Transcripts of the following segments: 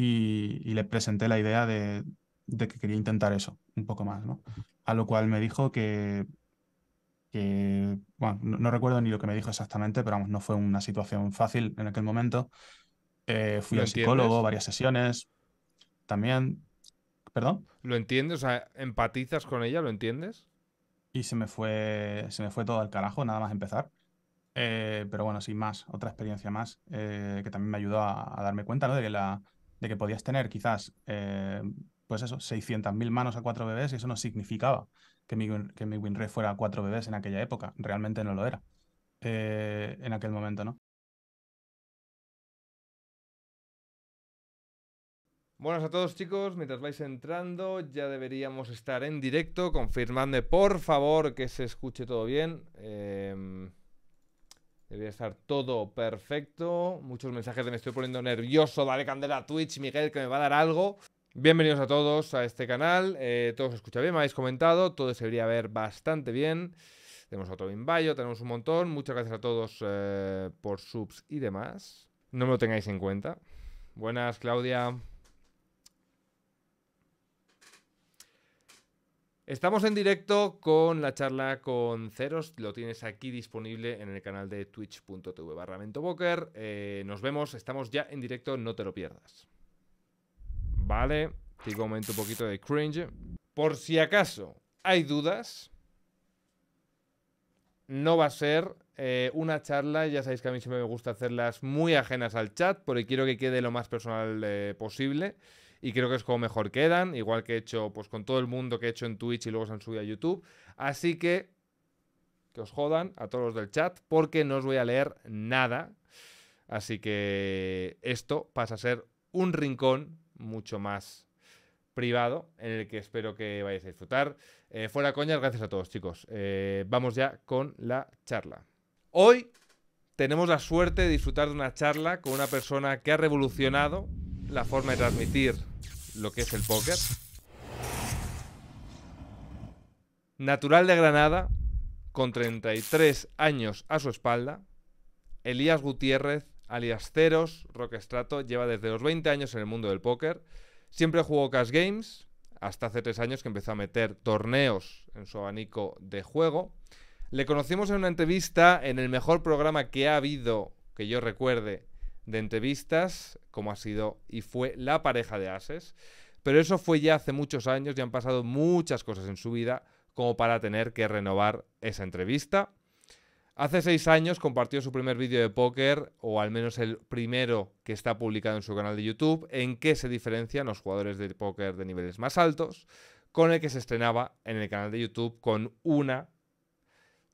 y, le presenté la idea de, que quería intentar eso un poco más, ¿no? A lo cual me dijo que, bueno, no, recuerdo ni lo que me dijo exactamente, pero vamos, no fue una situación fácil en aquel momento. Eh, fui al psicólogo, varias sesiones, también. ¿Perdón? ¿Lo entiendes? O sea, ¿empatizas con ella? ¿Lo entiendes? Y se me fue, se me fue todo al carajo, nada más empezar. Eh, pero bueno, sin más, otra experiencia más eh, que también me ayudó a, darme cuenta ¿no? de, que la, de que podías tener quizás, eh, pues eso, 600.000 manos a cuatro bebés y eso no significaba que mi, que mi WinRAR fuera cuatro bebés en aquella época. Realmente no lo era en aquel momento, ¿no? Buenas a todos chicos, mientras vais entrando ya deberíamos estar en directo, confirmadme por favor que se escuche todo bien. Em, debería estar todo perfecto, muchos mensajes me estoy poniendo nervioso, dale candela a Twitch, Miguel que me va a dar algo. Bienvenidos a todos a este canal, eh, todo se escucha bien, me habéis comentado, todo se debería ver bastante bien. Tenemos otro Invayo, tenemos un montón, muchas gracias a todos eh, por subs y demás. No me lo tengáis en cuenta. Buenas Claudia. Estamos en directo con la charla con Ceros, lo tienes aquí disponible en el canal de twitch.tv barra eh, nos vemos, estamos ya en directo, no te lo pierdas. Vale, digo momento un poquito de cringe. Por si acaso hay dudas, no va a ser eh, una charla, ya sabéis que a mí siempre me gusta hacerlas muy ajenas al chat, porque quiero que quede lo más personal eh, posible y creo que es como mejor quedan, igual que he hecho pues con todo el mundo que he hecho en Twitch y luego se han subido a YouTube. Así que que os jodan a todos los del chat porque no os voy a leer nada. Así que esto pasa a ser un rincón mucho más privado en el que espero que vayáis a disfrutar. Eh, fuera coñas, gracias a todos chicos. Eh, vamos ya con la charla. Hoy tenemos la suerte de disfrutar de una charla con una persona que ha revolucionado la forma de transmitir lo que es el póker. Natural de Granada, con 33 años a su espalda, Elías Gutiérrez, alias Ceros, Rockstrato, lleva desde los 20 años en el mundo del póker. Siempre jugó cash games, hasta hace 3 años que empezó a meter torneos en su abanico de juego. Le conocimos en una entrevista en el mejor programa que ha habido, que yo recuerde, de entrevistas, como ha sido y fue la pareja de ases. Pero eso fue ya hace muchos años, ya han pasado muchas cosas en su vida como para tener que renovar esa entrevista. Hace seis años compartió su primer vídeo de póker, o al menos el primero que está publicado en su canal de YouTube, en qué se diferencian los jugadores de póker de niveles más altos, con el que se estrenaba en el canal de YouTube con una,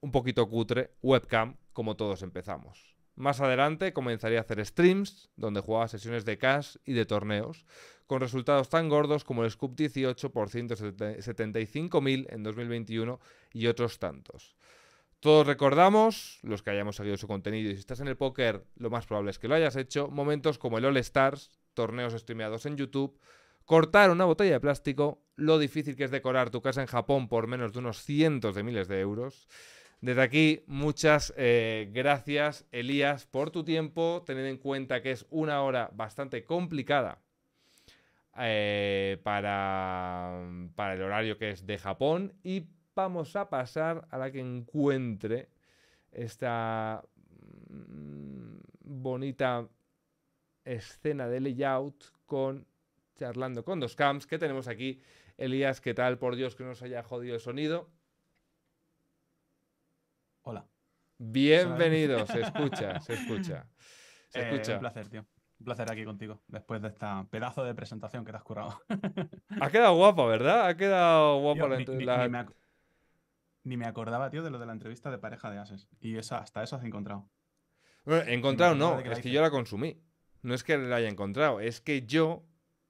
un poquito cutre, webcam, como todos empezamos. Más adelante comenzaría a hacer streams, donde jugaba sesiones de cash y de torneos, con resultados tan gordos como el Scoop 18 por 175.000 en 2021 y otros tantos. Todos recordamos, los que hayamos seguido su contenido, y si estás en el póker, lo más probable es que lo hayas hecho, momentos como el All Stars, torneos streameados en YouTube, cortar una botella de plástico, lo difícil que es decorar tu casa en Japón por menos de unos cientos de miles de euros, desde aquí, muchas eh, gracias, Elías, por tu tiempo. Tened en cuenta que es una hora bastante complicada eh, para, para el horario que es de Japón. Y vamos a pasar a la que encuentre esta mm, bonita escena de layout con charlando con dos camps que tenemos aquí. Elías, ¿qué tal? Por Dios que nos haya jodido el sonido. Hola. Bienvenido, se escucha, se escucha. Se eh, escucha. un placer, tío. Un placer aquí contigo, después de esta pedazo de presentación que te has currado. ha quedado guapa, ¿verdad? Ha quedado guapa la, entrevista. Ni, me acordaba, tío, de lo de la entrevista de pareja de Ases. Y esa, hasta eso has encontrado. Bueno, he encontrado no, es que yo la consumí. No es que la haya encontrado, es que yo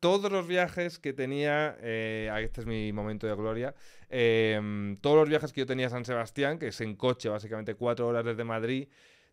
todos los viajes que tenía, eh, este es mi momento de gloria, em, todos los viajes que yo tenía a San Sebastián, que es en coche básicamente cuatro horas desde Madrid,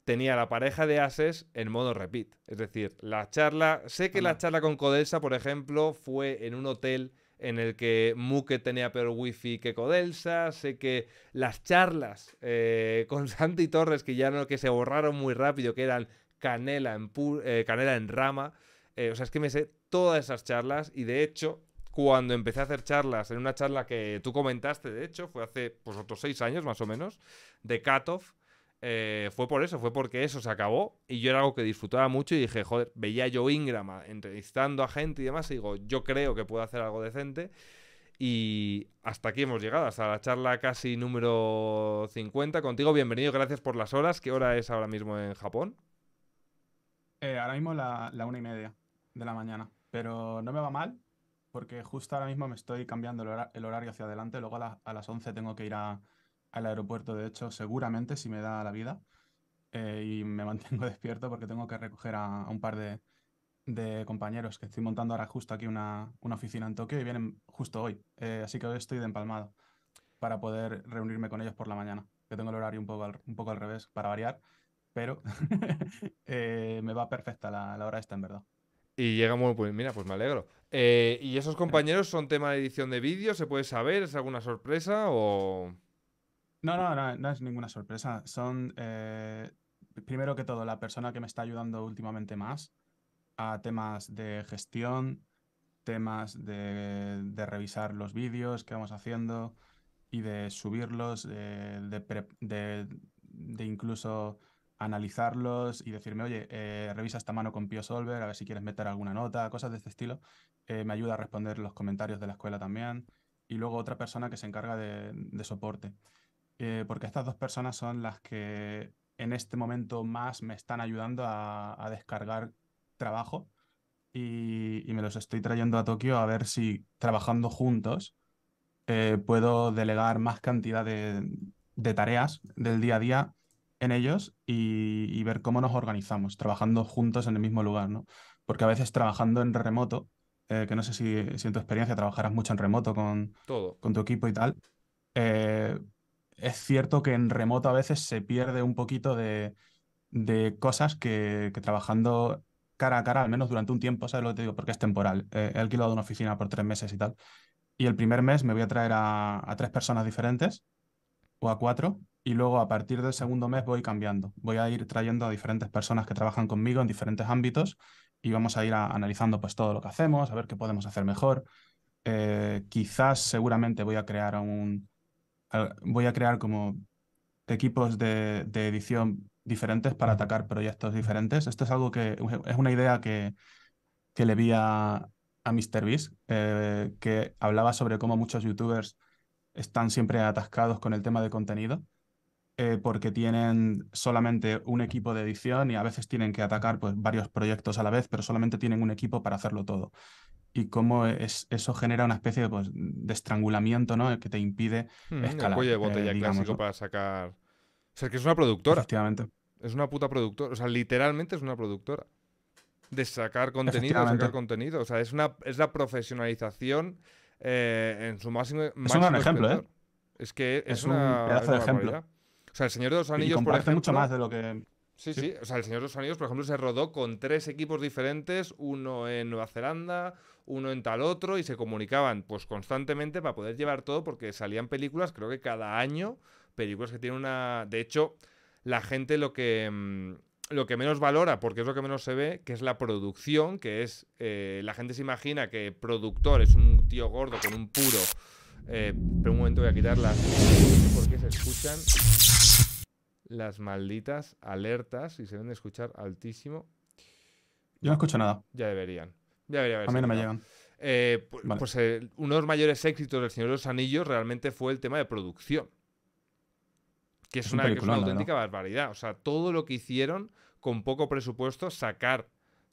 tenía la pareja de ases en modo repeat. Es decir, la charla, sé que la charla con Codelsa, por ejemplo, fue en un hotel en el que Muke tenía peor wifi que Codelsa, sé que las charlas eh, con Santi Torres, que ya no, que se borraron muy rápido, que eran canela en, eh, canela en rama, Eh, o sea, es que me sé todas esas charlas y de hecho, cuando empecé a hacer charlas, en una charla que tú comentaste, de hecho, fue hace pues otros seis años más o menos, de Cutoff, eh, fue por eso, fue porque eso se acabó y yo era algo que disfrutaba mucho y dije, joder, veía yo Ingram entrevistando a gente y demás y digo, yo creo que puedo hacer algo decente y hasta aquí hemos llegado, hasta la charla casi número 50 contigo. Bienvenido, gracias por las horas. ¿Qué hora es ahora mismo en Japón? Eh, ahora mismo la, la, una y media de la mañana, pero no me va mal porque justo ahora mismo me estoy cambiando el, horario hacia adelante. Luego a, las 11 tengo que ir a al aeropuerto, de hecho, seguramente si me da la vida. Eh, y me mantengo despierto porque tengo que recoger a, un par de, compañeros que estoy montando ahora justo aquí una, oficina en Tokio y vienen justo hoy. Eh, así que hoy estoy de empalmado para poder reunirme con ellos por la mañana. Que tengo el horario un poco al, un poco al revés para variar, pero eh, me va perfecta la, hora esta, en verdad. Y llegamos, pues mira, pues me alegro. ¿Y esos compañeros son tema de edición de vídeo? ¿Se puede saber? ¿Es alguna sorpresa o...? No, no, no, no es ninguna sorpresa. Son, eh, primero que todo, la persona que me está ayudando últimamente más a temas de gestión, temas de, revisar los vídeos que vamos haciendo y de subirlos, de, incluso analizarlos y decirme, oye, eh, revisa esta mano con PioSolver, a ver si quieres meter alguna nota, cosas de este estilo. Eh, me ayuda a responder los comentarios de la escuela también. Y luego otra persona que se encarga de soporte. Eh, porque estas dos personas son las que en este momento más me están ayudando a, descargar trabajo y, me los estoy trayendo a Tokio a ver si trabajando juntos puedo delegar más cantidad de, tareas del día a día en ellos y, ver cómo nos organizamos, trabajando juntos en el mismo lugar, ¿no? Porque a veces trabajando en remoto, eh, que no sé si, en tu experiencia trabajarás mucho en remoto con, con tu equipo y tal, es cierto que en remoto a veces se pierde un poquito de, cosas que, trabajando cara a cara, al menos durante un tiempo, ¿sabes lo que te digo? Porque es temporal. he alquilado una oficina por tres meses y tal. Y el primer mes me voy a traer a, tres personas diferentes o a cuatro. Y luego a partir del segundo mes voy cambiando. Voy a ir trayendo a diferentes personas que trabajan conmigo en diferentes ámbitos y vamos a ir analizando pues todo lo que hacemos, a ver qué podemos hacer mejor. Eh, quizás seguramente voy a crear un, voy a crear como equipos de, edición diferentes para atacar proyectos diferentes. Esto es algo que es una idea que, que le vi a, a MrBeast, eh, que hablaba sobre cómo muchos youtubers están siempre atascados con el tema de contenido, eh, porque tienen solamente un equipo de edición y a veces tienen que atacar pues, varios proyectos a la vez, pero solamente tienen un equipo para hacerlo todo y cómo es, eso genera una especie de, pues, de estrangulamiento, ¿no? Que te impide mm, escalar. Cuello de botella eh, clásico para sacar... O sea, que es una productora. Efectivamente. Es una puta productora. O sea, literalmente es una productora. De sacar contenido, sacar contenido. O sea, es, una, es la profesionalización eh, en su máximo. Es un ejemplo, ¿eh? Es que es, una. Un pedazo de ejemplo. O sea, el Señor de los Anillos, y por ejemplo. mucho más de lo que. Sí, sí, O sea, el Señor de los Anillos, por ejemplo, se rodó con tres equipos diferentes, uno en Nueva Zelanda, uno en tal otro, y se comunicaban pues constantemente para poder llevar todo, porque salían películas, creo que cada año, películas que tienen una. De hecho, la gente lo que. Lo que menos valora, porque es lo que menos se ve, que es la producción, que es. Eh, la gente se imagina que productor es un tío gordo con un puro. Eh, pero un momento voy a quitar las. porque se escuchan las malditas alertas y se deben de escuchar altísimo. Yo no escucho nada. Ya deberían. Ya debería A mí no me llegan. Eh, pues eh, uno de los mayores éxitos del Señor de los Anillos realmente fue el tema de producción. Que es, una, auténtica barbaridad. O sea, todo lo que hicieron con poco presupuesto, sacar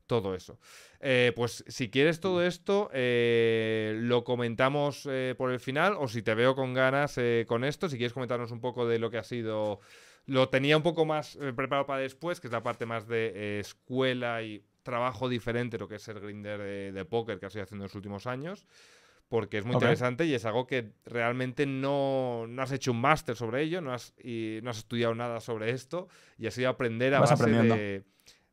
todo eso. Eh, pues si quieres todo esto, lo comentamos por el final, o si te veo con ganas con esto, si quieres comentarnos un poco de lo que ha sido lo tenía un poco más eh, preparado para después, que es la parte más de eh, escuela y trabajo diferente, lo que es el grinder de, póker que has ido haciendo en los últimos años, porque es muy interesante y es algo que realmente no, has hecho un máster sobre ello, no has, y no has estudiado nada sobre esto y has ido a aprender a base de...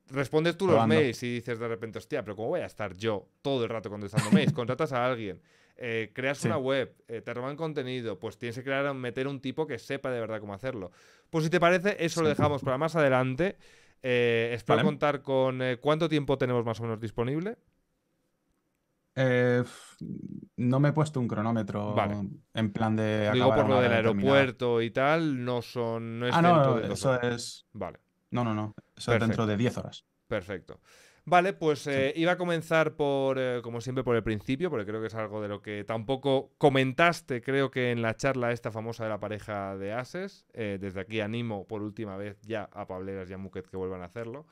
Respondes tú los mails y dices de repente, hostia, pero ¿cómo voy a estar yo todo el rato contestando mails? Contratas a alguien, eh, creas una web, te roban contenido, pues tienes que crear, meter un tipo que sepa de verdad cómo hacerlo. Pues si te parece, eso lo dejamos para más adelante. Eh, espero Vale. contar con eh, cuánto tiempo tenemos más o menos disponible. Eh, no me he puesto un cronómetro Vale. en plan de Digo por lo del aeropuerto y tal, no son. No es Ah, dentro no, de eso es. Vale. No, no, no. Eso es dentro de 10 horas. Perfecto. Vale, pues eh, iba a comenzar por, eh, como siempre, por el principio, porque creo que es algo de lo que tampoco comentaste, creo que en la charla esta famosa de la pareja de Ases. Desde aquí animo por última vez ya a Pableras y a Muquet que vuelvan a hacerlo.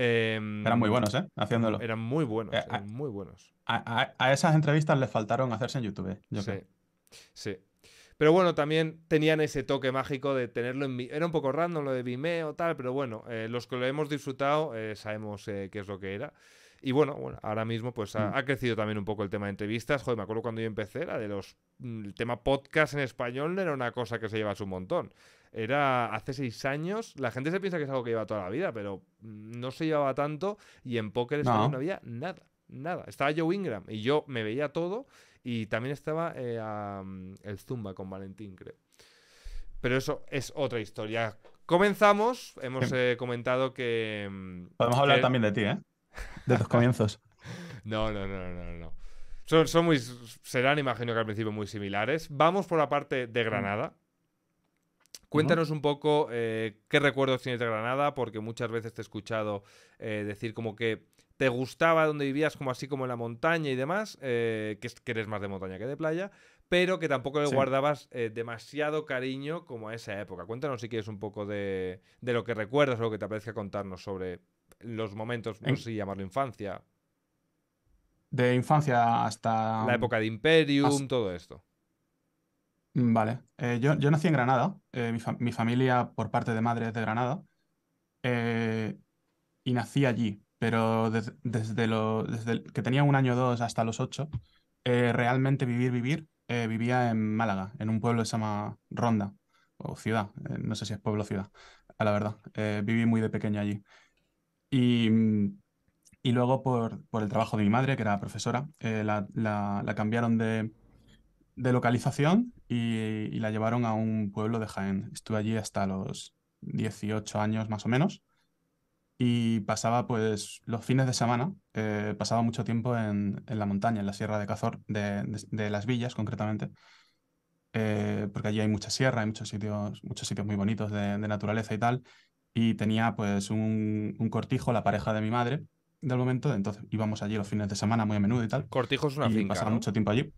Em, Eran muy buenos, ¿eh? Haciéndolo. Eran muy buenos, Eh, eran muy buenos. A, a- a esas entrevistas les faltaron hacerse en YouTube. Yo Sí, creo. sí. Pero bueno, también tenían ese toque mágico de tenerlo en... Era un poco random lo de Vimeo, tal, pero bueno, eh, los que lo hemos disfrutado eh, sabemos qué es lo que era. Y bueno, bueno, ahora mismo pues ha, Mm. ha crecido también un poco el tema de entrevistas. Joder, me acuerdo cuando yo empecé, era de los... mm, El tema podcast en español era una cosa que se llevase un montón. Era hace seis años, la gente se piensa que es algo que lleva toda la vida, pero mm, no se llevaba tanto y en Español No. no había nada, nada. Estaba Joe Ingram y yo me veía todo y también estaba eh, a, mm, el Zumba con Valentín, creo. Pero eso es otra historia. Comenzamos, hemos Sí. eh, comentado que... mm, Podemos hablar que- también de ti, ¿eh? De tus comienzos. No, no, no, no, no. Son, son muy... Serán, imagino que al principio, muy similares. Vamos por la parte de Granada. Cuéntanos un poco eh, qué recuerdos tienes de Granada, porque muchas veces te he escuchado eh, decir como que te gustaba donde vivías, como así como en la montaña y demás, eh, que, es- que eres más de montaña que de playa, pero que tampoco le Sí. guardabas demasiado cariño como a esa época. Cuéntanos si quieres un poco de, de lo que recuerdas o lo que te apetezca contarnos sobre los momentos, no sé si llamarlo infancia, De infancia hasta. la época de Imperium, todo esto. Mm, Vale. Eh, yo, yo nací en Granada. eh, mi, fa- mi familia, por parte de madre, es de Granada. eh, y nací allí. Pero des- desde, lo, desde que tenía un año o dos hasta los ocho, realmente vivir, vivir, vivía en Málaga, en un pueblo que se llama Ronda, o ciudad. no sé si es pueblo o ciudad, a la verdad. Viví muy de pequeño allí. Y, y luego por, por el trabajo de mi madre, que era profesora, la- la cambiaron de, de localización y, y la llevaron a un pueblo de Jaén. Estuve allí hasta los 18 años más o menos y pasaba pues los fines de semana, eh, pasaba mucho tiempo en, en la montaña, en la Sierra de Cazor, de, de- de Las Villas concretamente, eh, porque allí hay mucha sierra, hay muchos sitios, muchos sitios muy bonitos de, de naturaleza y tal, y tenía pues un, un cortijo, la pareja de mi madre del momento, entonces íbamos allí los fines de semana muy a menudo y tal Cortijo es una y finca, pasaba ¿no? mucho tiempo allí.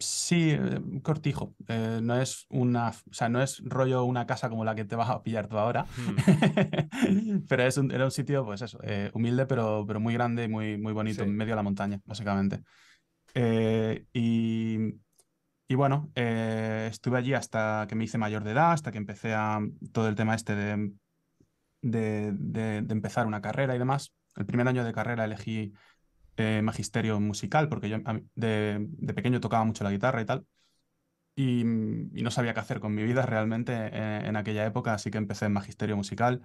Sí, eh, cortijo. eh, no es una, o sea, no es rollo una casa como la que te vas a pillar tú ahora. Hmm. Pero es un- era un sitio, pues eso, eh, humilde, pero, pero muy grande y muy, muy bonito, Sí. en medio de la montaña, básicamente. Eh, y, y bueno, estuve allí hasta que me hice mayor de edad, hasta que empecé a todo el tema este de, de, de- de empezar una carrera y demás. El primer año de carrera elegí eh, magisterio musical, porque yo mí- de, de pequeño tocaba mucho la guitarra y tal, y, y no sabía qué hacer con mi vida realmente eh, en aquella época, así que empecé en magisterio musical,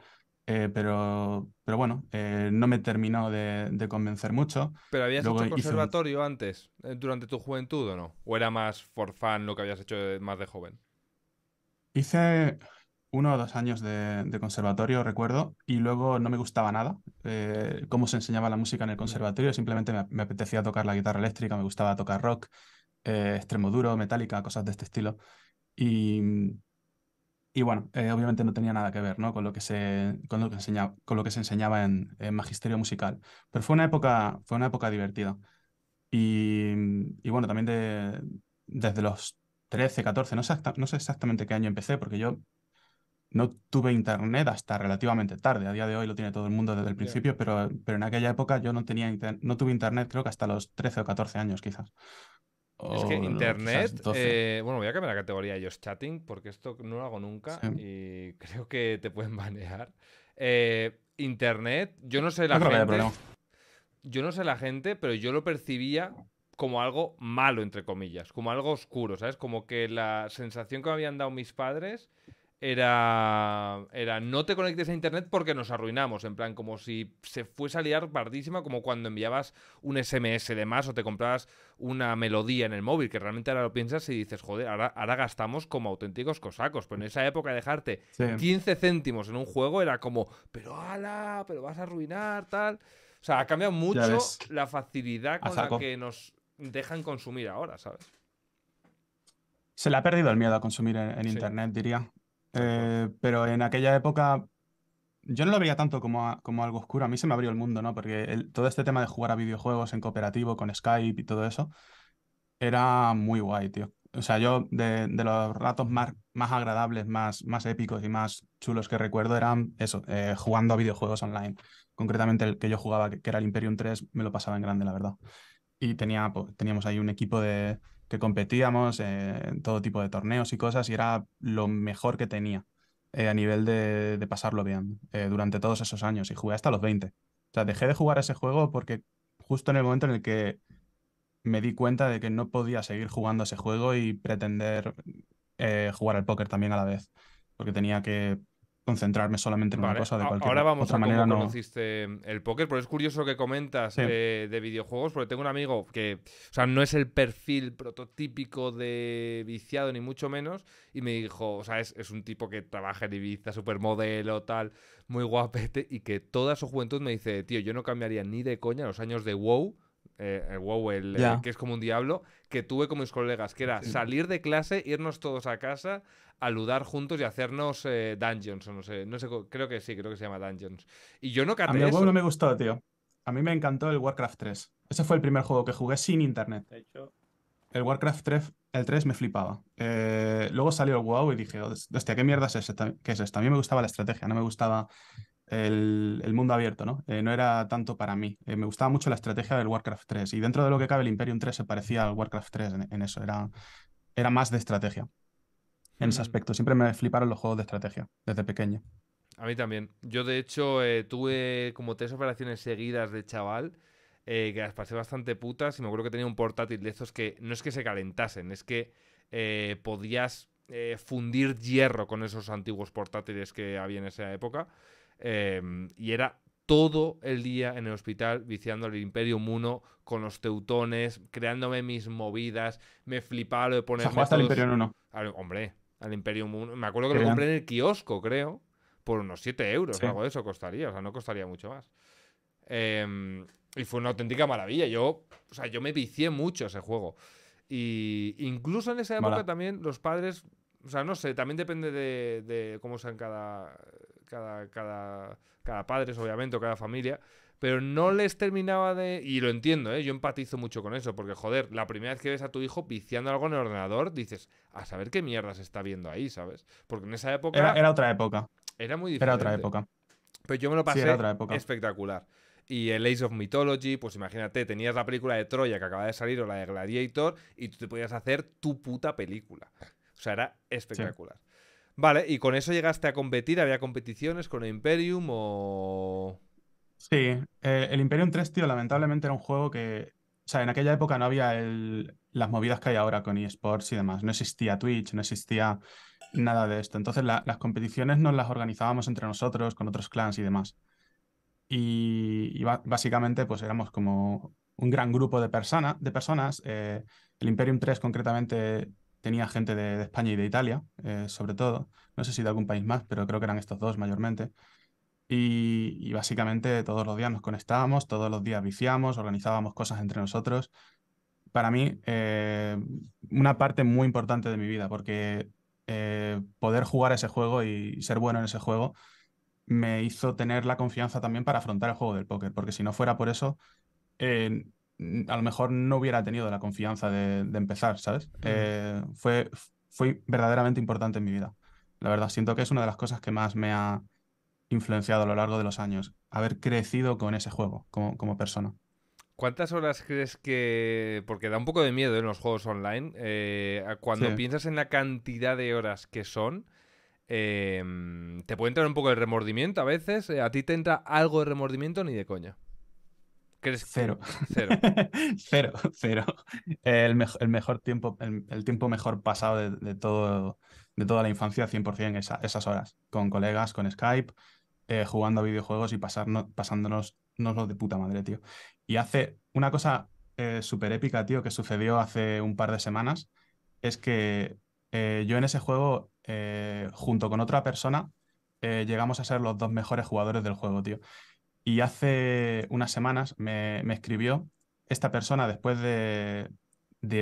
eh, pero, pero bueno, eh, no me terminó de, de convencer mucho. ¿Pero habías Luego hecho hice conservatorio antes, durante tu juventud o no? ¿O era más for fun lo que habías hecho más de joven? Hice uno o dos años de, de conservatorio, recuerdo, y luego no me gustaba nada eh, cómo se enseñaba la música en el conservatorio, simplemente me, apetecía tocar la guitarra eléctrica, me gustaba tocar rock, eh, extremo duro, metálica, cosas de este estilo. Y, y bueno, eh, obviamente no tenía nada que ver, ¿no? con lo que se, con lo que enseñaba, con lo que se enseñaba en, en magisterio musical. Pero fue una época, fue una época divertida. Y, y bueno, también de, desde los 13, 14, no sé, no sé exactamente qué año empecé, porque yo no tuve internet hasta relativamente tarde. A día de hoy lo tiene todo el mundo desde el principio, pero, pero en aquella época yo no tenía inter- no tuve internet, creo que hasta los 13 o 14 años, quizás. Es que internet, quizás 12. eh, bueno, voy a cambiar la categoría de Just Chatting porque esto no lo hago nunca Sí. y creo que te pueden banear. Eh, internet, yo no sé la No gente, yo no sé la gente, pero yo lo percibía como algo malo, entre comillas, como algo oscuro, ¿sabes? Como que la sensación que me habían dado mis padres era, era no te conectes a internet porque nos arruinamos, en plan como si se fuese a liar pardísima como cuando enviabas un SMS de más o te comprabas una melodía en el móvil, que realmente ahora lo piensas y dices, joder, ahora, ahora gastamos como auténticos cosacos, pero en esa época dejarte 15 céntimos en un juego era como, pero ala, pero vas a arruinar, tal. O sea, ha cambiado mucho la facilidad con la que nos dejan consumir ahora, ¿sabes? Se le ha perdido el miedo a consumir en, Internet, diría. Eh, pero en aquella época yo no lo veía tanto como, como algo oscuro. A mí se me abrió el mundo, ¿no? Porque todo este tema de jugar a videojuegos en cooperativo, con Skype y todo eso, era muy guay, tío. O sea, yo de, los ratos más, más agradables, más, más épicos y más chulos que recuerdo eran eso, eh, jugando a videojuegos online. Concretamente el que yo jugaba, que, era el Imperium 3, me lo pasaba en grande, la verdad. Y tenía, pues, teníamos ahí un equipo de, que competíamos en todo tipo de torneos y cosas y era lo mejor que tenía eh, a nivel de, pasarlo bien eh, durante todos esos años y jugué hasta los 20. O sea, dejé de jugar ese juego porque justo en el momento en el que me di cuenta de que no podía seguir jugando ese juego y pretender eh, jugar al póker también a la vez, porque tenía que concentrarme solamente en una cosa de cualquier Ahora vamos a manera cómo conociste el póker, pero es curioso que comentas de, videojuegos, porque tengo un amigo que, o sea, no es el perfil prototípico de viciado, ni mucho menos, y me dijo, o sea, es, un tipo que trabaja en Ibiza, supermodelo, tal, muy guapete, y que toda su juventud me dice, tío, yo no cambiaría ni de coña los años de WoW, eh, el WoW, el, que es como un diablo, que tuve con mis colegas, que era salir de clase, irnos todos a casa, aludar juntos y hacernos eh, dungeons, o no sé, no sé, creo que sí, creo que se llama dungeons. Y yo no A mí el juego no me gustó, tío. A mí me encantó el Warcraft 3. Ese fue el primer juego que jugué sin internet. De hecho, el Warcraft 3, el 3 me flipaba. Eh, luego salió el WoW y dije, hostia, ¿qué mierda es, ¿Qué es esto? A mí me gustaba la estrategia, no me gustaba el, mundo abierto, ¿no? Eh, no era tanto para mí. me gustaba mucho la estrategia del Warcraft 3 y dentro de lo que cabe el Imperium 3 se parecía al Warcraft 3 en, eso, era, era más de estrategia en ese aspecto. Siempre me fliparon los juegos de estrategia desde pequeño. A mí también. Yo, de hecho, eh, tuve como tres operaciones seguidas de chaval eh, que las pasé bastante putas y me acuerdo que tenía un portátil de estos que no es que se calentasen, es que eh, podías fundir hierro con esos antiguos portátiles que había en esa época. Em, y era todo el día en el hospital viciando el Imperium 1 con los teutones, creándome mis movidas. Me flipaba lo de poner. hasta el Imperium 1. Hombre, al Imperium 1. Me acuerdo que lo compré en el kiosco, creo, por unos 7 euros algo de eso costaría, o sea, no costaría mucho más. Em, y fue una auténtica maravilla. Yo, o sea, yo me vicié mucho ese juego. Y incluso en esa época también los padres, o sea, no sé, también depende de, cómo sean cada, cada, cada, cada padre, obviamente, o cada familia pero no les terminaba de... Y lo entiendo, ¿eh? yo empatizo mucho con eso, porque joder, la primera vez que ves a tu hijo viciando algo en el ordenador, dices, a saber qué mierda se está viendo ahí, ¿sabes? Porque en esa época... Era, otra época. Era muy diferente. Era otra época. Pero yo me lo pasé otra época. espectacular. Y el Ace of Mythology, pues imagínate, tenías la película de Troya que acaba de salir o la de Gladiator y tú te podías hacer tu puta película. O sea, era espectacular. Vale, y con eso llegaste a competir, había competiciones con el Imperium o... Sí, eh, el Imperium 3, tío, lamentablemente era un juego que, o sea, en aquella época no había las movidas que hay ahora con eSports y demás. No existía Twitch, no existía nada de esto. Entonces las competiciones nos las organizábamos entre nosotros, con otros clans y demás. Y, básicamente pues éramos como un gran grupo de, de personas. Eh, el Imperium 3 concretamente tenía gente de, España y de Italia, eh, sobre todo. No sé si de algún país más, pero creo que eran estos dos mayormente. Y, básicamente todos los días nos conectábamos, todos los días viciamos, organizábamos cosas entre nosotros. Para mí, eh, una parte muy importante de mi vida, porque eh, poder jugar ese juego y ser bueno en ese juego me hizo tener la confianza también para afrontar el juego del póker, porque si no fuera por eso, a lo mejor no hubiera tenido la confianza de, empezar, ¿sabes? fue, fue verdaderamente importante en mi vida. La verdad, siento que es una de las cosas que más me ha influenciado a lo largo de los años, haber crecido con ese juego como, como persona. ¿Cuántas horas crees que.? Porque da un poco de miedo en los juegos online. Eh, cuando piensas en la cantidad de horas que son, ¿te puede entrar un poco de remordimiento a veces? Eh, ¿A ti te entra algo de remordimiento ni de coña? ¿Crees que- Cero. Cero. Cero, cero. El, el mejor tiempo, el, el tiempo mejor pasado de, de todo, de toda la infancia, 100% esa- esas horas, con colegas, con Skype, eh, jugando a videojuegos y pasarnos, pasándonos de puta madre, tío. Y hace una cosa eh, súper épica, tío, que sucedió hace un par de semanas, es que eh, yo en ese juego, eh, junto con otra persona, llegamos a ser los dos mejores jugadores del juego, tío. Y hace unas semanas me, escribió esta persona después de,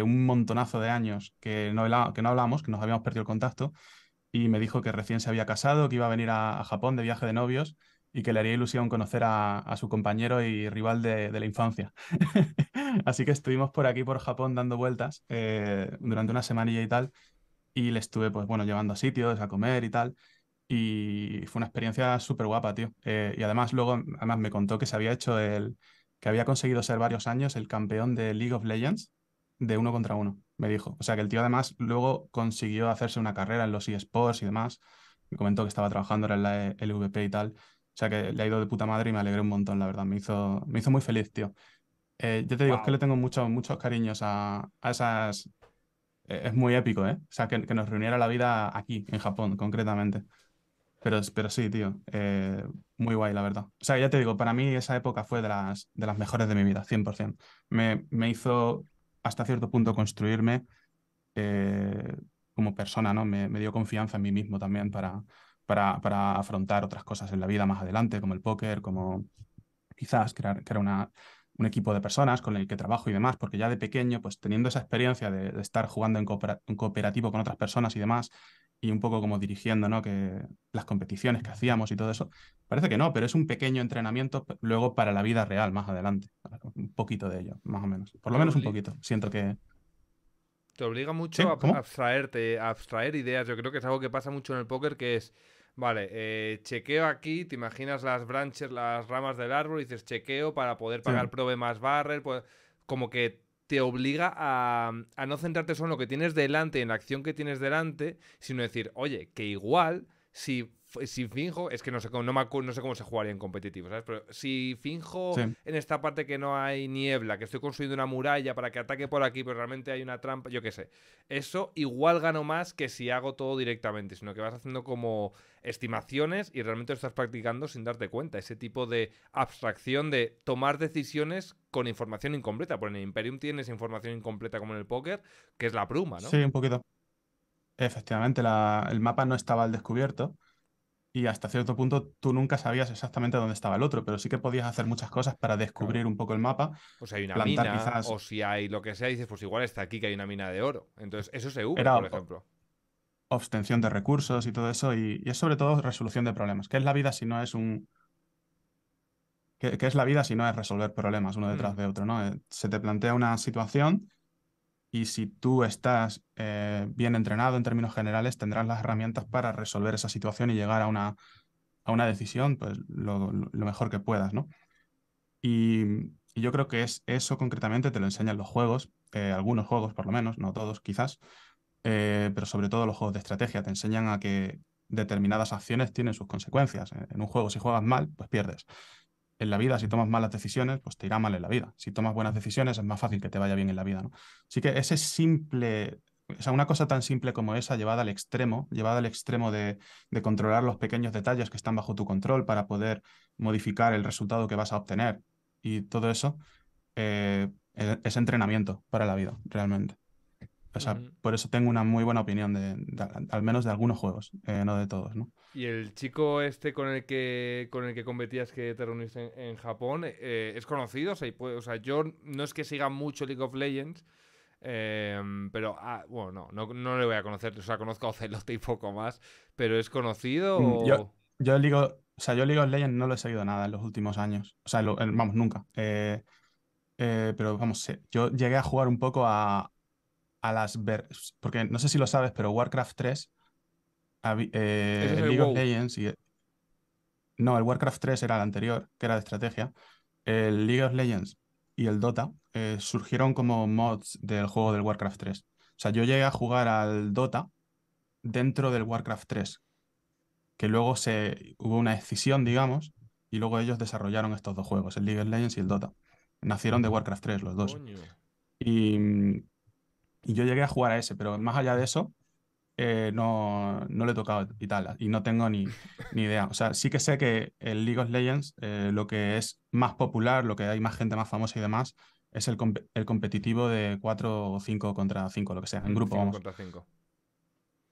un montonazo de años que no, que no hablamos, que nos habíamos perdido el contacto, y me dijo que recién se había casado, que iba a venir a, Japón de viaje de novios y que le haría ilusión conocer a, su compañero y rival de, de la infancia. Así que estuvimos por aquí, por Japón, dando vueltas eh, durante una semanilla y tal, y le estuve, pues bueno, llevando a sitios, a comer y tal. Y fue una experiencia súper guapa, tío. Eh, y además luego además me contó que se había hecho el, que había conseguido ser varios años el campeón de League of Legends de uno contra uno, me dijo. O sea que el tío además luego consiguió hacerse una carrera en los eSports y demás. Me comentó que estaba trabajando en la E- LVP y tal. O sea que le ha ido de puta madre y me alegré un montón, la verdad. Me hizo, me hizo muy feliz, tío. Eh, yo te digo, es que Wow. le tengo muchos, muchos cariños a, a esas... eh, Es muy épico, ¿eh? O sea, que, que nos reuniera la vida aquí, en Japón, concretamente. Pero, pero sí, tío, eh, muy guay, la verdad. O sea, ya te digo, para mí esa época fue de las, de las mejores de mi vida, 100%. Me, me hizo hasta cierto punto construirme eh, como persona, ¿no? Me, dio confianza en mí mismo también para, para, para afrontar otras cosas en la vida más adelante, como el póker, como quizás crear, crear una, un equipo de personas con el que trabajo y demás, porque ya de pequeño, pues teniendo esa experiencia de, de estar jugando en cooperativo con otras personas y demás, y un poco como dirigiendo, ¿no? Que las competiciones que hacíamos y todo eso, parece que no, pero es un pequeño entrenamiento luego para la vida real más adelante. Un poquito de ello, más o menos. Por lo menos un poquito. Siento que... Te obliga mucho ¿Sí? a abstraerte, a abstraer ideas. Yo creo que es algo que pasa mucho en el póker, que es, vale, eh, chequeo aquí, te imaginas las branches, las ramas del árbol, y dices chequeo para poder Sí. pagar prove más barrel, pues, como que te obliga a, a no centrarte solo en lo que tienes delante, en la acción que tienes delante, sino decir, oye, que igual, si, si finjo, es que no sé cómo, no, me no sé cómo se jugaría en competitivo, ¿sabes? Pero si finjo Sí. en esta parte que no hay niebla, que estoy construyendo una muralla para que ataque por aquí, pero realmente hay una trampa, yo qué sé. Eso igual gano más que si hago todo directamente, sino que vas haciendo como estimaciones y realmente lo estás practicando sin darte cuenta. Ese tipo de abstracción de tomar decisiones con información incompleta. Porque en el Imperium tienes información incompleta como en el póker, que es la bruma, ¿no? Sí, un poquito. Efectivamente, la- el mapa no estaba al descubierto y hasta cierto punto tú nunca sabías exactamente dónde estaba el otro, pero sí que podías hacer muchas cosas para descubrir un poco el mapa. O si hay una mina, quizás- o si hay lo que sea, dices, pues igual está aquí que hay una mina de oro. Entonces, eso se Era- por ejemplo. obtención de recursos y todo eso, y, y es sobre todo resolución de problemas. ¿Qué es la vida si no es un... ¿Qué, qué es la vida si no es resolver problemas uno detrás Mm. de otro, ¿no? Eh, Se te plantea una situación y si tú estás eh, bien entrenado en términos generales, tendrás las herramientas para resolver esa situación y llegar a una, a una decisión, pues lo, mejor que puedas, ¿no? Y, yo creo que es eso concretamente te lo enseñan los juegos, eh, algunos juegos por lo menos, no todos quizás, eh, pero sobre todo los juegos de estrategia te enseñan a que determinadas acciones tienen sus consecuencias. En un juego, si juegas mal, pues pierdes. En la vida, si tomas malas decisiones, pues te irá mal en la vida. Si tomas buenas decisiones, es más fácil que te vaya bien en la vida, ¿no? Así que ese simple, o sea, una cosa tan simple como esa, llevada al extremo, llevada al extremo de, de controlar los pequeños detalles que están bajo tu control para poder modificar el resultado que vas a obtener y todo eso, eh, e- es entrenamiento para la vida, realmente. O sea, por eso tengo una muy buena opinión de, de- al menos de algunos juegos, eh, no de todos, ¿no? Y el chico este con el que con el que competías que te reuniste en, en Japón eh, es conocido, o sea, puede- o sea, yo no es que siga mucho League of Legends, em, pero ah, bueno, no, no, no le voy a conocer, o sea, conozco a Ocelote y poco más, pero es conocido Mm, o... yo- Yo League of, o sea, yo League of Legends no lo he seguido nada en los últimos años. O sea, lo- vamos, nunca. Eh, eh, pero vamos, yo llegué a jugar un poco a, a las... ver- porque no sé si lo sabes, pero Warcraft 3, habi- eh, el League of. Legends y... No, el Warcraft 3 era el anterior, que era de estrategia. El League of Legends y el Dota eh, surgieron como mods del juego del Warcraft 3. O sea, yo llegué a jugar al Dota dentro del Warcraft 3, que luego se, hubo una escisión, digamos, y luego ellos desarrollaron estos dos juegos, el League of Legends y el Dota. nacieron de Warcraft 3 los dos. Y, y yo llegué a jugar a ese, pero más allá de eso, eh, no, no le he tocado y tal, y no tengo ni, ni, idea. O sea, sí que sé que el League of Legends, eh, lo que es más popular, lo que hay más gente más famosa y demás, es el, el competitivo de 4 o 5 contra 5, lo que sea, en grupo, vamos.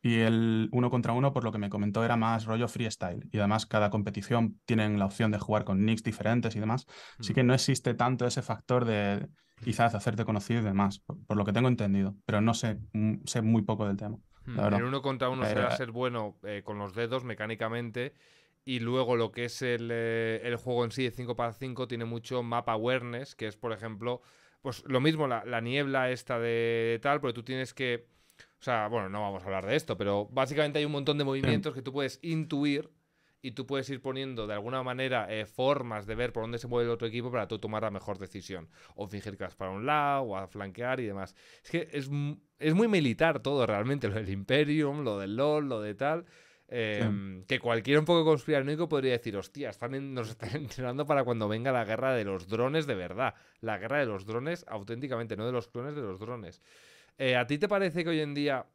Y el uno contra uno, por lo que me comentó, era más rollo freestyle. Y además, cada competición tienen la opción de jugar con nicks diferentes y demás. Así mm. que no existe tanto ese factor de quizás hacerte conocido y demás, por, lo que tengo entendido. Pero no sé, mm, sé muy poco del tema. Hmm, el uno contra uno será ser bueno eh, con los dedos mecánicamente. Y luego lo que es el, eh, juego en sí de 5 para 5 tiene mucho map awareness, que es, por ejemplo, pues lo mismo, la, niebla esta de, tal, porque tú tienes que. O sea, bueno, no vamos a hablar de esto, pero básicamente hay un montón de movimientos que tú puedes intuir y tú puedes ir poniendo de alguna manera eh, formas de ver por dónde se mueve el otro equipo para tú tomar la mejor decisión. O fingir que vas para un lado, o a flanquear y demás. Es que es, es muy militar todo realmente, lo del Imperium, lo del LOL, lo de tal. Em, que cualquier un poco conspiranoico podría decir, hostia, están nos están entrenando para cuando venga la guerra de los drones de verdad. La guerra de los drones auténticamente, no de los clones de los drones. Eh, ¿A ti te parece que hoy en día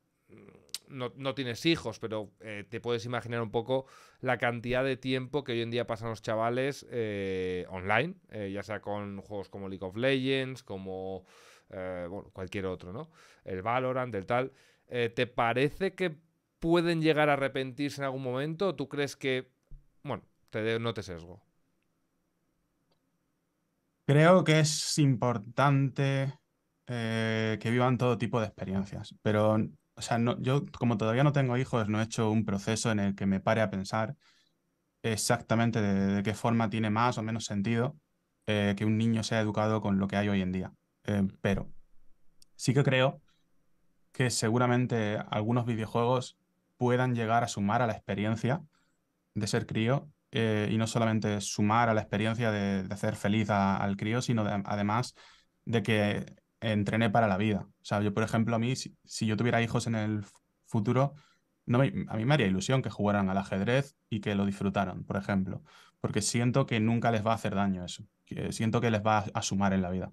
no, tienes hijos, pero eh, te puedes imaginar un poco la cantidad de tiempo que hoy en día pasan los chavales eh, online, eh, ya sea con juegos como League of Legends, como bueno, cualquier otro, ¿no? El Valorant, el tal. ¿Te parece que pueden llegar a arrepentirse en algún momento? ¿O tú crees que, bueno, te no te sesgo? Creo que es importante que vivan todo tipo de experiencias, pero o sea, no, yo como todavía no tengo hijos, no he hecho un proceso en el que me pare a pensar exactamente de, qué forma tiene más o menos sentido eh, que un niño sea educado con lo que hay hoy en día. Eh, pero sí que creo que seguramente algunos videojuegos puedan llegar a sumar a la experiencia de ser crío eh, y no solamente sumar a la experiencia de, hacer feliz al crío, sino además de que entrené para la vida. O sea, yo, por ejemplo, a mí, si, yo tuviera hijos en el futuro, no a mí me haría ilusión que jugaran al ajedrez y que lo disfrutaran, por ejemplo, porque siento que nunca les va a hacer daño eso, que siento que les va a, sumar en la vida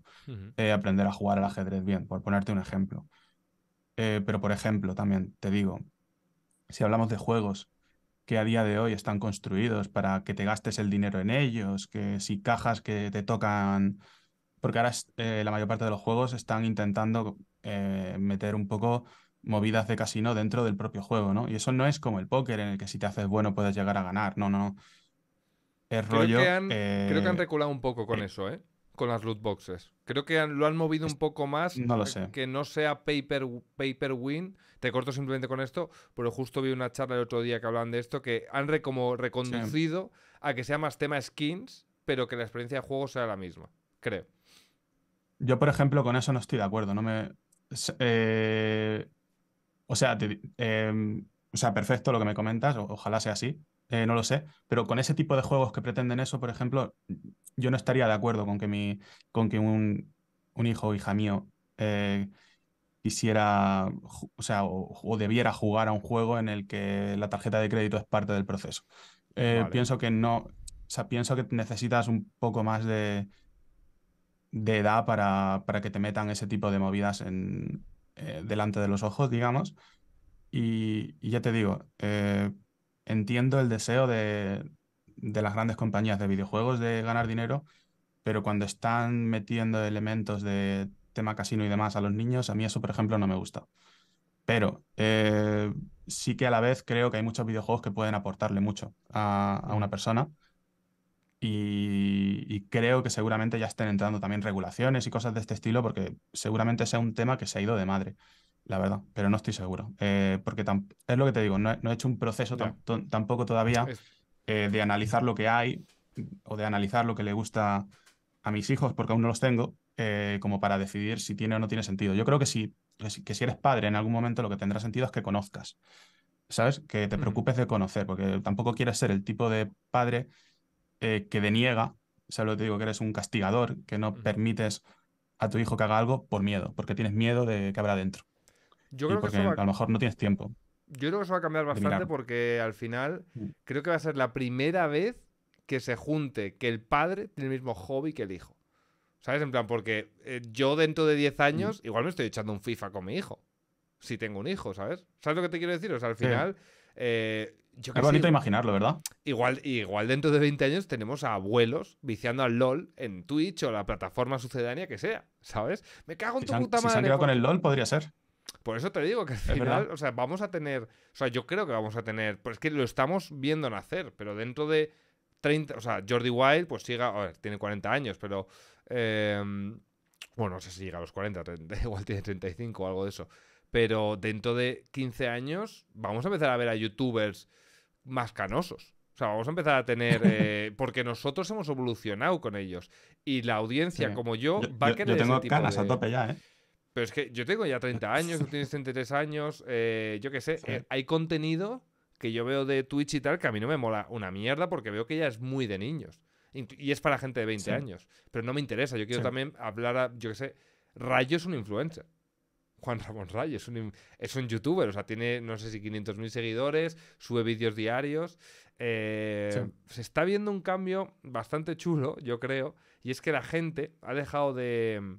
eh, aprender a jugar al ajedrez bien, por ponerte un ejemplo. Eh, pero, por ejemplo, también te digo, si hablamos de juegos que a día de hoy están construidos para que te gastes el dinero en ellos, que si cajas que te tocan porque ahora eh, la mayor parte de los juegos están intentando eh, meter un poco movidas de casino dentro del propio juego, ¿no? Y eso no es como el póker en el que si te haces bueno puedes llegar a ganar, no, no. Es creo rollo... Que han, creo que han eh, reculado un poco con eso, ¿eh? Con las loot boxes. Creo que lo han movido un poco más. No lo sé. Que no sea paper, paper win. Te corto simplemente con esto, pero justo vi una charla el otro día que hablaban de esto, que han como reconducido a que sea más tema skins, pero que la experiencia de juego sea la misma. Creo. Yo, por ejemplo, con eso no estoy de acuerdo. No me. Eh, o sea, em, o sea, perfecto lo que me comentas, ojalá sea así, eh, no lo sé, pero con ese tipo de juegos que pretenden eso, por ejemplo, yo no estaría de acuerdo con que, mi, con que un, hijo o hija mío eh, quisiera, o sea, o, debiera jugar a un juego en el que la tarjeta de crédito es parte del proceso. Pienso que no, o sea, pienso que necesitas un poco más de de edad para, para, que te metan ese tipo de movidas en, eh, delante de los ojos, digamos. Y, ya te digo, eh, entiendo el deseo de, de, las grandes compañías de videojuegos de ganar dinero, pero cuando están metiendo elementos de tema casino y demás a los niños, a mí eso, por ejemplo, no me gusta. Pero eh, sí que a la vez creo que hay muchos videojuegos que pueden aportarle mucho a, a una persona y, creo que seguramente ya estén entrando también regulaciones y cosas de este estilo, porque seguramente sea un tema que se ha ido de madre, la verdad, pero no estoy seguro. Eh, porque es lo que te digo, no he, hecho un proceso tampoco todavía eh, de analizar lo que hay o de analizar lo que le gusta a mis hijos, porque aún no los tengo, eh, como para decidir si tiene o no tiene sentido. Yo creo que si, que si eres padre en algún momento lo que tendrá sentido es que conozcas, ¿sabes? Que te preocupes de conocer, porque tampoco quieres ser el tipo de padre eh, que deniega, solo te digo que eres un castigador, que no permites a tu hijo que haga algo por miedo, porque tienes miedo de que habrá dentro. Yo creo que a... lo mejor no tienes tiempo. Yo creo que eso va a cambiar bastante porque al final mm. creo que va a ser la primera vez que se junte que el padre tiene el mismo hobby que el hijo. O ¿Sabes? En plan, porque eh, yo dentro de 10 años igual me estoy echando un FIFA con mi hijo. Si tengo un hijo, ¿sabes? ¿Sabes lo que te quiero decir? O sea, al final... Eh, yo es bonito imaginarlo, ¿verdad? Igual, igual dentro de 20 años tenemos a abuelos viciando al LOL en Twitch o la plataforma sucedánea que sea, ¿sabes? Me cago en tu puta madre. Si se han con el LOL, podría ser. Por eso te digo que al final, o sea, vamos a tener, o sea, yo creo que vamos a tener, pues es que lo estamos viendo nacer, pero dentro de 30, o sea, Jordi Wild, pues siga, a ver, tiene 40 años, pero, em, bueno, no sé si llega a los 40, igual tiene 35 o algo de eso, pero dentro de 15 años vamos a empezar a ver a youtubers más canosos. O sea, vamos a empezar a tener. Eh, porque nosotros hemos evolucionado con ellos. Y la audiencia, como yo, va a querer. Yo tengo canas a tope ya, ¿eh? Pero es que yo tengo ya 30 años, tú tienes 33 años, eh, yo qué sé, eh, hay contenido que yo veo de Twitch y tal que a mí no me mola una mierda porque veo que ya es muy de niños. Y es para gente de 20 años. Pero no me interesa, yo quiero también hablar a, yo qué sé, Rayo es un influencer. Juan Ramón Rayo es un, es un youtuber, o sea, tiene no sé si 500.000 seguidores, sube vídeos diarios. Eh, se está viendo un cambio bastante chulo, yo creo, y es que la gente ha dejado de,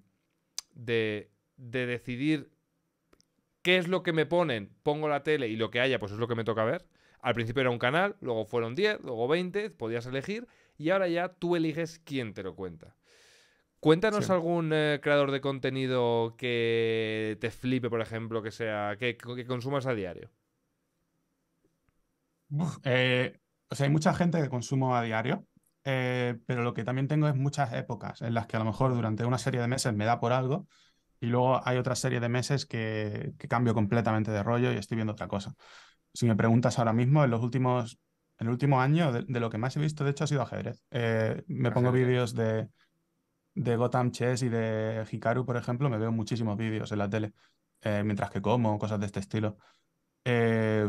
de de decidir qué es lo que me ponen, pongo la tele y lo que haya, pues es lo que me toca ver. Al principio era un canal, luego fueron 10, luego 20, podías elegir, y ahora ya tú eliges quién te lo cuenta. Cuéntanos algún eh, creador de contenido que te flipe, por ejemplo, que sea que, consumas a diario. Eh, o sea, hay mucha gente que consumo a diario, eh, pero lo que también tengo es muchas épocas en las que a lo mejor durante una serie de meses me da por algo y luego hay otra serie de meses que, cambio completamente de rollo y estoy viendo otra cosa. Si me preguntas ahora mismo, en los últimos, en el último año, de, lo que más he visto, de hecho, ha sido ajedrez. Me pongo vídeos de, de Gotham Chess y de Hikaru, por ejemplo, me veo muchísimos vídeos en la tele, eh, mientras que como, cosas de este estilo. Eh,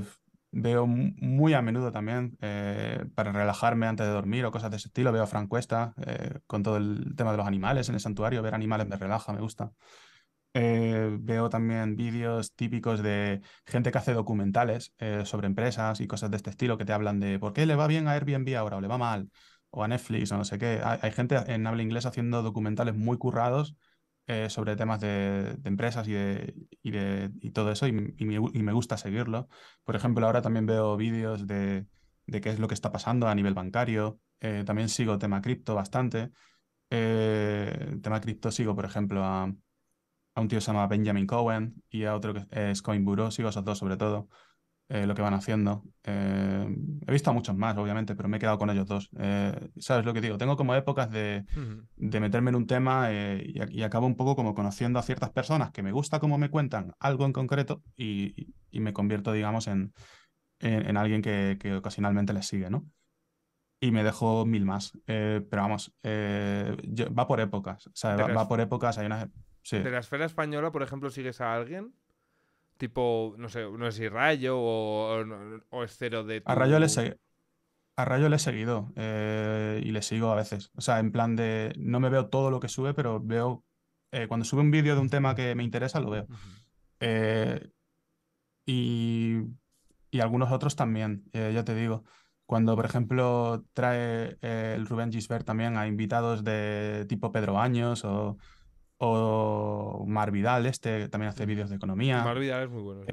veo muy a menudo también, para relajarme antes de dormir o cosas de ese estilo, veo a Frank Cuesta con todo el tema de los animales en el santuario, ver animales me relaja, me gusta. Eh, veo también vídeos típicos de gente que hace documentales eh, sobre empresas y cosas de este estilo que te hablan de por qué le va bien a Airbnb ahora o le va mal o a Netflix o no sé qué. Hay, gente en habla inglés haciendo documentales muy currados eh, sobre temas de, empresas y, de, y, todo eso y, y, me, gusta seguirlo. Por ejemplo, ahora también veo vídeos de, de qué es lo que está pasando a nivel bancario. también sigo tema cripto bastante. tema cripto sigo, por ejemplo, a a un tío que se llama Benjamin Cohen y a otro que es Coinburo, sigo esos dos sobre todo, eh, lo que van haciendo. Eh, he visto a muchos más, obviamente, pero me he quedado con ellos dos. Eh, ¿Sabes lo que digo? Tengo como épocas de, meterme en un tema y, acabo un poco como conociendo a ciertas personas que me gusta cómo me cuentan algo en concreto y, me convierto, digamos, en, en, alguien que, ocasionalmente les sigue, ¿no? y me dejo mil más. pero vamos, va por épocas. O sea, va, por épocas. Hay una, de la esfera española, por ejemplo, sigues a alguien. Tipo, no sé, no sé si Rayo o, o, es cero de. A Rayo le, a Rayo le he seguido eh, y le sigo a veces. O sea, en plan de. No me veo todo lo que sube, pero veo. Eh, cuando sube un vídeo de un tema que me interesa, lo veo. Eh, y, y, algunos otros también, ya te digo. Cuando, por ejemplo, trae el Rubén Gisbert también a invitados de tipo Pedro Años o o Mar Vidal, este también hace vídeos de economía. Mar Vidal es muy bueno.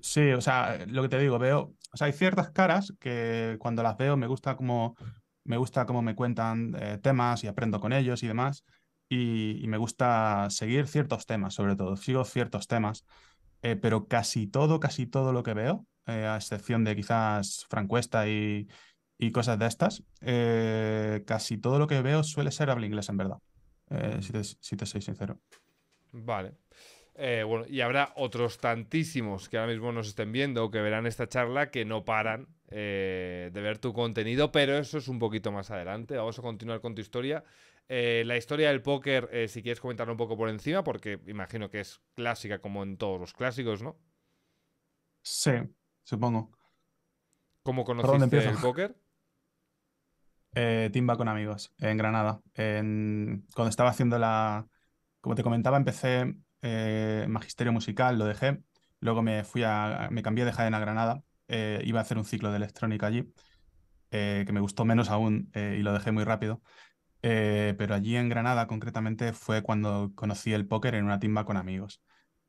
Sí. Eh, o sea, lo que te digo, veo, o sea, hay ciertas caras que cuando las veo me gusta como me gusta cómo me cuentan eh, temas y aprendo con ellos y demás. Y, me gusta seguir ciertos temas, sobre todo. Sigo ciertos temas, eh, pero casi todo, casi todo lo que veo, a excepción de quizás Francuesta y, y cosas de estas, casi todo lo que veo suele ser habla inglés en verdad. Eh, si, te, soy sincero. Vale. Eh, bueno, y habrá otros tantísimos que ahora mismo nos estén viendo o que verán esta charla que no paran eh, de ver tu contenido, pero eso es un poquito más adelante. Vamos a continuar con tu historia. la historia del póker, si quieres comentarlo un poco por encima, porque imagino que es clásica como en todos los clásicos, ¿no? Sí, supongo. ¿Cómo conociste el póker? Eh, timba con amigos en Granada. cuando estaba haciendo la. Como te comentaba, empecé eh, magisterio musical, lo dejé. Luego me fui a. me cambié de Jaén a Granada. Eh, iba a hacer un ciclo de electrónica allí, que me gustó menos aún y lo dejé muy rápido. Pero allí en Granada, concretamente, fue cuando conocí el póker en una timba con amigos.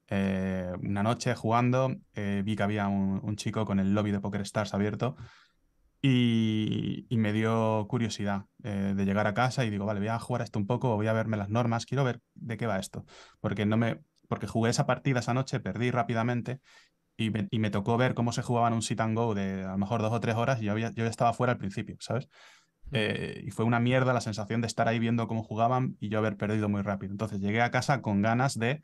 Una noche jugando, vi que había un, un chico con el lobby de Poker Stars abierto y, y me dio curiosidad eh, de llegar a casa y digo, vale, voy a jugar esto un poco, voy a verme las normas, quiero ver de qué va esto, porque no me, porque jugué esa partida esa noche, perdí rápidamente y me, y me tocó ver cómo se jugaban un sit and go de a lo mejor dos o tres horas y yo, había, yo ya estaba fuera al principio, ¿sabes? Eh, y fue una mierda la sensación de estar ahí viendo cómo jugaban y yo haber perdido muy rápido. Entonces llegué a casa con ganas de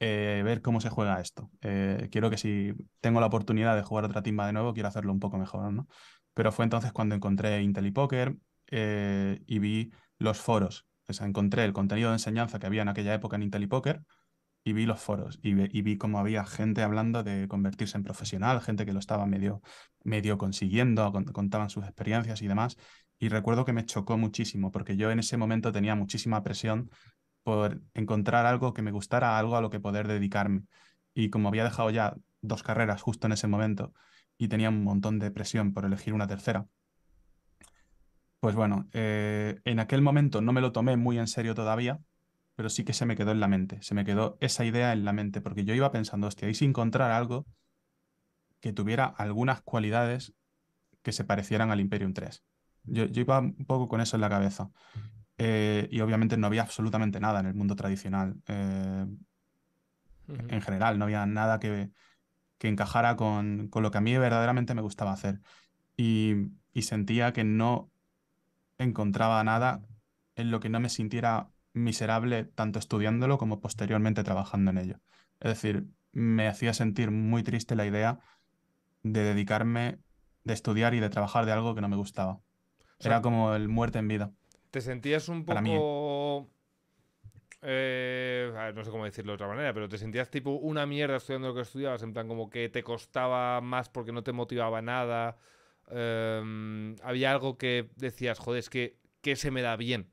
eh, ver cómo se juega esto. Eh, quiero que si tengo la oportunidad de jugar otra timba de nuevo, quiero hacerlo un poco mejor, ¿no? Pero fue entonces cuando encontré IntelliPoker eh, y vi los foros. O sea, encontré el contenido de enseñanza que había en aquella época en IntelliPoker y vi los foros y, vi cómo había gente hablando de convertirse en profesional, gente que lo estaba medio, consiguiendo, con- contaban sus experiencias y demás. Y recuerdo que me chocó muchísimo porque yo en ese momento tenía muchísima presión por encontrar algo que me gustara, algo a lo que poder dedicarme. Y como había dejado ya dos carreras justo en ese momento y tenía un montón de presión por elegir una tercera, pues bueno, eh, en aquel momento no me lo tomé muy en serio todavía, pero sí que se me quedó en la mente, se me quedó esa idea en la mente, porque yo iba pensando, hostia, y si encontrar algo que tuviera algunas cualidades que se parecieran al Imperium 3. Yo, yo iba un poco con eso en la cabeza. Eh, y obviamente no había absolutamente nada en el mundo tradicional. eh, en general, no había nada que, que encajara con, con lo que a mí verdaderamente me gustaba hacer. Y, y sentía que no encontraba nada en lo que no me sintiera miserable tanto estudiándolo como posteriormente trabajando en ello. Es decir, me hacía sentir muy triste la idea de dedicarme, de estudiar y de trabajar de algo que no me gustaba. O sea, Era como el muerte en vida. ¿te sentías un mí. poco... eh, no sé cómo decirlo de otra manera, pero te sentías tipo una mierda estudiando lo que estudiabas, en plan como que te costaba más porque no te motivaba nada. em, había algo que decías, joder, es que, que se me da bien.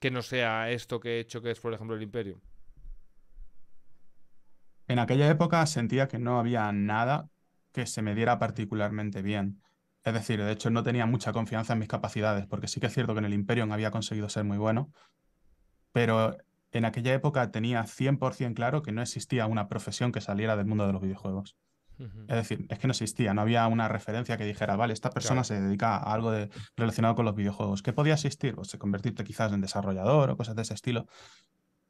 Que no sea esto que he hecho, que es, por ejemplo, el Imperio. En aquella época sentía que no había nada que se me diera particularmente bien. Es decir, de hecho no tenía mucha confianza en mis capacidades, porque sí que es cierto que en el Imperium había conseguido ser muy bueno, pero en aquella época tenía 100% claro que no existía una profesión que saliera del mundo de los videojuegos. Es decir, es que no existía, no había una referencia que dijera, vale, esta persona Claro. se dedica a algo de- relacionado con los videojuegos. ¿Qué podía existir? Pues convertirte quizás en desarrollador o cosas de ese estilo,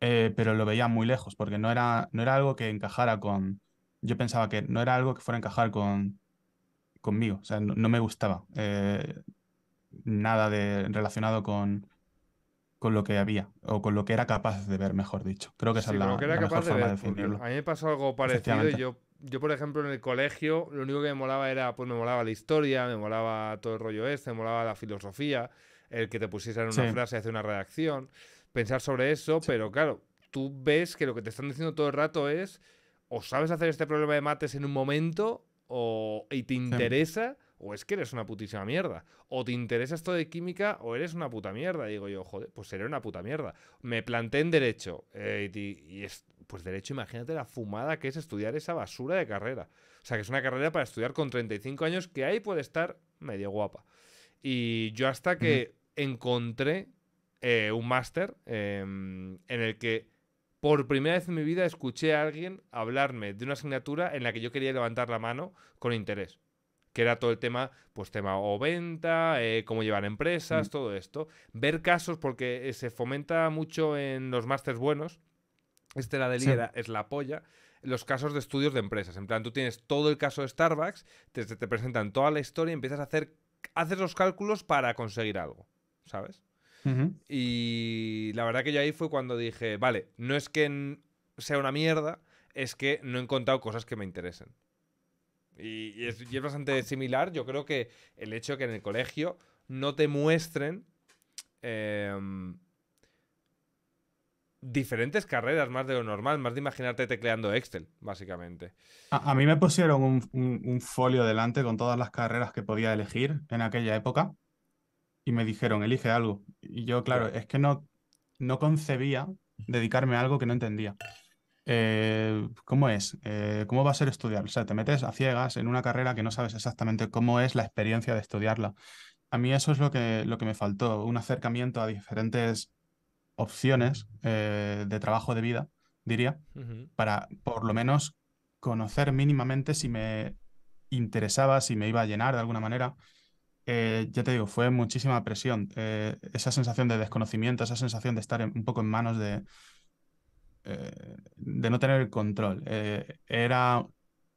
eh, pero lo veía muy lejos, porque no era, no era algo que encajara con... Yo pensaba que no era algo que fuera a encajar con, conmigo, o sea, no, no me gustaba eh, nada de, relacionado con, con lo que había, o con lo que era capaz de ver, mejor dicho. Creo que esa Sí, es la, que era la capaz mejor de forma ver. de definirlo. a mí me pasó algo parecido y yo, yo, por ejemplo, en el colegio, lo único que me molaba era, pues me molaba la historia, me molaba todo el rollo este, me molaba la filosofía, el que te pusieran una Sí. frase, hacer una redacción, pensar sobre eso, Sí. pero claro, tú ves que lo que te están diciendo todo el rato es, o sabes hacer este problema de mates en un momento, o y te interesa, o es que eres una putísima mierda. O te interesa esto de química, o eres una puta mierda. Digo yo, joder, pues seré una puta mierda. Me planté en Derecho. eh, y, y es, pues Derecho, imagínate la fumada que es estudiar esa basura de carrera. O sea, que es una carrera para estudiar con 35 años, que ahí puede estar medio guapa. Y yo hasta que encontré eh, un máster em, en el que por primera vez en mi vida escuché a alguien hablarme de una asignatura en la que yo quería levantar la mano con interés. Que era todo el tema, pues tema o venta, eh, cómo llevar empresas, Mm. todo esto. Ver casos, porque eh, se fomenta mucho en los másters buenos. Este la de Sí. era, es la polla. Los casos de estudios de empresas. En plan, tú tienes todo el caso de Starbucks, te, te presentan toda la historia y empiezas a hacer. Haces los cálculos para conseguir algo. ¿Sabes? Y la verdad que yo ahí fue cuando dije, vale, no es que sea una mierda, es que no he encontrado cosas que me interesen. Y, y es, y es bastante similar, yo creo que el hecho de que en el colegio no te muestren em, diferentes carreras más de lo normal, más de imaginarte tecleando Excel, básicamente. A, a mí me pusieron un, un- un folio delante con todas las carreras que podía elegir en aquella época y me dijeron, elige algo. Y yo, claro, es que no, no concebía dedicarme a algo que no entendía. Eh, ¿cómo es? Eh, ¿cómo va a ser estudiar? O sea, te metes a ciegas en una carrera que no sabes exactamente cómo es la experiencia de estudiarla. a mí eso es lo que, lo que me faltó, un acercamiento a diferentes opciones eh, de trabajo de vida, diría, para por lo menos conocer mínimamente si me interesaba, si me iba a llenar de alguna manera. Ya te digo, fue muchísima presión. esa sensación de desconocimiento, esa sensación de estar en- un poco en manos de, eh, de no tener el control. Eh, era,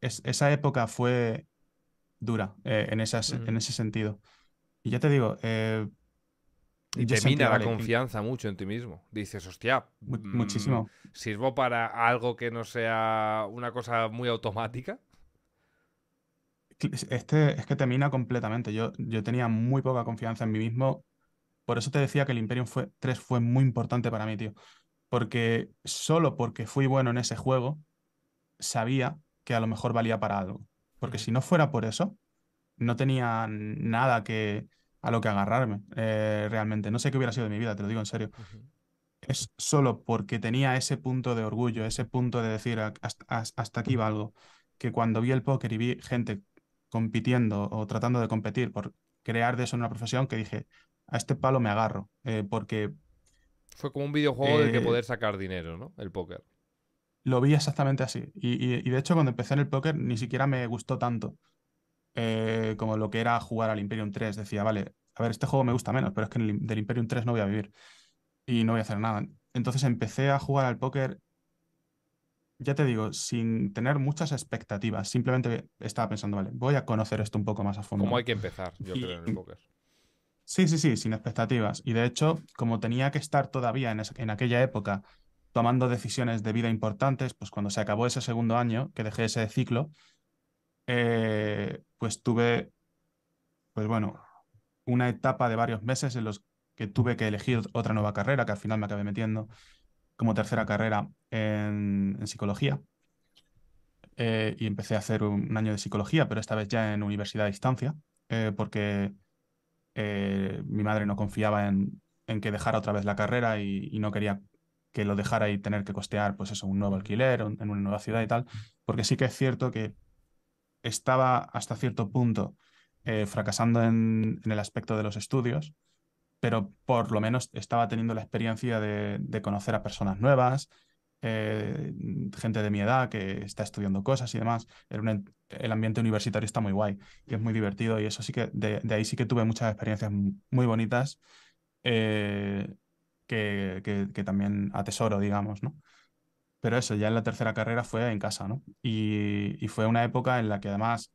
es- esa época fue dura eh, en, esas, en ese sentido. Y ya te digo, eh, Y te mina la vale, confianza mucho en ti mismo. Dices, hostia, mu- mm, muchísimo. ¿sirvo para algo que no sea una cosa muy automática? Este es que te mina completamente. Yo, yo tenía muy poca confianza en mí mismo. Por eso te decía que el Imperium fue, 3 fue muy importante para mí, tío. Porque solo porque fui bueno en ese juego, sabía que a lo mejor valía para algo. Porque si no fuera por eso, no tenía nada que, a lo que agarrarme, eh, realmente. No sé qué hubiera sido de mi vida, te lo digo en serio. Es solo porque tenía ese punto de orgullo, ese punto de decir "Ah, hasta, has- hasta aquí valgo, que cuando vi el póker y vi gente compitiendo o tratando de competir por crear de eso una profesión, que dije, a este palo me agarro, eh, porque Fue como un videojuego del que eh, poder sacar dinero, ¿no? El póker. lo vi exactamente así. Y, y- y de hecho, cuando empecé en el póker, ni siquiera me gustó tanto eh, como lo que era jugar al Imperium 3. Decía, vale, a ver, este juego me gusta menos, pero es que en el- del Imperium 3 no voy a vivir y no voy a hacer nada. Entonces empecé a jugar al póker, ya te digo, sin tener muchas expectativas. Simplemente estaba pensando, vale, voy a conocer esto un poco más a fondo. Como ¿no? hay que empezar, yo creo, en el póker. Sí, sí, sí, sin expectativas. Y de hecho, como tenía que estar todavía en, esa- en aquella época tomando decisiones de vida importantes, pues cuando se acabó ese segundo año, que dejé ese ciclo, eh, pues tuve, pues bueno, una etapa de varios meses en los que tuve que elegir otra nueva carrera, que al final me acabé metiendo como tercera carrera en, psicología. Eh, y empecé a hacer un, un año de psicología, pero esta vez ya en universidad a distancia, eh, porque eh, mi madre no confiaba en, que dejara otra vez la carrera y, no quería que lo dejara y tener que costear, pues eso, un nuevo alquiler en una nueva ciudad y tal, porque sí que es cierto que estaba hasta cierto punto eh, fracasando en, el aspecto de los estudios, pero por lo menos estaba teniendo la experiencia de, conocer a personas nuevas, eh, gente de mi edad que está estudiando cosas y demás. Era el ambiente universitario está muy guay y es muy divertido y eso sí que de, ahí sí que tuve muchas experiencias muy bonitas eh, que, que- que también atesoro, digamos, ¿no? Pero eso, ya en la tercera carrera fue en casa, ¿no? Y, y fue una época en la que además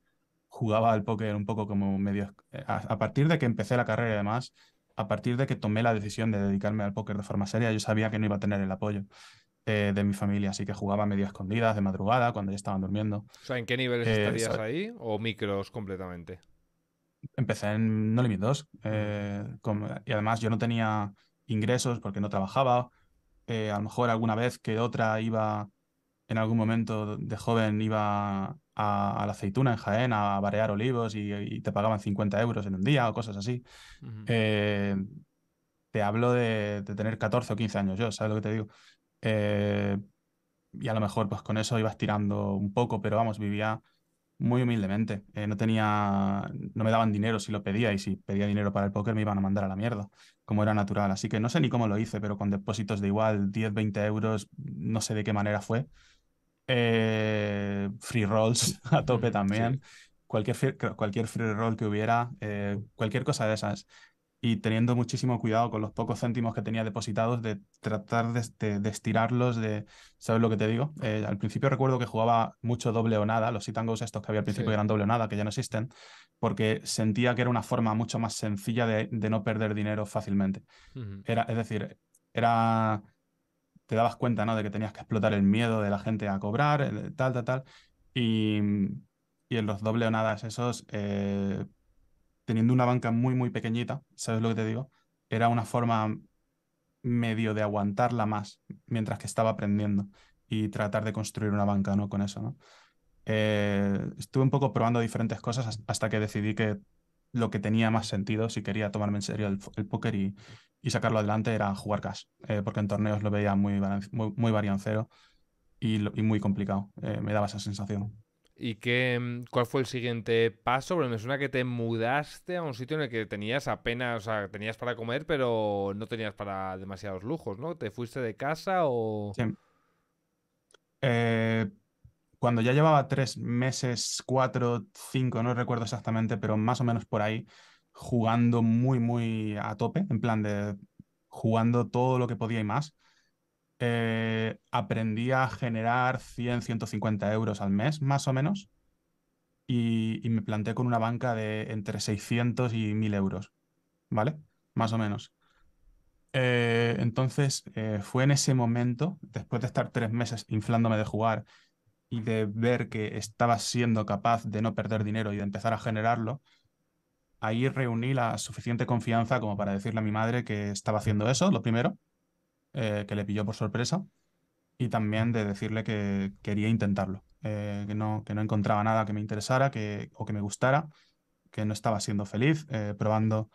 jugaba al póker un poco como medio... A, partir de que empecé la carrera además, a partir de que tomé la decisión de dedicarme al póker de forma seria, yo sabía que no iba a tener el apoyo eh, de mi familia, así que jugaba medio a escondidas, de madrugada, cuando ya estaban durmiendo. O sea, ¿en qué niveles Eh, estarías ahí? ¿O micros completamente? Empecé en No Limit 2 eh, con- y además yo no tenía ingresos porque no trabajaba. Eh, a lo mejor alguna vez que otra iba, en algún momento de joven, iba a, a la aceituna en Jaén a barear olivos y, y te pagaban 50 euros en un día o cosas así. Eh, te hablo de, de tener 14 o 15 años yo, ¿sabes lo que te digo? Eh, y a lo mejor pues con eso ibas tirando un poco, pero vamos, vivía muy humildemente. Eh, no tenía, no me daban dinero si lo pedía y si pedía dinero para el póker me iban a mandar a la mierda, como era natural. Así que no sé ni cómo lo hice, pero con depósitos de igual 10, 20 euros, no sé de qué manera fue. Eh, free rolls a tope sí. también. Cualquier, free- cualquier free roll que hubiera, eh, cualquier cosa de esas. Y teniendo muchísimo cuidado con los pocos céntimos que tenía depositados de tratar de, de- de estirarlos, de, ¿sabes lo que te digo? Eh, al principio recuerdo que jugaba mucho doble o nada, los sit and goes estos que había al principio Sí. eran doble o nada, que ya no existen, porque sentía que era una forma mucho más sencilla de, de no perder dinero fácilmente. Era, es decir, era, te dabas cuenta, ¿no? De que tenías que explotar el miedo de la gente a cobrar, el- tal, tal, tal. Y, y en los doble o nadas esos, eh, teniendo una banca muy, muy pequeñita, ¿sabes lo que te digo? Era una forma medio de aguantarla más mientras que estaba aprendiendo y tratar de construir una banca, ¿no? Con eso, ¿no? Eh, estuve un poco probando diferentes cosas has- hasta que decidí que lo que tenía más sentido, si quería tomarme en serio el, póker y, sacarlo adelante, era jugar cash, eh, porque en torneos lo veía muy, muy, muy variancero y muy complicado. Eh, me daba esa sensación. ¿Y qué, mm, cuál fue el siguiente paso? Porque me suena que te mudaste a un sitio en el que tenías apenas, o sea, tenías para comer, pero no tenías para demasiados lujos, ¿no? ¿Te fuiste de casa o...? Sí. Eh, cuando ya llevaba tres meses, cuatro, cinco, no recuerdo exactamente, pero más o menos por ahí, jugando muy, muy a tope, en plan de jugando todo lo que podía y más, eh, aprendí a generar 100, 150 euros al mes, más o menos, y, me planté con una banca de entre 600 y 1000 euros, ¿vale? Más o menos. Eh, entonces, eh, fue en ese momento, después de estar tres meses inflándome de jugar y de ver que estaba siendo capaz de no perder dinero y de empezar a generarlo, ahí reuní la suficiente confianza como para decirle a mi madre que estaba haciendo eso, lo primero, eh, que le pilló por sorpresa, y también de decirle que quería intentarlo, eh, que, no, que no encontraba nada que me interesara que, o que me gustara, que no estaba siendo feliz, eh, probando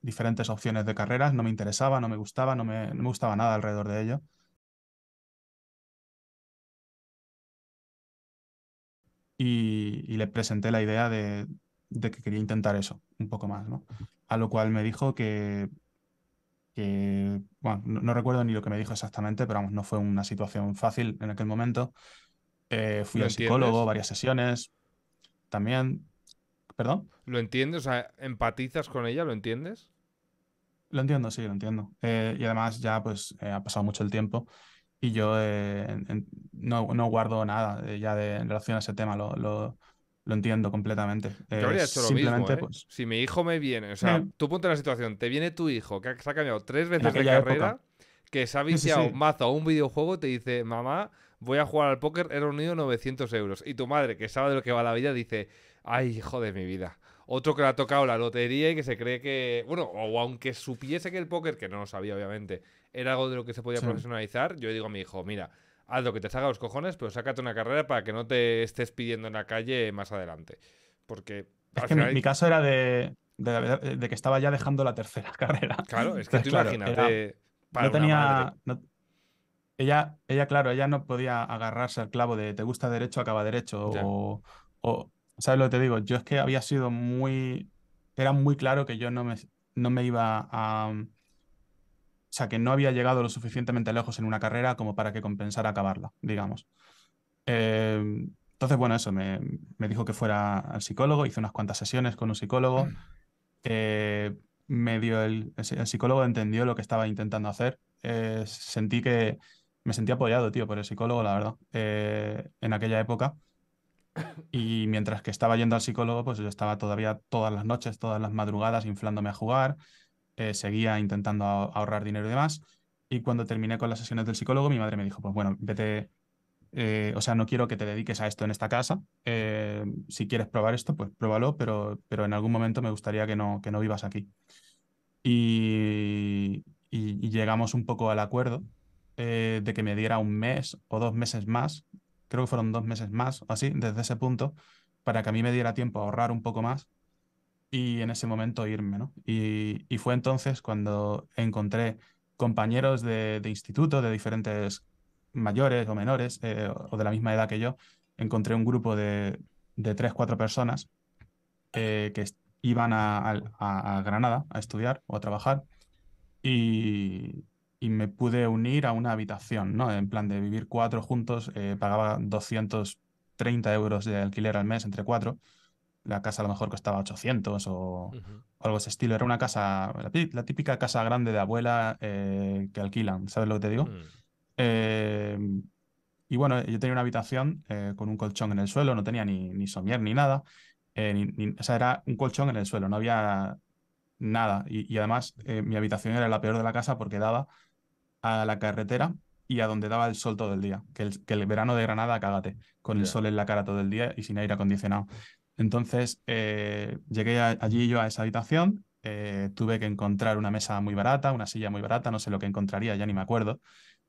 diferentes opciones de carreras, no me interesaba, no me gustaba, no me, no me gustaba nada alrededor de ello. y, le presenté la idea de, que quería intentar eso un poco más, ¿no? A lo cual me dijo que, bueno, no, recuerdo ni lo que me dijo exactamente, pero vamos, no fue una situación fácil en aquel momento. Eh, fui al psicólogo, varias sesiones, también. ¿Perdón? ¿Lo entiendes? O sea, ¿empatizas con ella? ¿Lo entiendes? Lo entiendo, sí, lo entiendo. Eh, y además ya pues eh, ha pasado mucho el tiempo y yo eh, no, guardo nada eh, ya de, en relación a ese tema, lo, lo, entiendo completamente. Yo habría hecho lo mismo, ¿eh? pues Si mi hijo me viene, o sea, tú ponte en la situación, te viene tu hijo que se ha cambiado tres veces de carrera, que se ha viciado un mazo a un videojuego, te dice, mamá, voy a jugar al póker, he reunido 900 euros. Y tu madre, que sabe de lo que va la vida, dice, ay, hijo de mi vida. Otro que le ha tocado la lotería y que se cree que, bueno, o aunque supiese que el póker, que no lo sabía obviamente, era algo de lo que se podía profesionalizar, yo digo a mi hijo, mira, haz lo que te salga los cojones, pero sácate una carrera para que no te estés pidiendo en la calle más adelante. Porque... Es que mi, caso era de, de, que estaba ya dejando la tercera carrera. Claro, es que tú imagínate... no tenía... ella, ella, claro, ella no podía agarrarse al clavo de te gusta derecho, acaba derecho. O, o, ¿sabes lo que te digo? Yo es que había sido muy... Era muy claro que yo no me, no me iba a o sea, que no había llegado lo suficientemente lejos en una carrera como para que compensara acabarla, digamos. Eh, entonces, bueno, eso, me, dijo que fuera al psicólogo, hice unas cuantas sesiones con un psicólogo. Mm. Eh, el, psicólogo entendió lo que estaba intentando hacer. Eh, sentí que me sentí apoyado, tío, por el psicólogo, la verdad, en aquella época. Y mientras que estaba yendo al psicólogo, pues yo estaba todavía todas las noches, todas las madrugadas, inflándome a jugar. Eh, seguía intentando ahorrar dinero y demás. Y cuando terminé con las sesiones del psicólogo, mi madre me dijo, pues bueno, vete, eh, o sea, no quiero que te dediques a esto en esta casa. Eh, si quieres probar esto, pues pruébalo, pero, pero en algún momento me gustaría que no, que no vivas aquí. Y, llegamos un poco al acuerdo de que me diera un mes o dos meses más, creo que fueron dos meses más o así, desde ese punto, para que a mí me diera tiempo a ahorrar un poco más y en ese momento irme, ¿no? Y, fue entonces cuando encontré compañeros de, instituto, de diferentes mayores o menores, eh, o de la misma edad que yo, encontré un grupo de, de tres, cuatro personas eh, que iban a, Granada a estudiar o a trabajar y, me pude unir a una habitación, ¿no? En plan de vivir cuatro juntos, eh, pagaba 230 euros de alquiler al mes entre cuatro la casa a lo mejor costaba 800 o, algo de ese estilo. Era una casa, la, típica casa grande de abuela eh, que alquilan, ¿sabes lo que te digo? Mm. Em, y bueno, yo tenía una habitación eh, con un colchón en el suelo, no tenía ni, ni somier ni nada. Eh, o sea, era un colchón en el suelo, no había nada. Y, además, mi habitación era la peor de la casa porque daba a la carretera y a donde daba el sol todo el día. Que el, verano de Granada, cágate, con el sol en la cara todo el día y sin aire acondicionado. Entonces eh, llegué allí yo a esa habitación, eh, tuve que encontrar una mesa muy barata, una silla muy barata, no sé lo que encontraría, ya ni me acuerdo,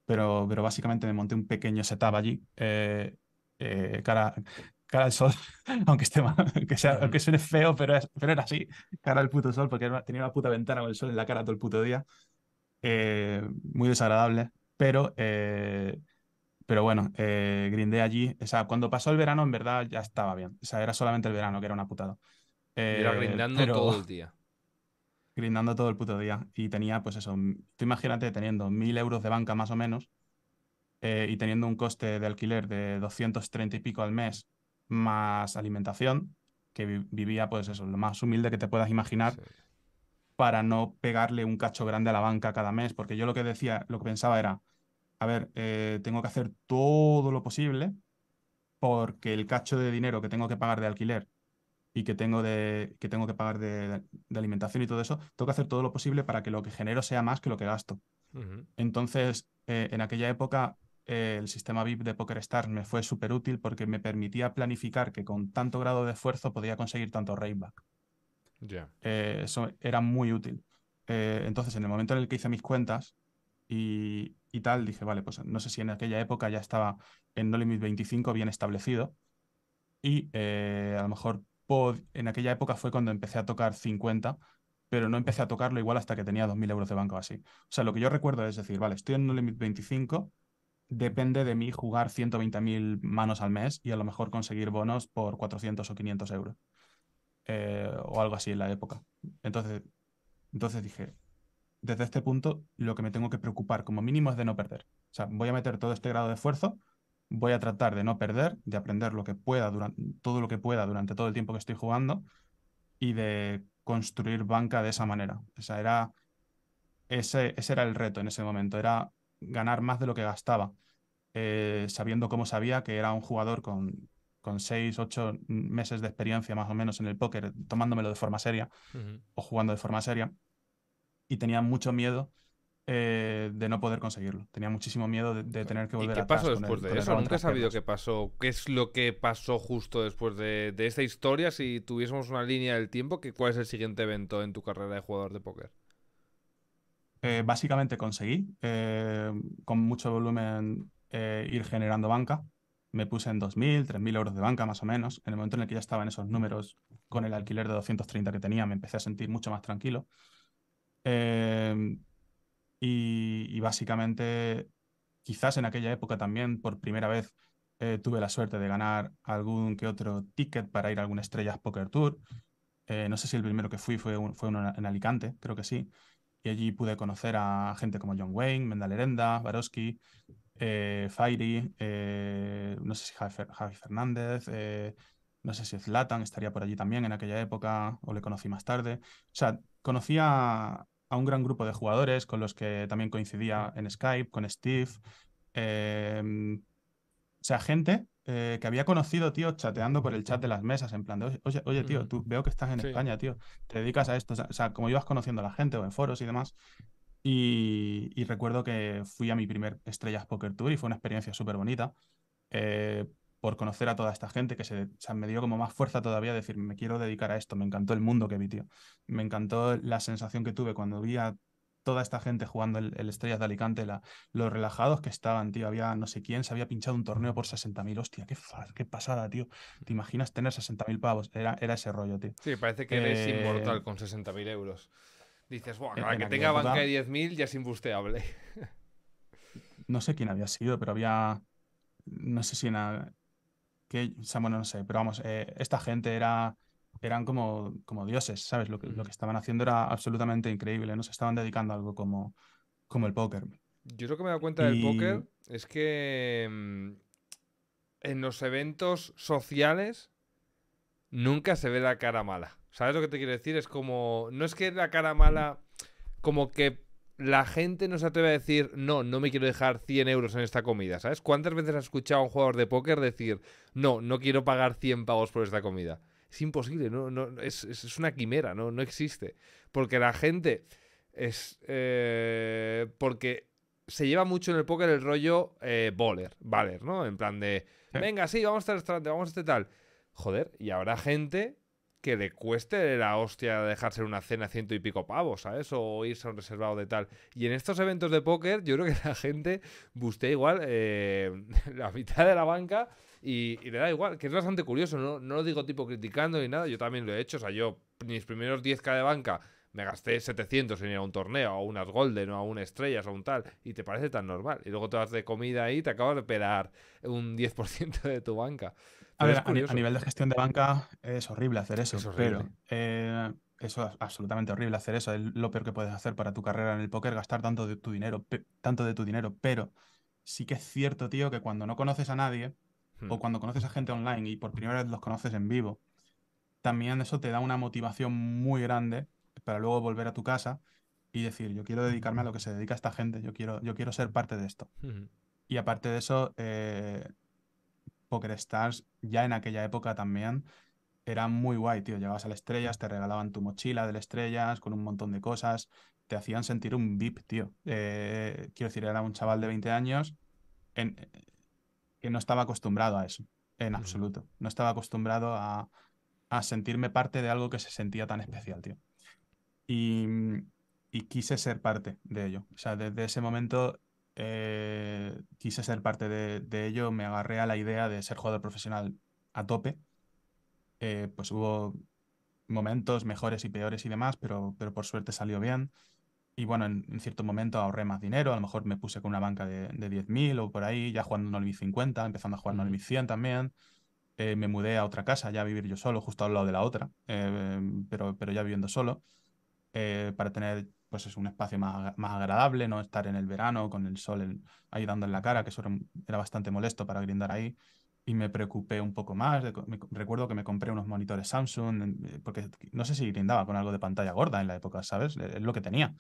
pero, pero básicamente me monté un pequeño setup allí, eh, cara, cara al sol, aunque, esté mal, aunque, sea, aunque suene feo, pero, pero era así, cara al puto sol, porque tenía una puta ventana con el sol en la cara todo el puto día, muy desagradable, pero pero bueno, eh, grindé allí. O sea, cuando pasó el verano, en verdad ya estaba bien. O sea, era solamente el verano, que era una putada. era Eh, grindando pero- todo el día. grindando todo el puto día. Y tenía, pues eso, tú imagínate teniendo 1000 euros de banca más o menos eh, y teniendo un coste de alquiler de 230 y pico al mes más alimentación, que vi- vivía, pues eso, lo más humilde que te puedas imaginar Sí. para no pegarle un cacho grande a la banca cada mes. Porque yo lo que decía, lo que pensaba era, a ver, eh, tengo que hacer todo lo posible porque el cacho de dinero que tengo que pagar de alquiler y que tengo, de, que, tengo que pagar de, de alimentación y todo eso, tengo que hacer todo lo posible para que lo que genero sea más que lo que gasto. Entonces, eh, en aquella época, eh, el sistema VIP de PokerStars me fue súper útil porque me permitía planificar que con tanto grado de esfuerzo podía conseguir tanto rateback. Ya. Eh, eso era muy útil. Entonces, en el momento en el que hice mis cuentas y, y tal, dije, vale, pues no sé si en aquella época ya estaba en No Limit 25 bien establecido y eh, a lo mejor pod- en aquella época fue cuando empecé a tocar 50, pero no empecé a tocarlo igual hasta que tenía 2.000 euros de banco así. O sea, lo que yo recuerdo es decir, vale, estoy en No Limit 25, depende de mí jugar 120.000 manos al mes y a lo mejor conseguir bonos por 400 o 500 euros eh, o algo así en la época. Entonces, entonces dije, desde este punto lo que me tengo que preocupar como mínimo es de no perder. O sea, voy a meter todo este grado de esfuerzo, voy a tratar de no perder, de aprender lo que pueda durante todo lo que pueda durante todo el tiempo que estoy jugando y de construir banca de esa manera. O sea, era ese, ese era el reto en ese momento, era ganar más de lo que gastaba, eh, sabiendo cómo sabía que era un jugador con, con 6, 8 meses de experiencia más o menos en el póker, tomándomelo de forma seria o jugando de forma seria, y tenía mucho miedo eh, de no poder conseguirlo. Tenía muchísimo miedo de, de tener que ¿Y volver qué atrás pasó el- después con de el eso? Nunca he sabido qué pasó. ¿Qué es lo que pasó justo después de, de esta historia? Si tuviésemos una línea del tiempo, que ¿cuál es el siguiente evento en tu carrera de jugador de póker? Eh, básicamente conseguí, eh, con mucho volumen, ir generando banca. Me puse en 2.000, 3.000 euros de banca más o menos. En el momento en el que ya estaba en esos números, con el alquiler de 230 que tenía, me empecé a sentir mucho más tranquilo. Eh, y, básicamente, quizás en aquella época también, por primera vez, eh, tuve la suerte de ganar algún que otro ticket para ir a algún Estrellas Poker Tour. Eh, no sé si el primero que fui fue, fue uno en Alicante, creo que sí. Y allí pude conocer a gente como John Wayne, Mendalerenda, Barowski, eh, Fairy, no sé si Javi, Javi Fernández, no sé si Zlatan estaría por allí también en aquella época, o le conocí más tarde. O sea, conocí a, un gran grupo de jugadores con los que también coincidía en Skype, con Steve. eh, o sea, gente eh, que había conocido, tío, chateando por el chat de las mesas, en plan de, oye, tío, tú veo que estás en Sí. España, tío, te dedicas a esto. O sea, o sea, como ibas conociendo a la gente o en foros y demás. Y, y recuerdo que fui a mi primer Estrellas Poker Tour y fue una experiencia súper bonita eh, por conocer a toda esta gente que se, o sea, me dio como más fuerza todavía decir, me quiero dedicar a esto. Me encantó el mundo que vi, tío. Me encantó la sensación que tuve cuando vi a toda esta gente jugando el, el Estrellas de Alicante, la, los relajados que estaban, tío. Había no sé quién, se había pinchado un torneo por 60.000. Hostia, qué, qué pasada, tío. ¿Te imaginas tener 60.000 pavos? Era, era ese rollo, tío. Sí, parece que eres Eh, inmortal con 60.000 euros. Dices, en- cada en que tenga banca de 10.000 ya es imbusteable. no sé quién había sido, pero había, no sé si era, que, o sea, bueno, no sé, pero vamos, eh, esta gente era, eran como, como dioses, ¿sabes? Lo que, lo que estaban haciendo era absolutamente increíble, ¿no? Se estaban dedicando a algo como, como el póker. Yo lo que me he dado cuenta del póker es que mm, en los eventos sociales nunca se ve la cara mala. ¿Sabes lo que te quiero decir? Es como. No es que la cara mala. Como que la gente no se atreve a decir, no, no me quiero dejar 100 euros en esta comida. ¿Sabes? ¿Cuántas veces has escuchado a un jugador de póker decir, no, no quiero pagar 100 pavos por esta comida? Es imposible, no, no, es, es- una quimera, no, no existe. Porque la gente es. eh, porque se lleva mucho en el póker el rollo eh, bowler, valer, ¿no? En plan de, venga, sí, vamos a este restaurante, vamos a este tal. Joder, y habrá gente que le cueste la hostia dejarse una cena ciento y pico pavos, ¿sabes? O irse a un reservado de tal. Y en estos eventos de póker, yo creo que la gente bustea igual eh, la mitad de la banca y, le da igual, que es bastante curioso, ¿no? No lo digo tipo criticando ni nada, yo también lo he hecho, o sea, yo mis primeros 10k de banca me gasté 700 en ir a un torneo, a unas Golden, o a un Estrellas, o un tal, y te parece tan normal. Y luego te vas de comida y te acabas de pegar un 10% de tu banca. A ver, a, nivel de gestión de banca es horrible hacer eso, pero eh, eso es absolutamente horrible hacer eso. Es lo peor que puedes hacer para tu carrera en el póker, gastar tanto de tu dinero, tanto de tu dinero. Pero sí que es cierto, tío, que cuando no conoces a nadie, o hmm. cuando conoces a gente online y por primera vez los conoces en vivo, también eso te da una motivación muy grande para luego volver a tu casa y decir, yo quiero dedicarme a lo que se dedica esta gente, yo quiero, yo quiero ser parte de esto. Y aparte de eso, eh, Stars ya en aquella época también era muy guay, tío. Llegabas a las estrellas, te regalaban tu mochila de las estrellas con un montón de cosas, te hacían sentir un VIP, tío. Eh, quiero decir, era un chaval de 20 años en, que no estaba acostumbrado a eso, en absoluto. No estaba acostumbrado a, a sentirme parte de algo que se sentía tan especial, tío. Y, y quise ser parte de ello. O sea, desde ese momento eh, quise ser parte de, ello, me agarré a la idea de ser jugador profesional a tope. Eh, pues hubo momentos mejores y peores y demás, pero, pero por suerte salió bien. Y bueno, en, cierto momento ahorré más dinero, a lo mejor me puse con una banca de, de 10.000 o por ahí, ya jugando en 50, empezando a jugar en 100 también. Eh, me mudé a otra casa, ya a vivir yo solo, justo al lado de la otra, pero, pero ya viviendo solo, para tener pues es un espacio más, más, agradable, no estar en el verano con el sol ahí dando en la cara, que eso era, bastante molesto para grindar ahí. Y me preocupé un poco más. recuerdo que me compré unos monitores Samsung, eh, porque no sé si grindaba con algo de pantalla gorda en la época, ¿sabes? Es lo que tenía.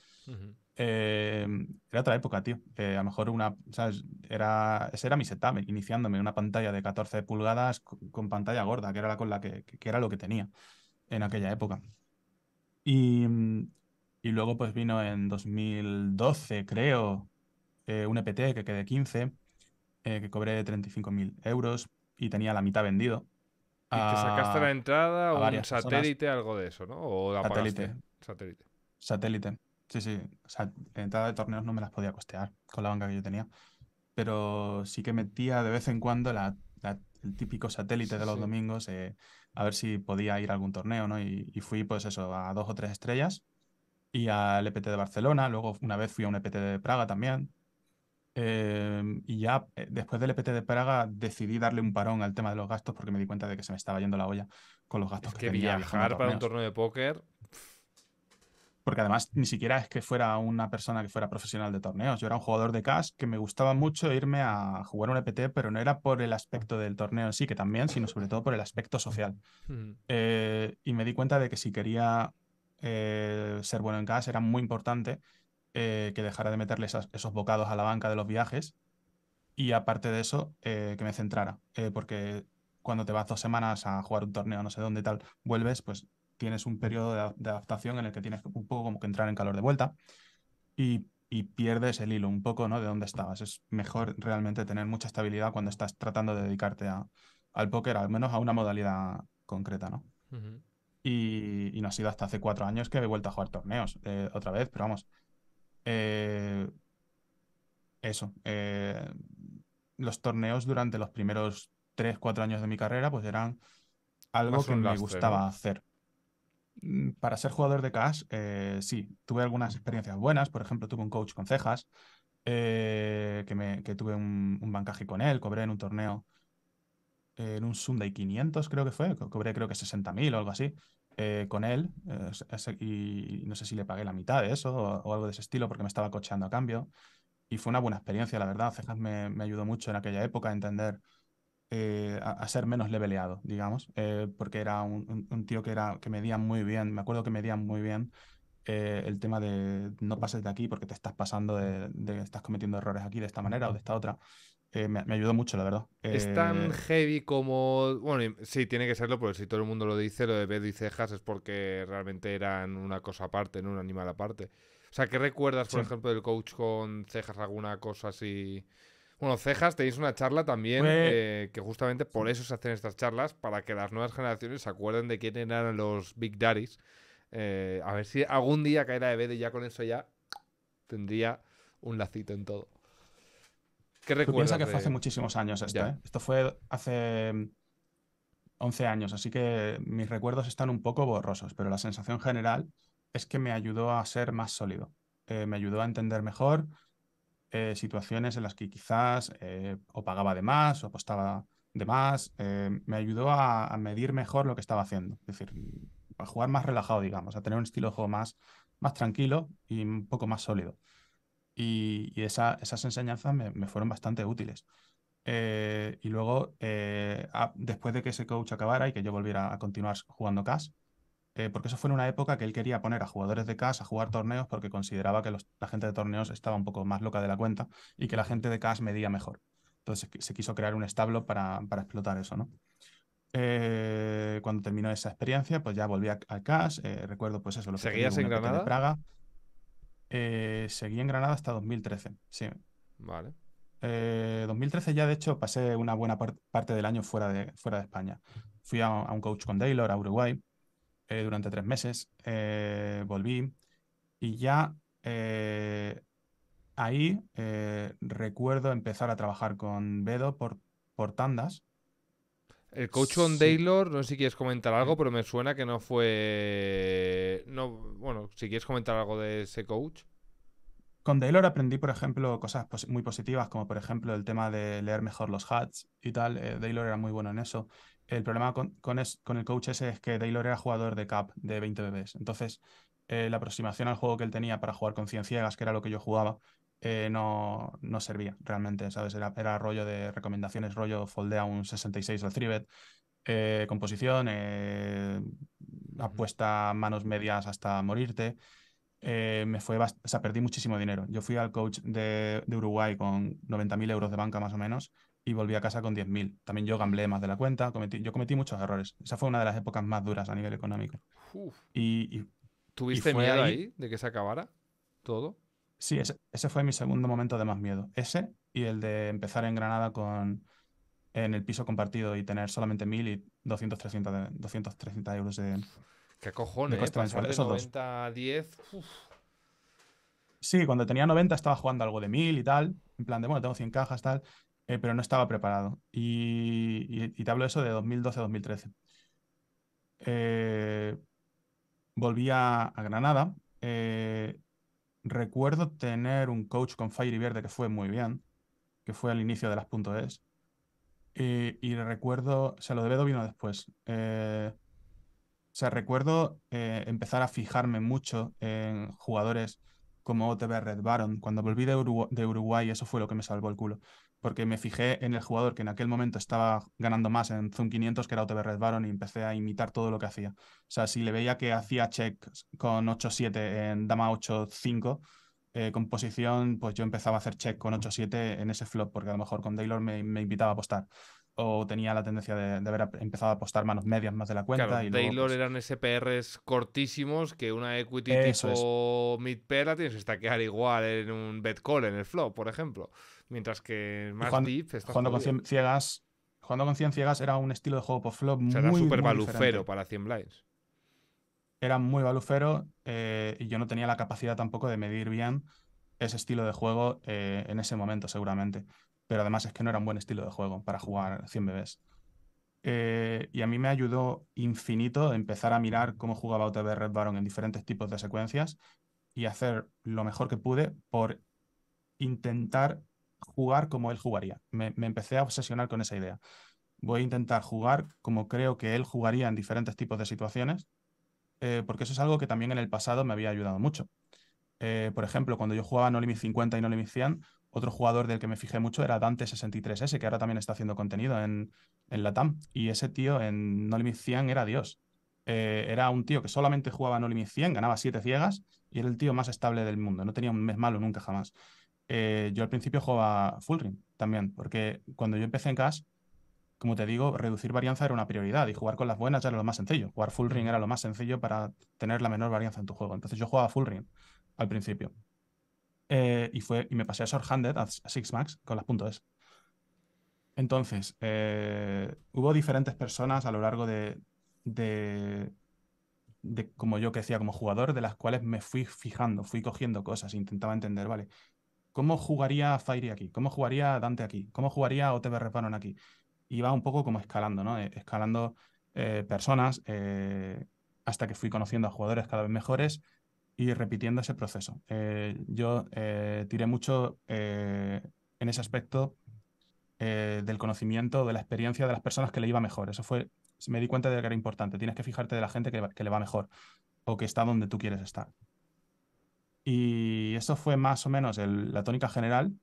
Em, era otra época, tío. a lo mejor una, ¿sabes? Era, ese era mi setup, iniciándome una pantalla de 14 pulgadas con, pantalla gorda, que era la con la que, que, era lo que tenía en aquella época. Y, y luego pues vino en 2012, creo, eh, un EPT que quedé 15, eh, que cobré 35.000 euros y tenía la mitad vendido. ¿Y te sacaste la entrada o un satélite, algo de eso, ¿no? ¿O la satélite. Satélite. Satélite. Sí, sí. O sea, entrada de torneos no me las podía costear con la banca que yo tenía. Pero sí que metía de vez en cuando la, el típico satélite de los domingos eh, a ver si podía ir a algún torneo, ¿no? Y, y, fui, pues eso, a dos o tres estrellas y al EPT de Barcelona. Luego una vez fui a un EPT de Praga también. Em, y ya eh, después del EPT de Praga decidí darle un parón al tema de los gastos porque me di cuenta de que se me estaba yendo la olla con los gastos es que, viajar para un torneo de póker porque además ni siquiera es que fuera una persona que fuera profesional de torneos. Yo era un jugador de cash que me gustaba mucho irme a jugar un EPT, pero no era por el aspecto del torneo en sí, que también, sino sobre todo por el aspecto social. Eh, y me di cuenta de que si quería eh, ser bueno en cash era muy importante eh, que dejara de meterle esos bocados a la banca de los viajes y aparte de eso, eh, que me centrara, porque cuando te vas dos semanas a jugar un torneo, no sé dónde tal, vuelves, pues tienes un periodo de, adaptación en el que tienes un poco como que entrar en calor de vuelta y, pierdes el hilo un poco ¿no? de dónde estabas. Es mejor realmente tener mucha estabilidad cuando estás tratando de dedicarte a, al póker, al menos a una modalidad concreta, ¿no? Y, no ha sido hasta hace cuatro años que he vuelto a jugar torneos eh, otra vez, pero vamos. Eh, eso. Eh, los torneos durante los primeros tres, cuatro años de mi carrera, pues eran algo que me gustaba hacer. Mm, para ser jugador de cash, sí, tuve algunas experiencias buenas. Por ejemplo, tuve un coach con cejas, que, me, que tuve un, un bancaje con él, cobré en un torneo en un Sunday 500, creo que fue, cobré creo que 60.000 o algo así, eh, con él, eh, y no sé si le pagué la mitad de eso o, algo de ese estilo porque me estaba cocheando a cambio. Y fue una buena experiencia, la verdad. Cejas me, me ayudó mucho en aquella época a entender, eh, a, ser menos leveleado, digamos, porque era un, un, tío que, era, que medía muy bien, me acuerdo que medía muy bien el tema de no pases de aquí porque te estás pasando de, de, estás cometiendo errores aquí de esta manera o de esta otra. Eh, me, ayudó mucho, la verdad. Es tan eh, heavy como. Bueno, sí, tiene que serlo, porque si todo el mundo lo dice, lo de Bedo y Cejas es porque realmente eran una cosa aparte, no un animal aparte. O sea, ¿qué recuerdas, por ejemplo, del coach con Cejas, alguna cosa así? Bueno, Cejas, tenéis una charla también, eh, que justamente por eso se hacen estas charlas, para que las nuevas generaciones se acuerden de quién eran los Big Daddies. a ver si algún día caerá de Bedo y ya con eso ya tendría un lacito en todo. ¿Qué recuerdas? que fue hace muchísimos años esto, ¿eh? Esto fue hace 11 años, así que mis recuerdos están un poco borrosos, pero la sensación general es que me ayudó a ser más sólido. Eh, me ayudó a entender mejor eh, situaciones en las que quizás eh, o pagaba de más o apostaba de más. me ayudó a, medir mejor lo que estaba haciendo. Es decir, a jugar más relajado, digamos, a tener un estilo de juego más, más tranquilo y un poco más sólido. Y, esas enseñanzas me, fueron bastante útiles. y luego, después de que ese coach acabara y que yo volviera a continuar jugando CAS, eh, porque eso fue en una época que él quería poner a jugadores de CAS a jugar torneos porque consideraba que la gente de torneos estaba un poco más loca de la cuenta y que la gente de CAS medía mejor. Entonces se quiso crear un establo para, explotar eso, ¿no? Eh, cuando terminó esa experiencia, pues ya volví a, CAS. Eh, recuerdo, pues eso, lo que ¿Seguías en Granada? Praga. Seguí en Granada hasta 2013, sí. Vale. 2013 ya, de hecho, pasé una buena parte del año fuera de, fuera de España. Fui a, a un coach con Taylor a Uruguay eh, durante tres meses, eh, volví y ya eh, ahí recuerdo empezar a trabajar con Bedo por, por tandas. El coach con Taylor, no sé si quieres comentar algo, pero me suena que no fue. No, bueno, si quieres comentar algo de ese coach. Con Taylor aprendí, por ejemplo, cosas muy positivas, como por ejemplo el tema de leer mejor los hats y tal. Taylor era muy bueno en eso. El problema con, con, el coach ese es que Taylor era jugador de CAP de 20 bebés. Entonces, eh, la aproximación al juego que él tenía para jugar con 100 ciegas, que era lo que yo jugaba, eh, no, no, servía realmente, ¿sabes? Era, era, rollo de recomendaciones, rollo foldea un 66 al 3 eh, composición, apuesta manos medias hasta morirte. me fue o sea, perdí muchísimo dinero. Yo fui al coach de, de Uruguay con 90.000 euros de banca más o menos y volví a casa con 10.000. También yo gamblé más de la cuenta, cometí, yo cometí muchos errores. Esa fue una de las épocas más duras a nivel económico. Y, ¿Tuviste miedo ahí, de que se acabara todo? Sí, ese, ese, fue mi segundo momento de más miedo. Ese y el de empezar en Granada con en el piso compartido y tener solamente 1.000 y 200, 300, de, 200 300 euros de... ¿Qué cojones? De eh? De 90 a 10... Sí, cuando tenía 90 estaba jugando algo de 1000 y tal. En plan de, bueno, tengo 100 cajas, tal. Eh, pero no estaba preparado. Y, te hablo eso de 2012-2013. Eh, volví a, Granada. Eh, recuerdo tener un coach con Fire y Verde que fue muy bien, que fue al inicio de las .es. y recuerdo, o sea, lo de Bedo vino después. o sea, recuerdo empezar a fijarme mucho en jugadores como OTB Red Baron. Cuando volví de, de Uruguay, eso fue lo que me salvó el culo porque me fijé en el jugador que en aquel momento estaba ganando más en Zoom 500, que era OTB Red Baron, y empecé a imitar todo lo que hacía. O sea, si le veía que hacía check con 8-7 en Dama 8-5, eh, con posición, pues yo empezaba a hacer check con 8-7 en ese flop, porque a lo mejor con Taylor me, invitaba a apostar. O tenía la tendencia de, haber empezado a apostar manos medias más de la cuenta. Claro, y Taylor pues eran SPRs cortísimos que una equity tipo mid-pair la tienes que stackear igual en un bet call en el flop, por ejemplo. Mientras que más deep jugando con 100 ciegas. Jugando con 100 ciegas era un estilo de juego por flop muy, era súper balufero para 100 blinds. Era muy balufero eh, y yo no tenía la capacidad tampoco de medir bien ese estilo de juego eh, en ese momento, seguramente. Pero además es que no era un buen estilo de juego para jugar 100 bebés. Eh, y a mí me ayudó infinito empezar a mirar cómo jugaba OTB Red Baron en diferentes tipos de secuencias y hacer lo mejor que pude por intentar jugar como él jugaría. Me, empecé a obsesionar con esa idea. Voy a intentar jugar como creo que él jugaría en diferentes tipos de situaciones, eh, porque eso es algo que también en el pasado me había ayudado mucho. Eh, por ejemplo, cuando yo jugaba No Limit 50 y No Limit 100, otro jugador del que me fijé mucho era Dante63S, que ahora también está haciendo contenido en, en la TAM. Y ese tío en No Limit 100 era Dios. Eh, era un tío que solamente jugaba No Limit 100, ganaba 7 ciegas y era el tío más estable del mundo. No tenía un mes malo nunca jamás. Eh, yo al principio jugaba full ring también, porque cuando yo empecé en Cash, como te digo, reducir varianza era una prioridad y jugar con las buenas era lo más sencillo. Jugar full ring era lo más sencillo para tener la menor varianza en tu juego. Entonces yo jugaba full ring al principio. Eh, y, fue, y me pasé a short-handed, a, Six Max, con las puntos. Entonces, eh, hubo diferentes personas a lo largo de, de, como yo que decía, como jugador, de las cuales me fui fijando, fui cogiendo cosas, intentaba entender, vale, ¿Cómo jugaría Fairy aquí? ¿Cómo jugaría Dante aquí? ¿Cómo jugaría OTB Reparon aquí? Va un poco como escalando, ¿no? Eh, escalando personas hasta que fui conociendo a jugadores cada vez mejores y repitiendo ese proceso. Eh, yo eh, tiré mucho en ese aspecto del conocimiento, de la experiencia de las personas que le iba mejor. Eso fue, me di cuenta de que era importante. Tienes que fijarte de la gente que, le va mejor o que está donde tú quieres estar. Y eso fue más o menos la tónica general.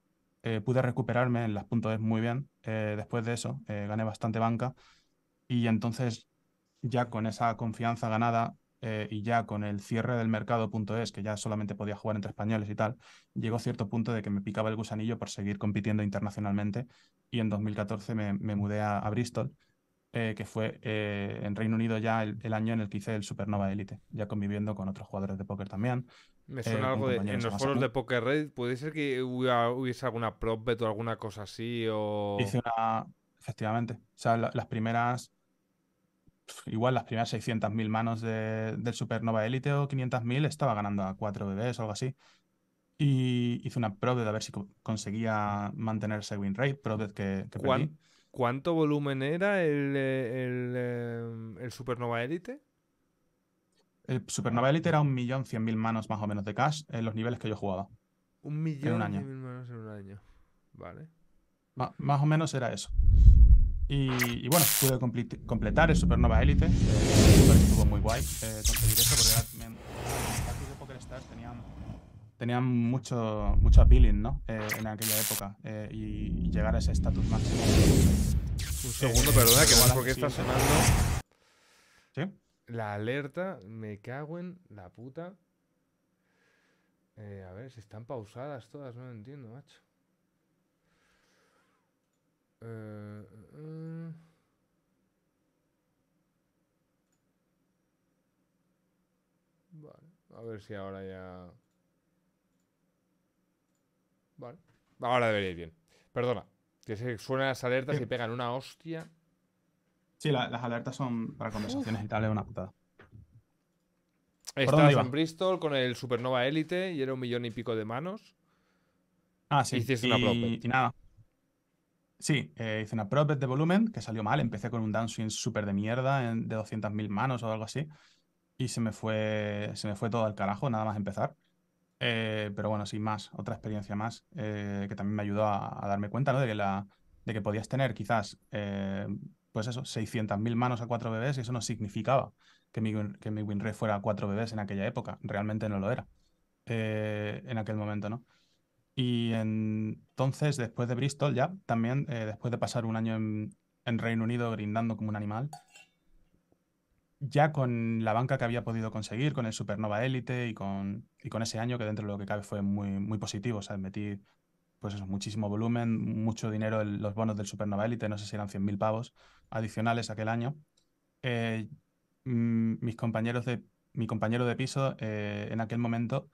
pude recuperarme en las puntos .es muy bien. después de eso, gané bastante banca. Y entonces, ya con esa confianza ganada, eh, y ya con el cierre del mercado.es, que ya solamente podía jugar entre españoles y tal, llegó cierto punto de que me picaba el gusanillo por seguir compitiendo internacionalmente y en 2014 me, mudé a, Bristol, eh, que fue eh, en Reino Unido ya el, año en el que hice el Supernova Elite, ya conviviendo con otros jugadores de póker también. Me suena algo de, en los foros de Poker Red, ¿puede ser que hubiese alguna prop bet o alguna cosa así? O... Hice una, efectivamente, o sea, las primeras igual las primeras 600.000 manos del Supernova Elite o 500.000 estaba ganando a 4 bebés o algo así. Y hice una probe de a ver si conseguía mantenerse win rate, que, que perdí. ¿Cuánto volumen era el, el, em, Supernova Elite? El Supernova Elite era un millón cien mil manos más o menos de cash en los niveles que yo jugaba. Un millón en un año. manos en un año. Vale. más o menos era eso. Y, bueno, pude completar el Supernova Elite. Eh, estuvo muy guay eh, conseguir eso porque los partidos de Poker Stars tenían, tenían mucho, mucho appealing ¿no? Eh, en aquella época eh, y, llegar a ese estatus máximo. Un segundo, perdona, que más porque está sonando. ¿Sí? La alerta, me cago en la puta. a ver, si están pausadas todas, no lo entiendo, macho. Eh, eh. Vale, a ver si ahora ya... Vale, ahora debería ir bien. Perdona, que se suenan las alertas y pegan una hostia. Sí, las alertas son para conversaciones y tal, es una putada. Estabas en Bristol con el Supernova Elite y era un millón y pico de manos. Ah, sí. Hiciste una y, y nada. Sí, eh, hice una prop de volumen que salió mal. Empecé con un downswing súper de mierda en, de 200.000 manos o algo así. Y se me fue, se me fue todo al carajo, nada más empezar. Eh, pero bueno, sin más, otra experiencia más eh, que también me ayudó a, darme cuenta ¿no? de, que la, de que podías tener quizás, pues eso, 600.000 manos a 4 bebés y eso no significaba que mi, que mi win fuera a 4 bebés en aquella época. Realmente no lo era en aquel momento, ¿no? Y entonces, después de Bristol, ya también, eh, después de pasar un año en, Reino Unido grindando como un animal, ya con la banca que había podido conseguir, con el Supernova Elite y con, y con ese año que dentro de lo que cabe fue muy, muy positivo, o sea, metí pues muchísimo volumen, mucho dinero en los bonos del Supernova Elite, no sé si eran 100.000 pavos adicionales aquel año. Eh, mm, mis compañeros de, mi compañero de piso eh, en aquel momento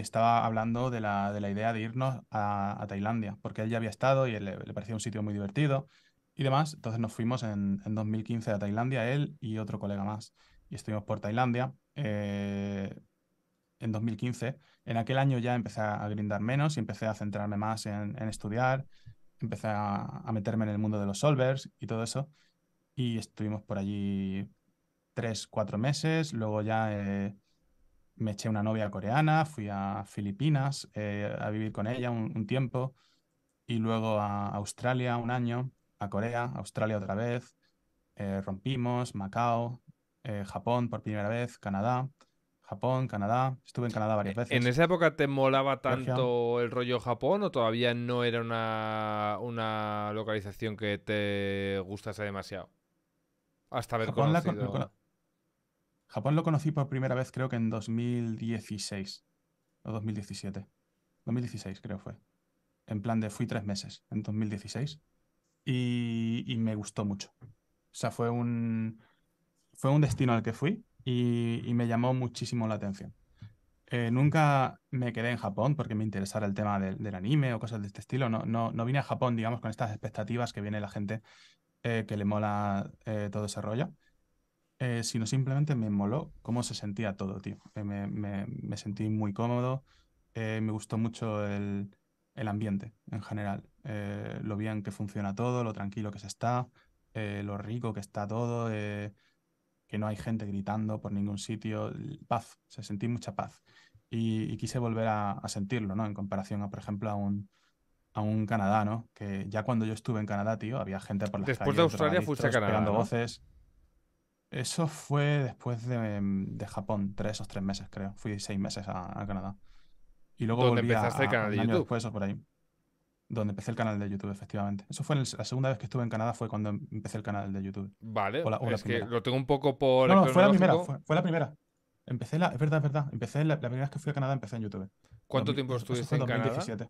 estaba hablando de la, de la idea de irnos a, Tailandia, porque él ya había estado y le, parecía un sitio muy divertido y demás. Entonces nos fuimos en, en, 2015 a Tailandia, él y otro colega más. Y estuvimos por Tailandia eh, en 2015. En aquel año ya empecé a grindar menos y empecé a centrarme más en, en estudiar. Empecé a, a, meterme en el mundo de los solvers y todo eso. Y estuvimos por allí tres, cuatro meses. Luego ya... Eh, me eché una novia coreana, fui a Filipinas eh, a vivir con ella un, tiempo y luego a Australia un año, a Corea, Australia otra vez, eh, rompimos, Macao, eh, Japón por primera vez, Canadá, Japón, Canadá, estuve en Canadá varias veces. ¿En esa época te molaba tanto el rollo Japón o todavía no era una, una localización que te gustase demasiado? Hasta haber conocido... Japón lo conocí por primera vez creo que en 2016 o 2017. 2016 creo fue. En plan de fui tres meses en 2016 y, me gustó mucho. O sea, fue un, fue un destino al que fui y, me llamó muchísimo la atención. Eh, nunca me quedé en Japón porque me interesara el tema del, anime o cosas de este estilo. No, no, no, vine a Japón, digamos, con estas expectativas que viene la gente eh, que le mola eh, todo ese rollo. Eh, sino simplemente me moló cómo se sentía todo, tío. Eh, me, sentí muy cómodo, eh, me gustó mucho el, ambiente en general, lo bien que funciona todo, lo tranquilo que se está, lo rico que está todo, que no hay gente gritando por ningún sitio, paz, se sentí mucha paz. y, quise volver a, sentirlo, ¿no? En comparación a, por ejemplo, a un, a un Canadá, ¿no? Que ya cuando yo estuve en Canadá, tío, había gente por las Después de Australia fuiste a Canadá, voces. Eso fue después de, de, Japón, tres o tres meses, creo. Fui seis meses a, Canadá. Y luego ¿Dónde volví empezaste el canal de YouTube? después o por ahí. Donde empecé el canal de YouTube, efectivamente. Eso fue la segunda vez que estuve en Canadá, fue cuando empecé el canal de YouTube. Vale, es que lo tengo un poco por. No, no fue la primera, fue, la primera. Empecé la, es verdad, es verdad. Empecé la, primera vez que fui a Canadá, empecé en YouTube. ¿Cuánto tiempo estuviste en 2017.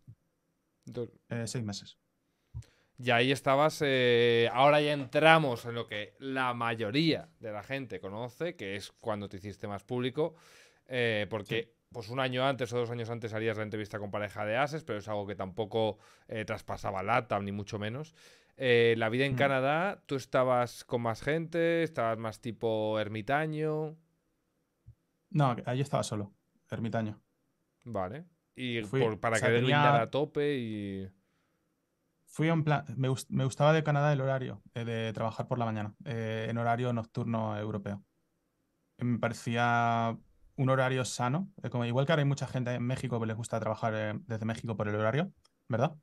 Canadá? Eh, seis meses. Y ahí estabas. Eh, ahora ya entramos en lo que la mayoría de la gente conoce, que es cuando te hiciste más público. Eh, porque pues un año antes o dos años antes harías la entrevista con pareja de ases, pero es algo que tampoco eh, traspasaba LATAM, ni mucho menos. Eh, la vida en mm. Canadá, ¿tú estabas con más gente? ¿Estabas más tipo ermitaño? No, ahí estaba solo, ermitaño. Vale. Y para querer tenía... a tope y... Fui en plan... Me, gustaba de Canadá el horario, eh, de trabajar por la mañana, en horario nocturno europeo. Me parecía un horario sano. Eh, como, igual que ahora hay mucha gente en México que les gusta trabajar eh, desde México por el horario, ¿verdad?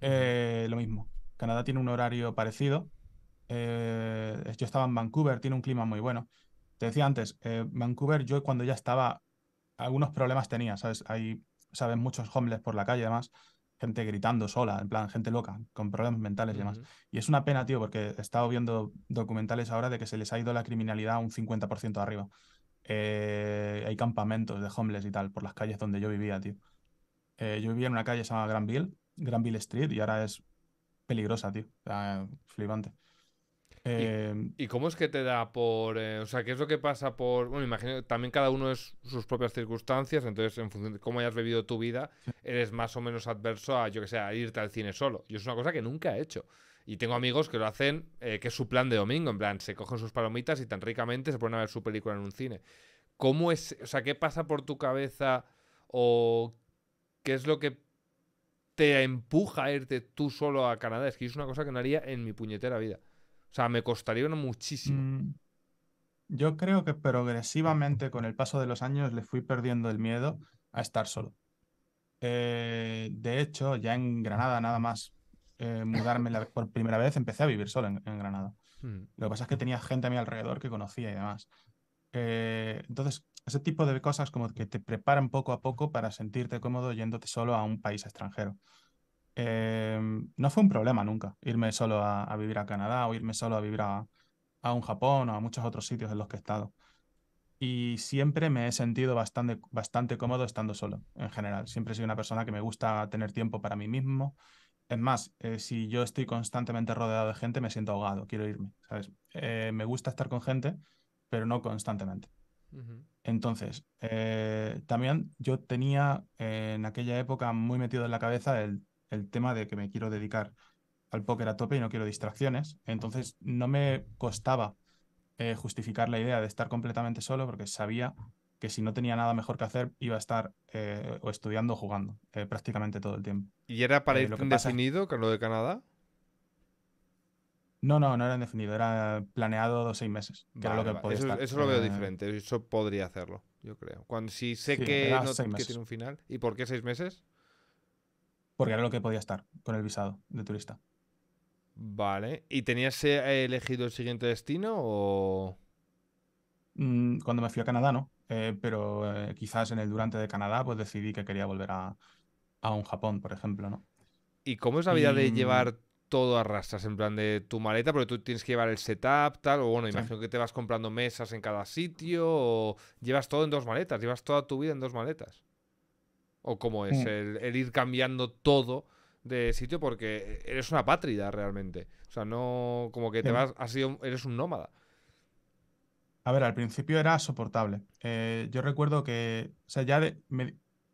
Eh, lo mismo. Canadá tiene un horario parecido. yo estaba en Vancouver, tiene un clima muy bueno. Te decía antes, Vancouver, yo cuando ya estaba, algunos problemas tenía, ¿sabes? Hay, ¿sabes? Muchos homeless por la calle, además, gente gritando sola, en plan, gente loca, con problemas mentales y demás. Y es una pena, tío, porque he estado viendo documentales ahora de que se les ha ido la criminalidad un 50% arriba. Eh, hay campamentos de homeless y tal por las calles donde yo vivía, tío. Eh, yo vivía en una calle que se llama Granville, Granville Street, y ahora es peligrosa, tío. flipante. ¿Y, em, ¿Y, cómo es que te da por.? Eh, o sea, ¿qué es lo que pasa por.? Bueno, imagino también cada uno es sus propias circunstancias, entonces en función de cómo hayas vivido tu vida, eres más o menos adverso a, yo que sé, a irte al cine solo. Yo es una cosa que nunca he hecho. Y tengo amigos que lo hacen, eh, que es su plan de domingo, en plan, se cogen sus palomitas y tan ricamente se ponen a ver su película en un cine. ¿Cómo es, o sea, qué pasa por tu cabeza o qué es lo que te empuja a irte tú solo a Canadá? Es que es una cosa que no haría en mi puñetera vida. O sea, me costaría muchísimo. Mm, yo creo que progresivamente con el paso de los años le fui perdiendo el miedo a estar solo. Eh, de hecho, ya en Granada nada más eh, mudarme por primera vez, empecé a vivir solo en, Granada. Hmm. Lo que pasa es que tenía gente a mi alrededor que conocía y demás. Eh, entonces, ese tipo de cosas como que te preparan poco a poco para sentirte cómodo yéndote solo a un país extranjero. Eh, no fue un problema nunca irme solo a, vivir a Canadá o irme solo a vivir a, a, un Japón o a muchos otros sitios en los que he estado. Y siempre me he sentido bastante, bastante cómodo estando solo, en general. Siempre sido una persona que me gusta tener tiempo para mí mismo, es más, eh, si yo estoy constantemente rodeado de gente, me siento ahogado, quiero irme, ¿sabes? Eh, me gusta estar con gente, pero no constantemente. Entonces, eh, también yo tenía en aquella época muy metido en la cabeza el, el, tema de que me quiero dedicar al póker a tope y no quiero distracciones. Entonces, no me costaba justificar la idea de estar completamente solo porque sabía que si no tenía nada mejor que hacer, iba a estar eh, o estudiando o jugando eh, prácticamente todo el tiempo. ¿Y era para eh, ir indefinido con lo de Canadá? No, no, no era indefinido, era planeado dos seis meses. eso, lo veo diferente, eso podría hacerlo, yo creo. Cuando si sé que, no, tiene un final. ¿Y por qué seis meses? Porque era lo que podía estar con el visado de turista. Vale. ¿Y tenías elegido el siguiente destino o...? Mm, cuando me fui a Canadá, ¿no? Eh, pero eh, quizás en el durante de Canadá pues decidí que quería volver a, un Japón, por ejemplo, ¿no? ¿Y cómo es la vida de llevar todo a rastras, en plan de tu maleta, porque tú tienes que llevar el setup, tal, o bueno, imagino que te vas comprando mesas en cada sitio, o llevas todo en dos maletas, llevas toda tu vida en dos maletas. ¿O cómo es mm. el, ir cambiando todo de sitio? Porque eres una pátrida realmente. O sea, no, como que te vas, has sido, eres un nómada. A ver, al principio era soportable. Eh, yo recuerdo que, o sea, ya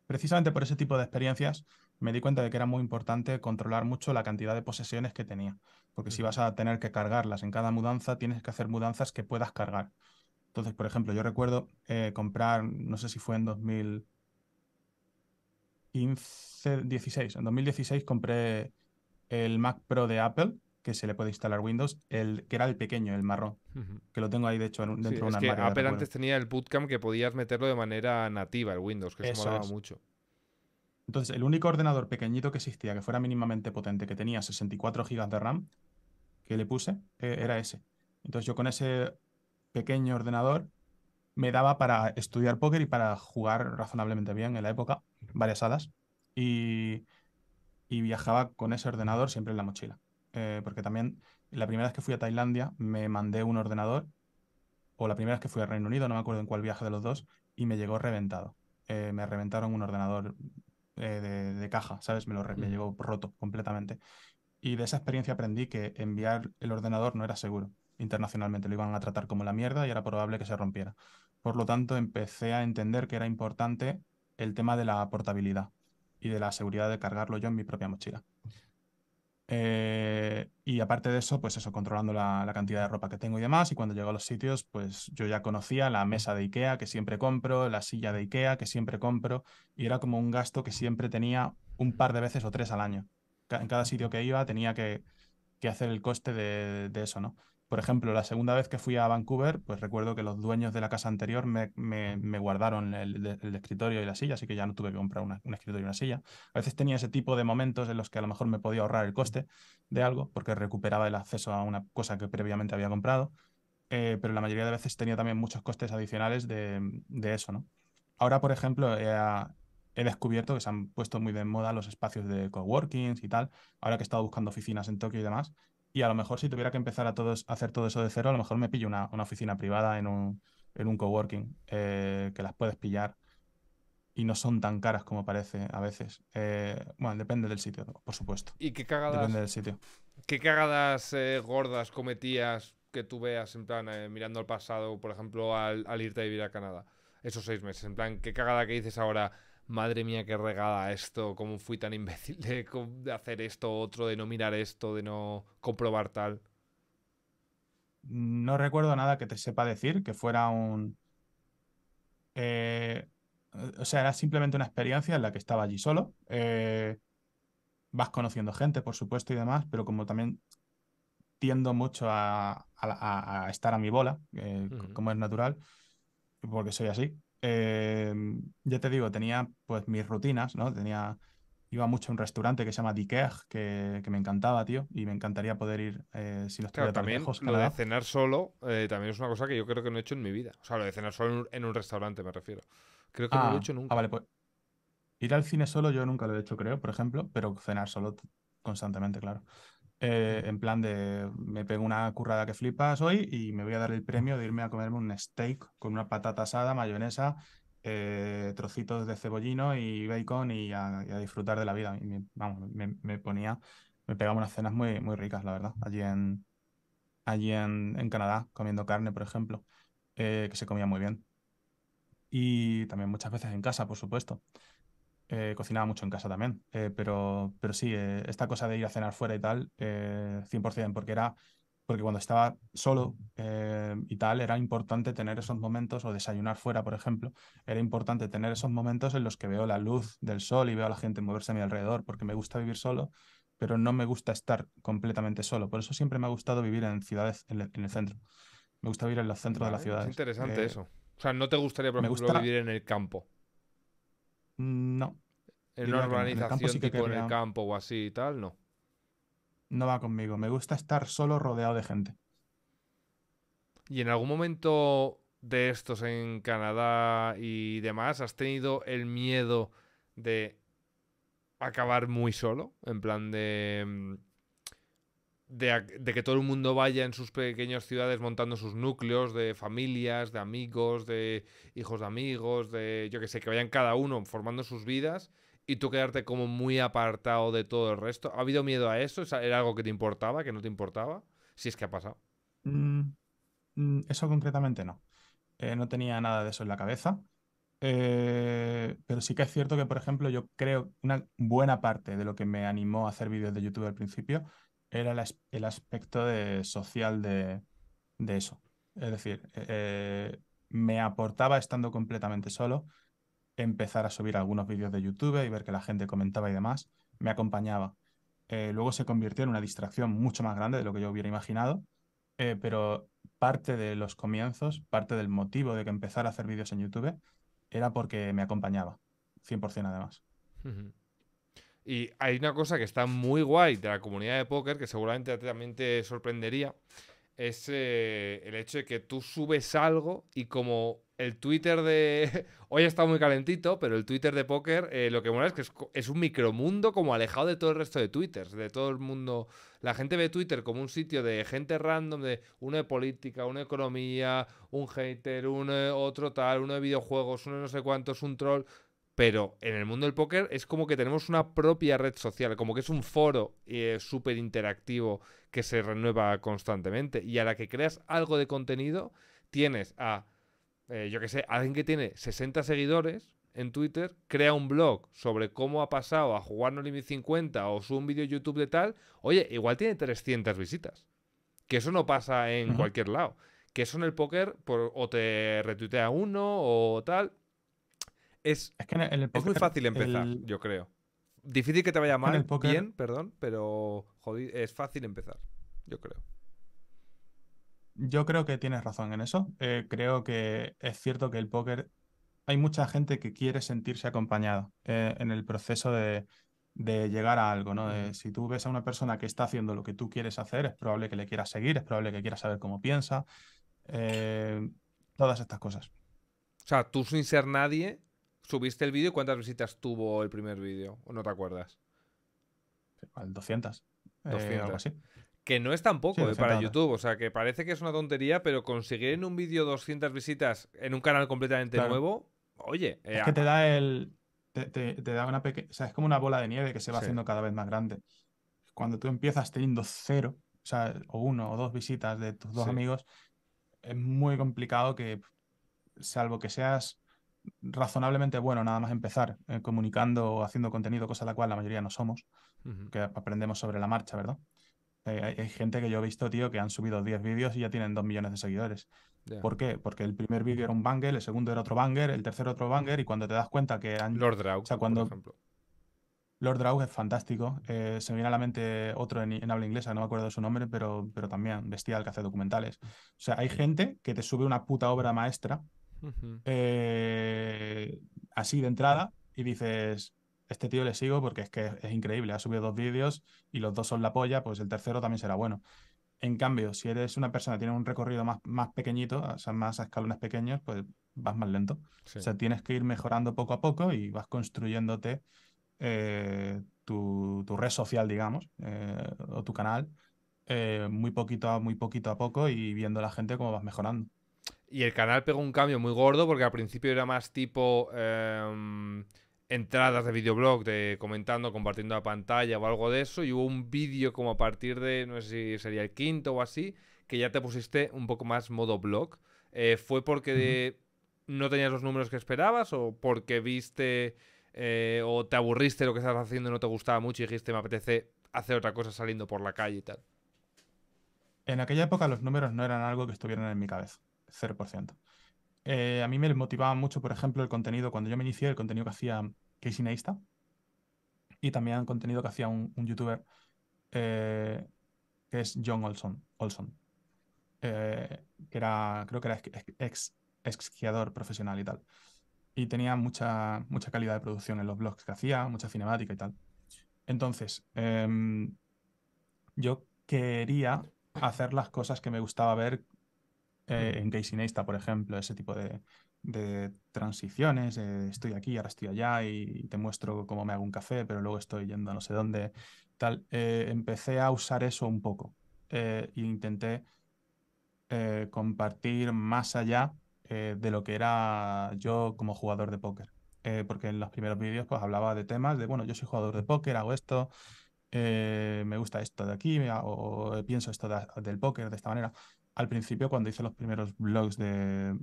precisamente por ese tipo de experiencias me di cuenta de que era muy importante controlar mucho la cantidad de posesiones que tenía, porque si vas a tener que cargarlas en cada mudanza, tienes que hacer mudanzas que puedas cargar. Entonces, por ejemplo, yo recuerdo eh, comprar, no sé si fue en 2015, 16, en 2016 compré el Mac Pro de Apple, que se le puede instalar Windows, el, que era el pequeño, el marrón, que lo tengo ahí de hecho dentro de un es. Que Apple antes tenía el bootcamp que podías meterlo de manera nativa, el Windows, que eso, molaba mucho. Entonces, el único ordenador pequeñito que existía, que fuera mínimamente potente, que tenía 64 GB de RAM, que le puse, eh, era ese. Entonces, yo con ese pequeño ordenador me daba para estudiar póker y para jugar razonablemente bien en la época, varias salas. Y, viajaba con ese ordenador siempre en la mochila. Eh, porque también la primera vez que fui a Tailandia me mandé un ordenador, o la primera vez que fui a Reino Unido, no me acuerdo en cuál viaje de los dos, y me llegó reventado. Eh, me reventaron un ordenador eh, de, caja, ¿sabes? Me lo me llegó roto completamente. Y de esa experiencia aprendí que enviar el ordenador no era seguro internacionalmente. Lo iban a tratar como la mierda y era probable que se rompiera. Por lo tanto, empecé a entender que era importante el tema de la portabilidad y de la seguridad de cargarlo yo en mi propia mochila. Eh, y aparte de eso, pues eso, controlando la, cantidad de ropa que tengo y demás. Y cuando llego a los sitios, pues yo ya conocía la mesa de Ikea que siempre compro, la silla de Ikea que siempre compro. Y era como un gasto que siempre tenía un par de veces o tres al año. En cada sitio que iba tenía que, hacer el coste de, de eso, ¿no? Por ejemplo, la segunda vez que fui a Vancouver, pues recuerdo que los dueños de la casa anterior me, guardaron el, escritorio y la silla, así que ya no tuve que comprar un escritorio y una silla. A veces tenía ese tipo de momentos en los que a lo mejor me podía ahorrar el coste de algo, porque recuperaba el acceso a una cosa que previamente había comprado, eh, pero la mayoría de veces tenía también muchos costes adicionales de, eso, ¿no? Ahora, por ejemplo, he, descubierto que se han puesto muy de moda los espacios de coworkings y tal, ahora que he estado buscando oficinas en Tokio y demás, y a lo mejor si tuviera que empezar a, todos, hacer todo eso de cero, a lo mejor me pillo una, oficina privada en un, en un coworking, eh, que las puedes pillar y no son tan caras como parece a veces. Eh, bueno, depende del sitio, por supuesto. ¿Y qué cagadas? Depende del sitio. ¿Qué cagadas eh, gordas cometías que tú veas, en plan, mirando al pasado, por ejemplo, al, al, irte a vivir a Canadá? Esos seis meses, en plan, ¿qué cagada que dices ahora? Madre mía, qué regada esto, cómo fui tan imbécil de, hacer esto, otro, de no mirar esto, de no comprobar tal. No recuerdo nada que te sepa decir que fuera un... Eh, o sea, era simplemente una experiencia en la que estaba allí solo. Eh, vas conociendo gente, por supuesto, y demás, pero como también tiendo mucho a, estar a mi bola, eh, como es natural, porque soy así, eh, ya te digo, tenía pues mis rutinas, ¿no? Tenía, iba mucho a un restaurante que se llama Dikeg, que, que me encantaba, tío, y me encantaría poder ir eh, si no estuviera claro, también Lo de cenar solo eh, también es una cosa que yo creo que no he hecho en mi vida. O sea, lo de cenar solo en un, restaurante me refiero. Creo que no lo he ah, hecho nunca. Ah, vale, pues ir al cine solo yo nunca lo he hecho, creo, por ejemplo, pero cenar solo constantemente, claro. Eh, en plan de me pego una currada que flipas hoy y me voy a dar el premio de irme a comerme un steak con una patata asada, mayonesa, eh, trocitos de cebollino y bacon y a, disfrutar de la vida. Me, vamos, me, ponía, me pegaba unas cenas muy, muy ricas, la verdad, allí en, allí en, Canadá, comiendo carne, por ejemplo, eh, que se comía muy bien. Y también muchas veces en casa, por supuesto. Eh, cocinaba mucho en casa también, eh, pero, pero sí, eh, esta cosa de ir a cenar fuera y tal, 100%, porque era, porque cuando estaba solo y tal, era importante tener esos momentos, o desayunar fuera, por ejemplo, era importante tener esos momentos en los que veo la luz del sol y veo a la gente moverse a mi alrededor, porque me gusta vivir solo, pero no me gusta estar completamente solo. Por eso siempre me ha gustado vivir en ciudades, en, el, centro. Me gusta vivir en los centros de la ciudad. Es interesante eso. O sea, ¿no te gustaría, por ejemplo, vivir en el campo? No. En una urbanización tipo en el campo o así y tal, no. No va conmigo. Me gusta estar solo rodeado de gente. ¿Y en algún momento de estos en Canadá y demás has tenido el miedo de acabar muy solo? En plan de, mm, de, de, que todo el mundo vaya en sus pequeñas ciudades montando sus núcleos de familias, de amigos, de hijos de amigos, de yo que sé, que vayan cada uno formando sus vidas y tú quedarte como muy apartado de todo el resto. ¿Ha habido miedo a eso? ¿Era algo que te importaba, que no te importaba? Si es que ha pasado. Mm, mm, eso concretamente no. Eh, no tenía nada de eso en la cabeza. Eh, pero sí que es cierto que, por ejemplo, yo creo una buena parte de lo que me animó a hacer vídeos de YouTube al principio era el, aspecto de, social de, eso. Es decir, eh, me aportaba estando completamente solo empezar a subir algunos vídeos de YouTube y ver que la gente comentaba y demás, me acompañaba. eh, luego se convirtió en una distracción mucho más grande de lo que yo hubiera imaginado, eh, pero parte de los comienzos, parte del motivo de que empezara a hacer vídeos en YouTube era porque me acompañaba, 100% además. Y hay una cosa que está muy guay de la comunidad de póker, que seguramente también te sorprendería, es eh, el hecho de que tú subes algo y como el Twitter de... Hoy está muy calentito, pero el Twitter de póker eh, lo que mola es que es, un micromundo como alejado de todo el resto de Twitters, de todo el mundo. La gente ve Twitter como un sitio de gente random, de uno de política, uno de economía, un hater, uno de otro tal, uno de videojuegos, uno de no sé cuántos, un troll. Pero en el mundo del póker es como que tenemos una propia red social, como que es un foro eh, súper interactivo que se renueva constantemente. Y a la que creas algo de contenido, tienes a eh, yo que sé, alguien que tiene 60 seguidores en Twitter crea un blog sobre cómo ha pasado a jugar No Limit 50 o sube un vídeo YouTube de tal, oye, igual tiene 300 visitas. Que eso no pasa en cualquier lado. Que eso en el póker o te retuitea uno o tal. Es, es, muy fácil empezar, yo creo. Difícil que te vaya mal, bien, perdón, pero es fácil empezar, yo creo. Yo creo que tienes razón en eso. Eh, creo que es cierto que el póker, hay mucha gente que quiere sentirse acompañada eh, en el proceso de, llegar a algo, ¿no? si tú ves a una persona que está haciendo lo que tú quieres hacer, es probable que le quieras seguir, es probable que quieras saber cómo piensa, eh, todas estas cosas. O sea, tú sin ser nadie, subiste el vídeo y cuántas visitas tuvo el primer vídeo, ¿o no te acuerdas? 200. 200. algo así. Que no es tampoco eh, para YouTube, o sea, que parece que es una tontería, pero conseguir en un vídeo 200 visitas en un canal completamente nuevo, oye. Eh, es que te da el. Te, da una pequeña. O sea, es como una bola de nieve que se va haciendo cada vez más grande. Cuando tú empiezas teniendo cero, o sea, o uno o dos visitas de tus dos amigos, es muy complicado que, salvo que seas razonablemente bueno nada más empezar eh, comunicando o haciendo contenido, cosa la cual la mayoría no somos, que aprendemos sobre la marcha, ¿verdad? Hay, gente que yo he visto, tío, que han subido 10 vídeos y ya tienen 2 millones de seguidores. ¿Por qué? Porque el primer vídeo era un banger, el segundo era otro banger, el tercero otro banger, y cuando te das cuenta que han. Lord Draug, cuando... por ejemplo. Lord Draug es fantástico. Eh, se me viene a la mente otro en, habla inglesa, no me acuerdo de su nombre, pero, pero también bestial que hace documentales. O sea, hay gente que te sube una puta obra maestra eh, así de entrada y dices, este tío le sigo porque es que es increíble, ha subido dos vídeos y los dos son la polla, pues el tercero también será bueno. En cambio, si eres una persona que tiene un recorrido más, más pequeñito, o sea, más a escalones pequeños, pues vas más lento. O sea, tienes que ir mejorando poco a poco y vas construyéndote eh, tu, red social, digamos, eh, o tu canal, eh, muy poquito a muy poquito a poco y viendo a la gente cómo vas mejorando. Y el canal pegó un cambio muy gordo porque al principio era más tipo em, entradas de videoblog de comentando, compartiendo la pantalla o algo de eso, y hubo un vídeo como a partir de, no sé si sería el quinto o así, que ya te pusiste un poco más modo blog. Eh, ¿Fue porque no tenías los números que esperabas o porque viste eh, o te aburriste lo que estabas haciendo y no te gustaba mucho y dijiste me apetece hacer otra cosa saliendo por la calle y tal? En aquella época los números no eran algo que estuvieran en mi cabeza, 0%. Eh, a mí me motivaba mucho, por ejemplo, el contenido, cuando yo me inicié, el contenido que hacía Casey Neistat y también el contenido que hacía un, youtuber eh, que es John Olson, Olson, eh, que era, creo que era ex, esquiador profesional y tal. Y tenía mucha, mucha calidad de producción en los blogs que hacía, mucha cinemática y tal. Entonces, em, yo quería hacer las cosas que me gustaba ver eh, en Casey por ejemplo, ese tipo de, transiciones, estoy aquí, ahora estoy allá y te muestro cómo me hago un café, pero luego estoy yendo a no sé dónde, tal. Eh, empecé a usar eso un poco e intenté compartir más allá de lo que era yo como jugador de póker. porque en los primeros vídeos pues hablaba de temas de, bueno, yo soy jugador de póker, hago esto, me gusta esto de aquí, o, pienso esto del póker de esta manera al principio, cuando hice los primeros blogs de,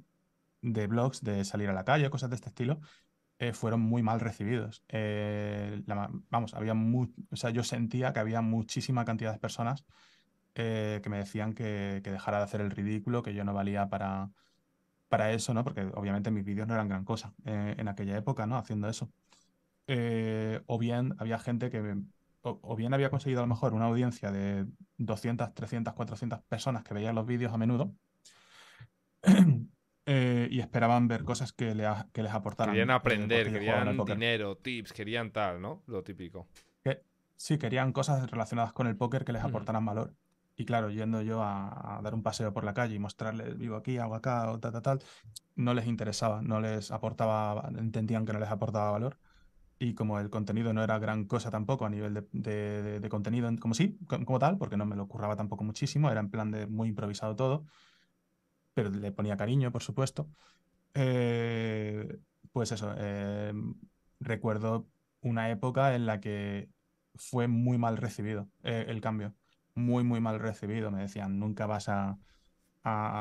de blogs de salir a la calle, cosas de este estilo, eh, fueron muy mal recibidos. Eh, vamos, había o sea, yo sentía que había muchísima cantidad de personas eh, que me decían que, dejara de hacer el ridículo, que yo no valía para, para eso, ¿no? Porque obviamente mis vídeos no eran gran cosa en aquella época, ¿no? Haciendo eso. o bien había gente que o, bien había conseguido a lo mejor una audiencia de 200, 300, 400 personas que veían los vídeos a menudo eh, y esperaban ver cosas que, que les aportaran. Querían aprender, querían dinero, tips, querían tal, ¿no? Lo típico. sí, querían cosas relacionadas con el póker que les aportaran valor. Y claro, yendo yo a, dar un paseo por la calle y mostrarles, vivo aquí, hago acá, o tal, tal, tal, no les interesaba, no les aportaba, entendían que no les aportaba valor. Y como el contenido no era gran cosa tampoco a nivel de, de, contenido, como sí, como, tal, porque no me lo curraba tampoco muchísimo, era en plan de muy improvisado todo, pero le ponía cariño, por supuesto. Eh, pues eso, eh, recuerdo una época en la que fue muy mal recibido eh, el cambio muy, muy mal recibido. Me decían, nunca vas a,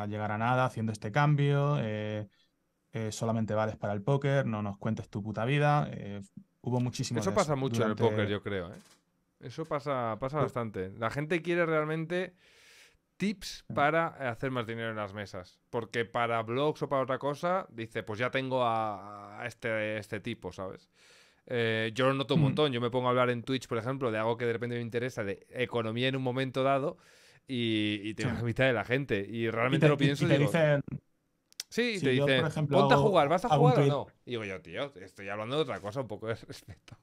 llegar a nada haciendo este cambio, eh, solamente vales para el póker, no nos cuentes tu puta vida. Eh, hubo muchísimo. Eso pasa mucho en el póker, yo creo. Eso pasa, pasa bastante. La gente quiere realmente tips para hacer más dinero en las mesas. Porque para blogs o para otra cosa, dice, pues ya tengo a, este, este tipo, ¿sabes? Eh, yo lo noto un montón. Yo me pongo a hablar en Twitch, por ejemplo, de algo que de repente me interesa, de economía en un momento dado, y, tengo la mitad de la gente. Y realmente lo pienso y, te dicen. Sí, te dicen, ponte a jugar, ¿vas a jugar o no? Y digo yo, tío, estoy hablando de otra cosa, un poco de respeto.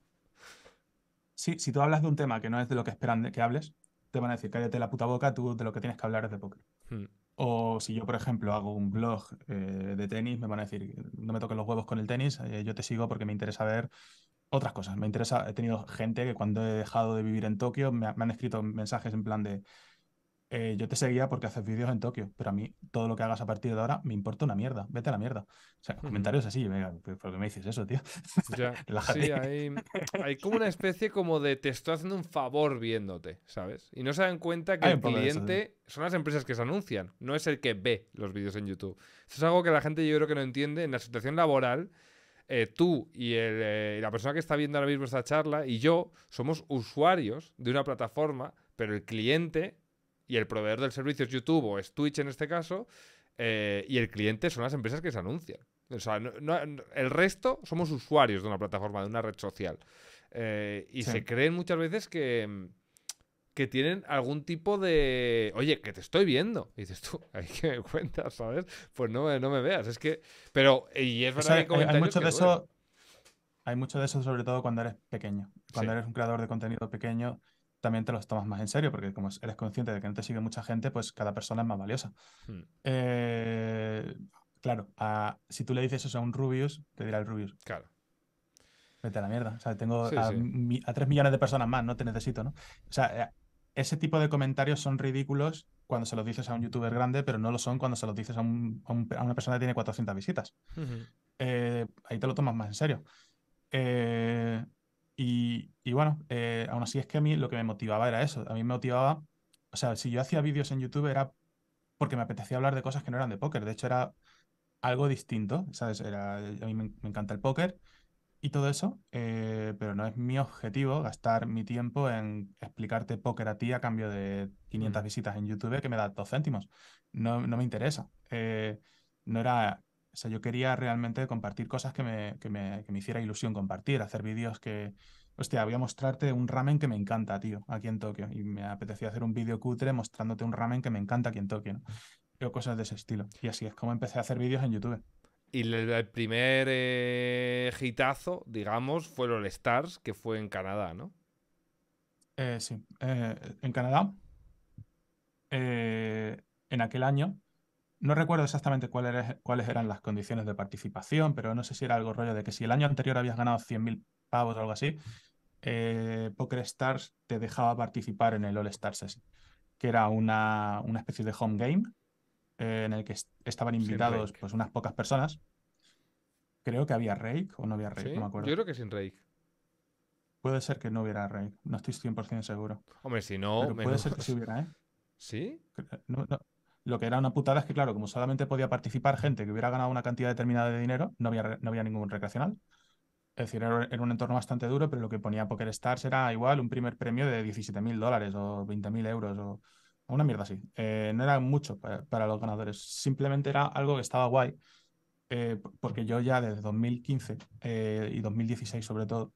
Sí, si tú hablas de un tema que no es de lo que esperan de que hables, te van a decir, cállate la puta boca, tú de lo que tienes que hablar es de póker. Hmm. O si yo, por ejemplo, hago un blog eh, de tenis, me van a decir, no me toques los huevos con el tenis, eh, yo te sigo porque me interesa ver otras cosas. Me interesa, he tenido gente que cuando he dejado de vivir en Tokio me, han escrito mensajes en plan de, eh, yo te seguía porque haces vídeos en Tokio, pero a mí todo lo que hagas a partir de ahora me importa una mierda, vete a la mierda. O sea, comentarios así, venga, ¿por qué me dices eso, tío? sí, hay, hay, como una especie como de te estoy haciendo un favor viéndote, ¿sabes? Y no se dan cuenta que el cliente son las empresas que se anuncian, no es el que ve los vídeos en YouTube. Eso es algo que la gente yo creo que no entiende en la situación laboral eh, tú eh, y la persona que está viendo ahora mismo esta charla y yo somos usuarios de una plataforma, pero el cliente y el proveedor del servicio es YouTube o es Twitch en este caso, eh, y el cliente son las empresas que se anuncian. O sea, el resto somos usuarios de una plataforma, de una red social. y se creen muchas veces que que tienen algún tipo de. Oye, que te estoy viendo. Y dices tú, hay que me cuentas, ¿sabes? Pues no, no me veas. Es que. Pero, y es verdad que hay, mucho de eso. Hay mucho de eso, sobre todo cuando eres pequeño. Cuando eres un creador de contenido pequeño, también te los tomas más en serio, porque como eres consciente de que no te sigue mucha gente, pues cada persona es más valiosa. Hmm. Eh, claro, si tú le dices eso a un Rubius, te dirá el Rubius. Claro. Vete a la mierda. O sea, tengo a, a, 3 millones de personas más, no te necesito, ¿no? O sea, eh, ese tipo de comentarios son ridículos cuando se los dices a un youtuber grande, pero no lo son cuando se los dices a, una persona que tiene 400 visitas. Eh, ahí te lo tomas más en serio. Eh, y, bueno, eh, aún así es que a mí lo que me motivaba era eso. A mí me motivaba, o sea, si yo hacía vídeos en YouTube era porque me apetecía hablar de cosas que no eran de póker. De hecho, era algo distinto, ¿sabes? Era, a mí me encanta el póker y todo eso, eh, pero no es mi objetivo gastar mi tiempo en explicarte póker a ti a cambio de 500 mm. visitas en YouTube que me da dos céntimos. No, no me interesa. Eh, no era, o sea, yo quería realmente compartir cosas que me, que me, que me hiciera ilusión compartir, hacer vídeos que, hostia, voy a mostrarte un ramen que me encanta, tío, aquí en Tokio. Y me apetecía hacer un vídeo cutre mostrándote un ramen que me encanta aquí en Tokio, ¿no? O cosas de ese estilo. Y así es como empecé a hacer vídeos en YouTube. Y el, primer eh, hitazo, digamos, fue el Stars, que fue en Canadá, ¿no? Eh, sí, eh, en Canadá. en aquel año. No recuerdo exactamente cuáles eran las condiciones de participación, pero no sé si era algo rollo de que si el año anterior habías ganado 100.000 pavos o algo así, Poker Stars te dejaba participar en el All Stars, que era una, una especie de home game en el que estaban invitados pues unas pocas personas. Creo que había Rake o no había Rake, no me acuerdo. Yo creo que sin Rake. Puede ser que no hubiera Rake, no estoy 100% seguro. Hombre, si no... puede ser que sí hubiera, ¿eh? ¿Sí? Lo que era una putada es que, claro, como solamente podía participar gente que hubiera ganado una cantidad determinada de dinero, no había, no había ningún recreacional. Es decir, era, un entorno bastante duro, pero lo que ponía Poker Stars era igual un primer premio de 17.000 dólares o 20.000 euros o una mierda así. Eh, no era mucho para, los ganadores. Simplemente era algo que estaba guay. Eh, porque yo ya desde 2015 eh, y 2016 sobre todo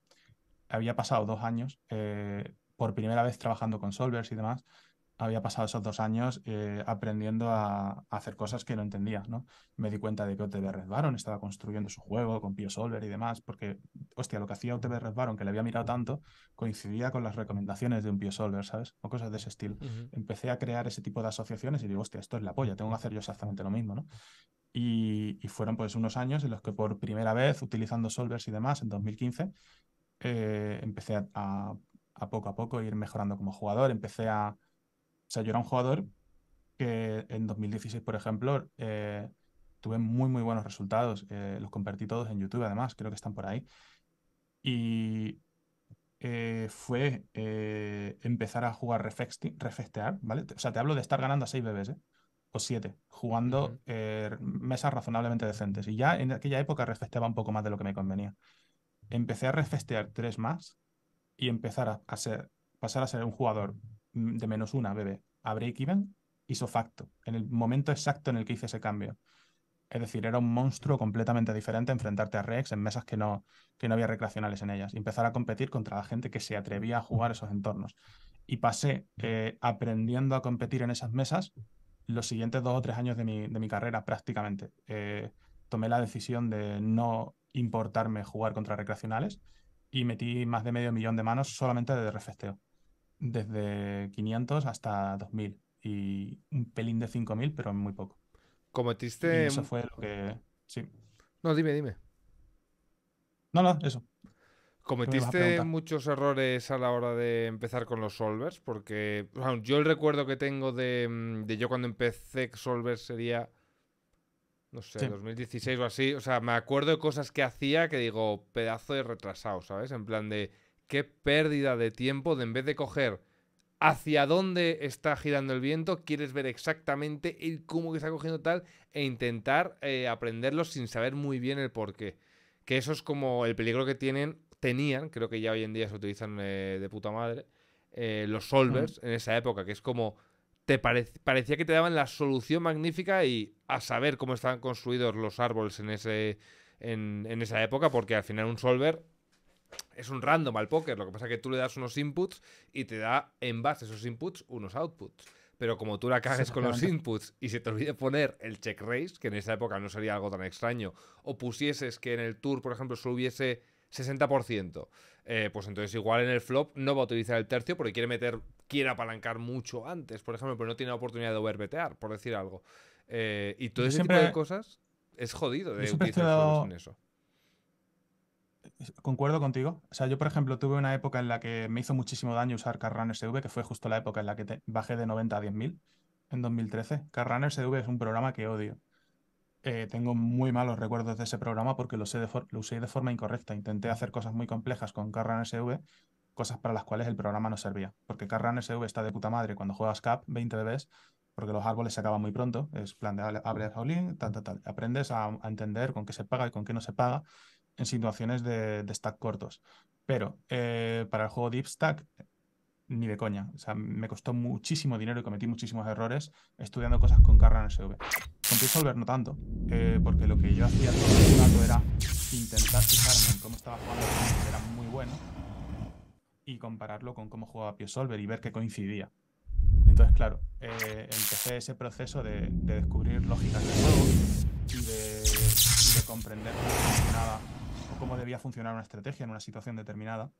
había pasado dos años por primera vez trabajando con solvers y demás, había pasado esos dos años eh, aprendiendo a, hacer cosas que no entendía, ¿no? Me di cuenta de que OTB Red Baron estaba construyendo su juego con PioSolver y demás, porque, hostia, lo que hacía OTB Red Baron, que le había mirado tanto, coincidía con las recomendaciones de un PioSolver, ¿sabes? O cosas de ese estilo. Empecé a crear ese tipo de asociaciones y digo, hostia, esto es la polla, tengo que hacer yo exactamente lo mismo, ¿no? Y, fueron pues unos años en los que por primera vez, utilizando solvers y demás, en 2015, eh, empecé a, a poco a poco ir mejorando como jugador, empecé a o sea, yo era un jugador que en 2016, por ejemplo, eh, tuve muy, muy buenos resultados. Eh, los convertí todos en YouTube, además, creo que están por ahí. Y eh, fue empezar a jugar refestear, ¿vale? O sea, te hablo de estar ganando a 6 bebés, ¿eh? O 7, jugando mesas razonablemente decentes. Y ya en aquella época refesteaba un poco más de lo que me convenía. Empecé a refestear tres más y empezar a ser, pasar a ser un jugador de menos una, bebé, a break-even, hizo facto, en el momento exacto en el que hice ese cambio. Es decir, era un monstruo completamente diferente enfrentarte a Rex en mesas que no, que no había recreacionales en ellas. Y empezar a competir contra la gente que se atrevía a jugar esos entornos. Y pasé eh, aprendiendo a competir en esas mesas los siguientes dos o tres años de mi, de mi carrera prácticamente. Eh, tomé la decisión de no importarme jugar contra recreacionales y metí más de medio millón de manos solamente de refesteo desde 500 hasta 2000 y un pelín de 5000, pero muy poco. Cometiste. Y eso fue lo que. Sí. No, dime, dime. No, no, eso. ¿Cometiste muchos errores a la hora de empezar con los solvers? Porque yo el recuerdo que tengo de, de, yo cuando empecé solvers sería, no sé, 2016 o así. O sea, me acuerdo de cosas que hacía que digo, pedazo de retrasado, ¿sabes? En plan de, qué pérdida de tiempo de en vez de coger hacia dónde está girando el viento, quieres ver exactamente el cómo que está cogiendo tal e intentar eh, aprenderlo sin saber muy bien el por qué. Que eso es como el peligro que tienen, tenían, creo que ya hoy en día se utilizan eh, de puta madre, eh, los solvers en esa época, que es como te parecía que te daban la solución magnífica y a saber cómo estaban construidos los árboles en, ese, en, en esa época, porque al final un solver es un random al póker. Lo que pasa es que tú le das unos inputs y te da en base a esos inputs unos outputs. Pero como tú la cagues con los inputs y se te olvide poner el check raise, que en esa época no sería algo tan extraño, o pusieses que en el tour, por ejemplo, solo hubiese 60%, eh, pues entonces igual en el flop no va a utilizar el tercio porque quiere meter, quiere apalancar mucho antes, por ejemplo, pero no tiene la oportunidad de overbetear, por decir algo. Eh, y todo ese tipo de cosas es jodido de utilizar en eso concuerdo contigo. O sea, yo, por ejemplo, tuve una época en la que me hizo muchísimo daño usar Carrunner SV, que fue justo la época en la que bajé de 90 a 10.000 en 2013. Carrunner SV es un programa que odio. Eh, tengo muy malos recuerdos de ese programa porque lo, usé de lo usé de forma incorrecta. Intenté hacer cosas muy complejas con Carrunner SV, cosas para las cuales el programa no servía. Porque Carrunner SV está de puta madre cuando juegas Cap 20 dBs, porque los árboles se acaban muy pronto. Es plan de abre all tal, tal, tal. Aprendes a, a entender con qué se paga y con qué no se paga en situaciones de, stack cortos. Pero eh, para el juego Deep Stack, ni de coña. O sea, me costó muchísimo dinero y cometí muchísimos errores estudiando cosas con Carran SV. Con PioSolver no tanto, eh, porque lo que yo hacía todo el rato era intentar fijarme en cómo estaba jugando, que era muy bueno, y compararlo con cómo jugaba PioSolver y ver que coincidía. Entonces, claro, eh, empecé ese proceso de, descubrir lógicas del juego y de, y de comprender cómo funcionaba cómo debía funcionar una estrategia en una situación determinada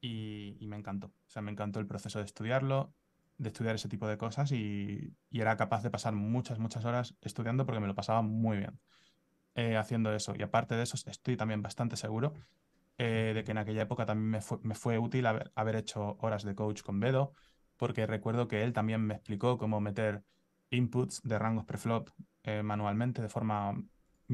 y, me encantó. O sea, me encantó el proceso de estudiarlo, de estudiar ese tipo de cosas y, era capaz de pasar muchas, muchas horas estudiando porque me lo pasaba muy bien eh, haciendo eso. Y aparte de eso, estoy también bastante seguro eh, de que en aquella época también me fue, útil haber, hecho horas de coach con Bedo, porque recuerdo que él también me explicó cómo meter inputs de rangos preflop eh, manualmente de forma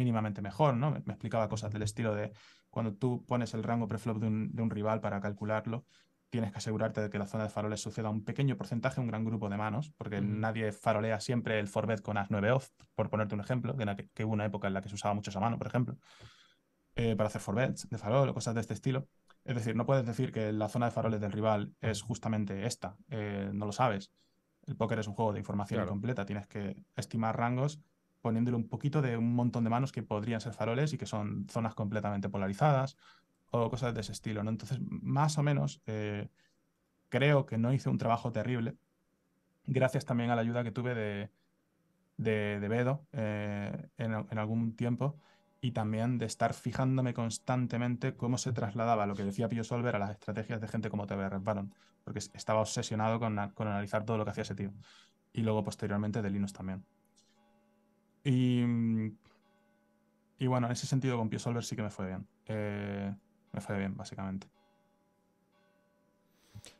mínimamente mejor, ¿no? Me, explicaba cosas del estilo de cuando tú pones el rango preflop de un, de un rival para calcularlo, tienes que asegurarte de que la zona de faroles suceda un pequeño porcentaje, un gran grupo de manos, porque nadie farolea siempre el forbet con as 9 off, por ponerte un ejemplo, que, que, hubo una época en la que se usaba mucho esa mano, por ejemplo, eh, para hacer forbets de farol o cosas de este estilo. Es decir, no puedes decir que la zona de faroles del rival es justamente esta, eh, no lo sabes. El póker es un juego de información completa, tienes que estimar rangos poniéndole un poquito de un montón de manos que podrían ser faroles y que son zonas completamente polarizadas o cosas de ese estilo, ¿no? Entonces, más o menos, eh, creo que no hice un trabajo terrible, gracias también a la ayuda que tuve de, de, Bedo eh, en, algún tiempo y también de estar fijándome constantemente cómo se trasladaba lo que decía Pio Solver a las estrategias de gente como TV Baron, porque estaba obsesionado con, con, analizar todo lo que hacía ese tío. Y luego posteriormente de Linux también. Y, y bueno, en ese sentido con Pio Solver sí que me fue bien. Eh, me fue bien, básicamente.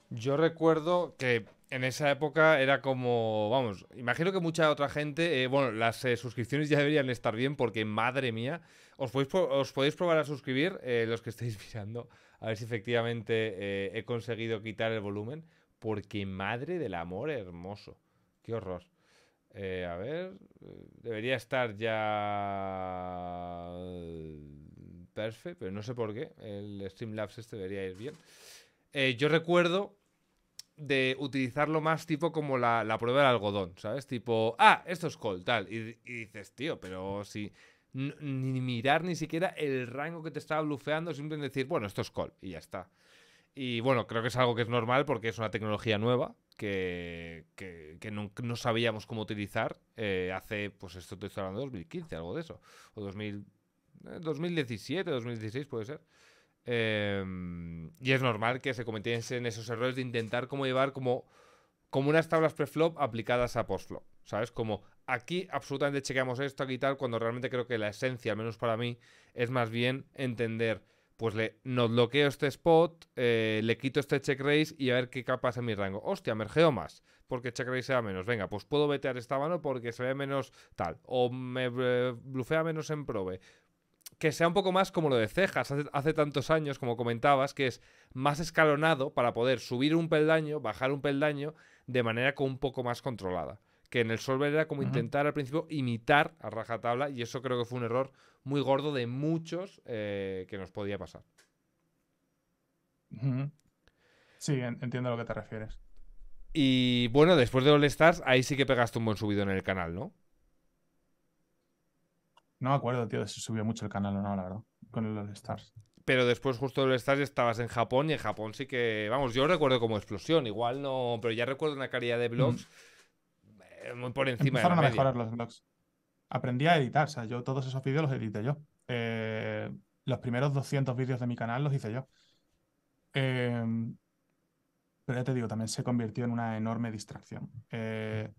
Yo recuerdo que en esa época era como, vamos, imagino que mucha otra gente, eh, bueno, las eh, suscripciones ya deberían estar bien porque, madre mía, os podéis, os podéis probar a suscribir, los que estáis mirando, a ver si efectivamente he conseguido quitar el volumen, porque madre del amor hermoso, qué horror. A ver, debería estar ya perfecto, pero no sé por qué, el Streamlabs este debería ir bien. yo recuerdo de utilizarlo más tipo como la, prueba del algodón, ¿sabes? Tipo, ah, esto es call, tal. Y, dices, tío, pero si ni mirar ni siquiera el rango que te estaba blufeando, simplemente decir, bueno, esto es call y ya está. Y bueno, creo que es algo que es normal porque es una tecnología nueva que, no, sabíamos cómo utilizar eh, hace, pues esto estoy hablando de 2015, algo de eso. O 2000, 2017, 2016 puede ser. Em, y es normal que se cometiesen esos errores de intentar como llevar como, como unas tablas preflop aplicadas a postflop. ¿Sabes? Como aquí absolutamente chequeamos esto, aquí tal, cuando realmente creo que la esencia, al menos para mí, es más bien entender, pues le no bloqueo este spot, eh, le quito este check raise y a ver qué pasa en mi rango. Hostia, mergeo más, porque check raise sea menos. Venga, pues puedo vetear esta mano porque se ve menos tal. O me eh, blufea menos en prove que sea un poco más como lo de cejas hace, tantos años, como comentabas, que es más escalonado para poder subir un peldaño, bajar un peldaño de manera un poco más controlada. Que en el solver era como intentar al principio imitar a rajatabla y eso creo que fue un error muy gordo de muchos eh, que nos podía pasar. Sí, entiendo a lo que te refieres. Y bueno, después de All Stars, ahí sí que pegaste un buen subido en el canal, ¿no? No me acuerdo, tío, si subió mucho el canal o no, la verdad, con los Stars. Pero después, justo de los Stars, estabas en Japón y en Japón sí que. Vamos, yo recuerdo como explosión, igual no. Pero ya recuerdo una calidad de blogs eh, muy por encima Empezaron de la a mejorar los blogs. Aprendí a editar, o sea, yo todos esos vídeos los edité yo. Eh, los primeros 200 vídeos de mi canal los hice yo. Em, pero ya te digo, también se convirtió en una enorme distracción. Eh,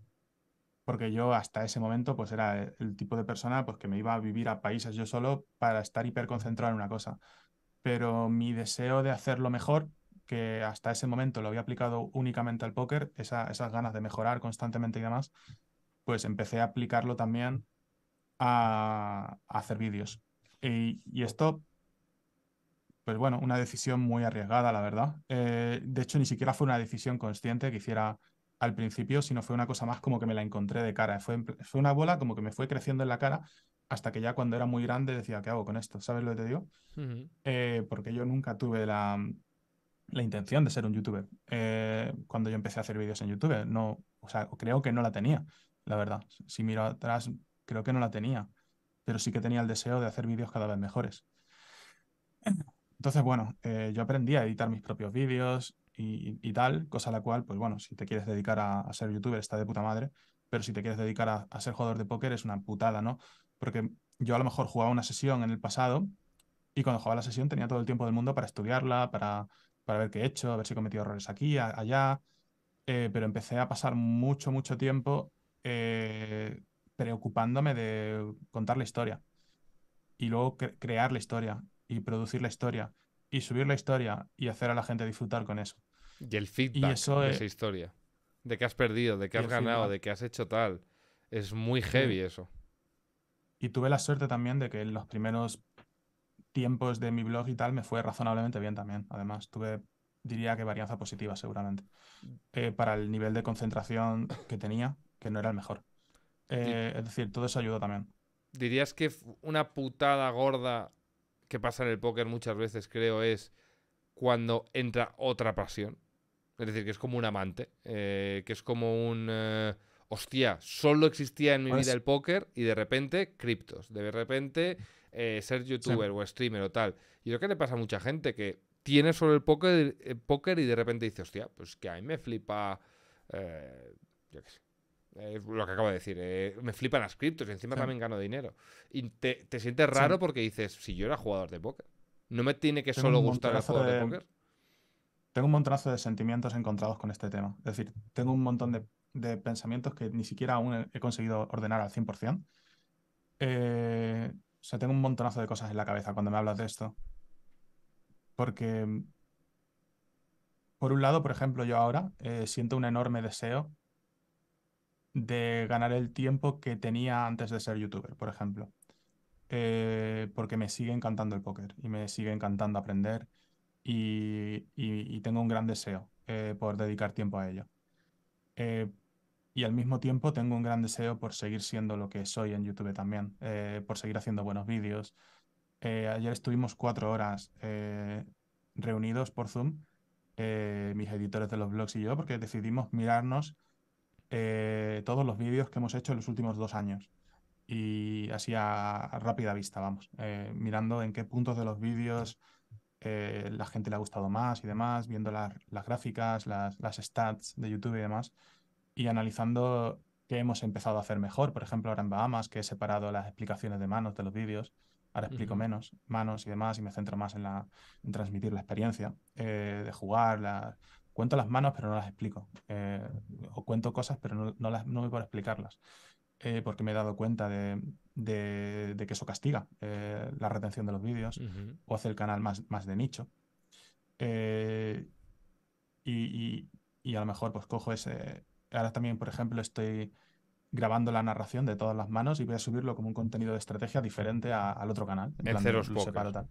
porque yo hasta ese momento pues era el tipo de persona pues que me iba a vivir a países yo solo para estar hiperconcentrado en una cosa. Pero mi deseo de hacerlo mejor, que hasta ese momento lo había aplicado únicamente al póker, esas ganas de mejorar constantemente y demás, pues empecé a aplicarlo también a, hacer vídeos. Y, esto, pues bueno, una decisión muy arriesgada, la verdad. Eh, de hecho, ni siquiera fue una decisión consciente que hiciera al principio, sino fue una cosa más como que me la encontré de cara. Fue, fue una bola como que me fue creciendo en la cara hasta que ya cuando era muy grande decía, ¿qué hago con esto? ¿Sabes lo que te digo? Eh, porque yo nunca tuve la, la, intención de ser un youtuber. Eh, cuando yo empecé a hacer vídeos en YouTube, no, o sea, creo que no la tenía, la verdad. Si miro atrás, creo que no la tenía, pero sí que tenía el deseo de hacer vídeos cada vez mejores. Entonces, bueno, eh, yo aprendí a editar mis propios vídeos, y, tal, cosa a la cual, pues bueno, si te quieres dedicar a, ser youtuber está de puta madre, pero si te quieres dedicar a, ser jugador de póker es una putada, ¿no? Porque yo a lo mejor jugaba una sesión en el pasado y cuando jugaba la sesión tenía todo el tiempo del mundo para estudiarla, para, para ver qué he hecho, a ver si he cometido errores aquí, allá, eh, pero empecé a pasar mucho, mucho tiempo eh, preocupándome de contar la historia y luego crear la historia y producir la historia y subir la historia y hacer a la gente disfrutar con eso. Y el feedback de esa historia. De que has perdido, de que has ganado, de que has hecho tal. Es muy heavy eso. Y tuve la suerte también de que en los primeros tiempos de mi blog y tal me fue razonablemente bien también. Además, tuve, diría que varianza positiva seguramente. Eh, para el nivel de concentración que tenía, que no era el mejor. Eh, es decir, todo eso ayudó también. ¿Dirías que una putada gorda que pasa en el póker muchas veces, creo, es cuando entra otra pasión. Es decir, que es como un amante, eh, que es como un... Eh, hostia, solo existía en mi pues vida el póker y de repente criptos, de repente eh, ser youtuber o streamer o tal. Y lo que le pasa a mucha gente que tienes sobre el póker, el póker y de repente dices, hostia, pues que a mí me flipa. Eh, yo qué sé. Eh, lo que acabo de decir, eh, me flipan las criptos y encima Sí. también gano dinero. Y te, te sientes raro porque dices, si yo era jugador de póker, no me tiene que Tengo solo gustar el juego de de- póker. Tengo un montonazo de sentimientos encontrados con este tema. Es decir, tengo un montón de, de pensamientos que ni siquiera aún he, conseguido ordenar al 100%. Eh, o sea, tengo un montonazo de cosas en la cabeza cuando me hablas de esto. Porque, por un lado, por ejemplo, yo ahora eh, siento un enorme deseo de ganar el tiempo que tenía antes de ser youtuber, por ejemplo. Eh, porque me sigue encantando el póker y me sigue encantando aprender y, tengo un gran deseo eh, por dedicar tiempo a ello. Eh, y al mismo tiempo tengo un gran deseo por seguir siendo lo que soy en YouTube también, por seguir haciendo buenos vídeos. Ayer estuvimos cuatro horas reunidos por Zoom, mis editores de los blogs y yo, porque decidimos mirarnos eh, todos los vídeos que hemos hecho en los últimos dos años. Y así a, a rápida vista, vamos, eh, mirando en qué puntos de los vídeos eh, la gente le ha gustado más y demás, viendo las, las gráficas, las, las stats de YouTube y demás, y analizando qué hemos empezado a hacer mejor. Por ejemplo, ahora en Bahamas, que he separado las explicaciones de manos de los vídeos, ahora explico menos manos y demás, y me centro más en, la, en transmitir la experiencia eh, de jugar. la- Cuento las manos, pero no las explico. Eh, o cuento cosas, pero no, no, las, no voy por explicarlas. eh, porque me he dado cuenta de, de- de que eso castiga eh, la retención de los vídeos o hace el canal más, más de nicho. Y, y- y a lo mejor pues cojo ese... Ahora también, por ejemplo, estoy grabando la narración de todas las manos y voy a subirlo como un contenido de estrategia diferente a- al otro canal. En plan de Ceros lo separo tal.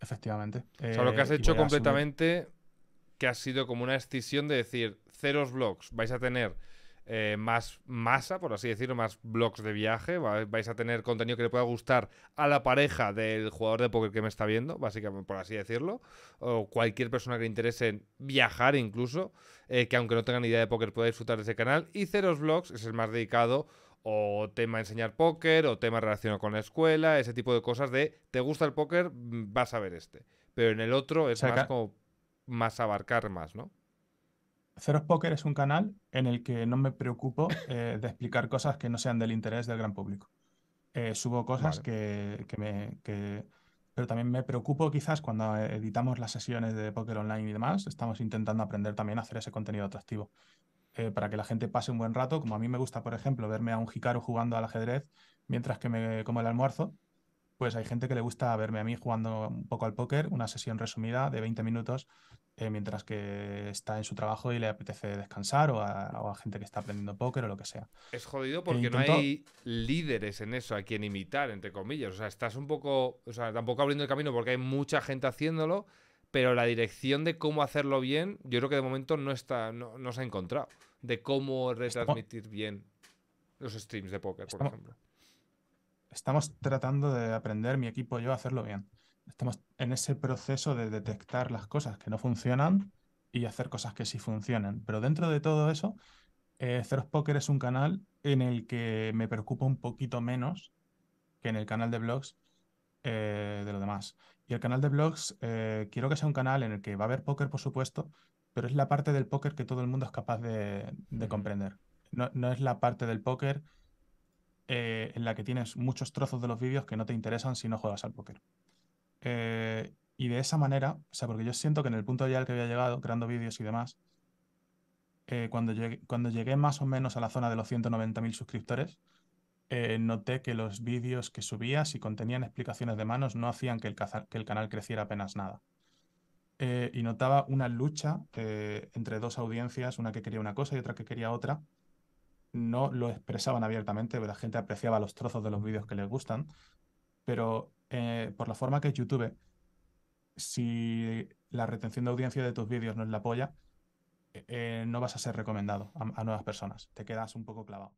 Efectivamente. O sea, lo que has hecho subir- completamente, que ha sido como una escisión de decir, ceros blogs, vais a tener eh, más masa, por así decirlo, más blogs de viaje, va- vais a tener contenido que le pueda gustar a la pareja del jugador de póker que me está viendo, básicamente, por así decirlo, o cualquier persona que le interese en viajar incluso, eh, que aunque no tenga ni idea de póker pueda disfrutar de ese canal, y ceros blogs es el más dedicado o tema enseñar póker, o tema relacionado con la escuela, ese tipo de cosas de, ¿te gusta el póker? Mm, Vas a ver este. Pero en el otro es O sea, más como más abarcar más, ¿no? Ceros Poker es un canal en el que no me preocupo eh, de explicar cosas que no sean del interés del gran público. Eh, subo cosas Vale. que, que me... que- Pero también me preocupo quizás cuando editamos las sesiones de póker online y demás, estamos intentando aprender también a hacer ese contenido atractivo. eh, para que la gente pase un buen rato, como a mí me gusta, por ejemplo, verme a un Hikaru jugando al ajedrez mientras que me como el almuerzo, pues hay gente que le gusta verme a mí jugando un poco al póker, una sesión resumida de 20 minutos, eh, mientras que está en su trabajo y le apetece descansar, o a, o a gente que está aprendiendo póker o lo que sea. Es jodido porque intento- no hay líderes en eso a quien imitar, entre comillas. O sea, estás un poco, o sea, tampoco abriendo el camino porque hay mucha gente haciéndolo, pero la dirección de cómo hacerlo bien, yo creo que de momento no está, no, no se ha encontrado. De cómo retransmitir bien los streams de póker, por Estamos- ejemplo. Estamos tratando de aprender, mi equipo y yo, a hacerlo bien. Estamos en ese proceso de detectar las cosas que no funcionan y hacer cosas que sí funcionan. Pero dentro de todo eso, eh, Ceros Poker es un canal en el que me preocupa un poquito menos que en el canal de blogs eh, de lo demás. Y el canal de blogs, eh, quiero que sea un canal en el que va a haber póker, por supuesto, pero es la parte del póker que todo el mundo es capaz de, de comprender. No, no es la parte del póker eh, en la que tienes muchos trozos de los vídeos que no te interesan si no juegas al póker. Eh, y de esa manera, o sea, porque yo siento que en el punto ya al que había llegado, creando vídeos y demás, eh, cuando llegué, cuando llegué más o menos a la zona de los 190.000 suscriptores, noté que los vídeos que subía, si contenían explicaciones de manos, no hacían que el, canal creciera apenas nada. Y notaba una lucha entre dos audiencias, una que quería una cosa y otra que quería otra. No lo expresaban abiertamente, la gente apreciaba los trozos de los vídeos que les gustan, pero eh, por la forma que YouTube, si la retención de audiencia de tus vídeos no es la polla, eh, eh, no vas a ser recomendado a, nuevas personas. Te quedas un poco clavado.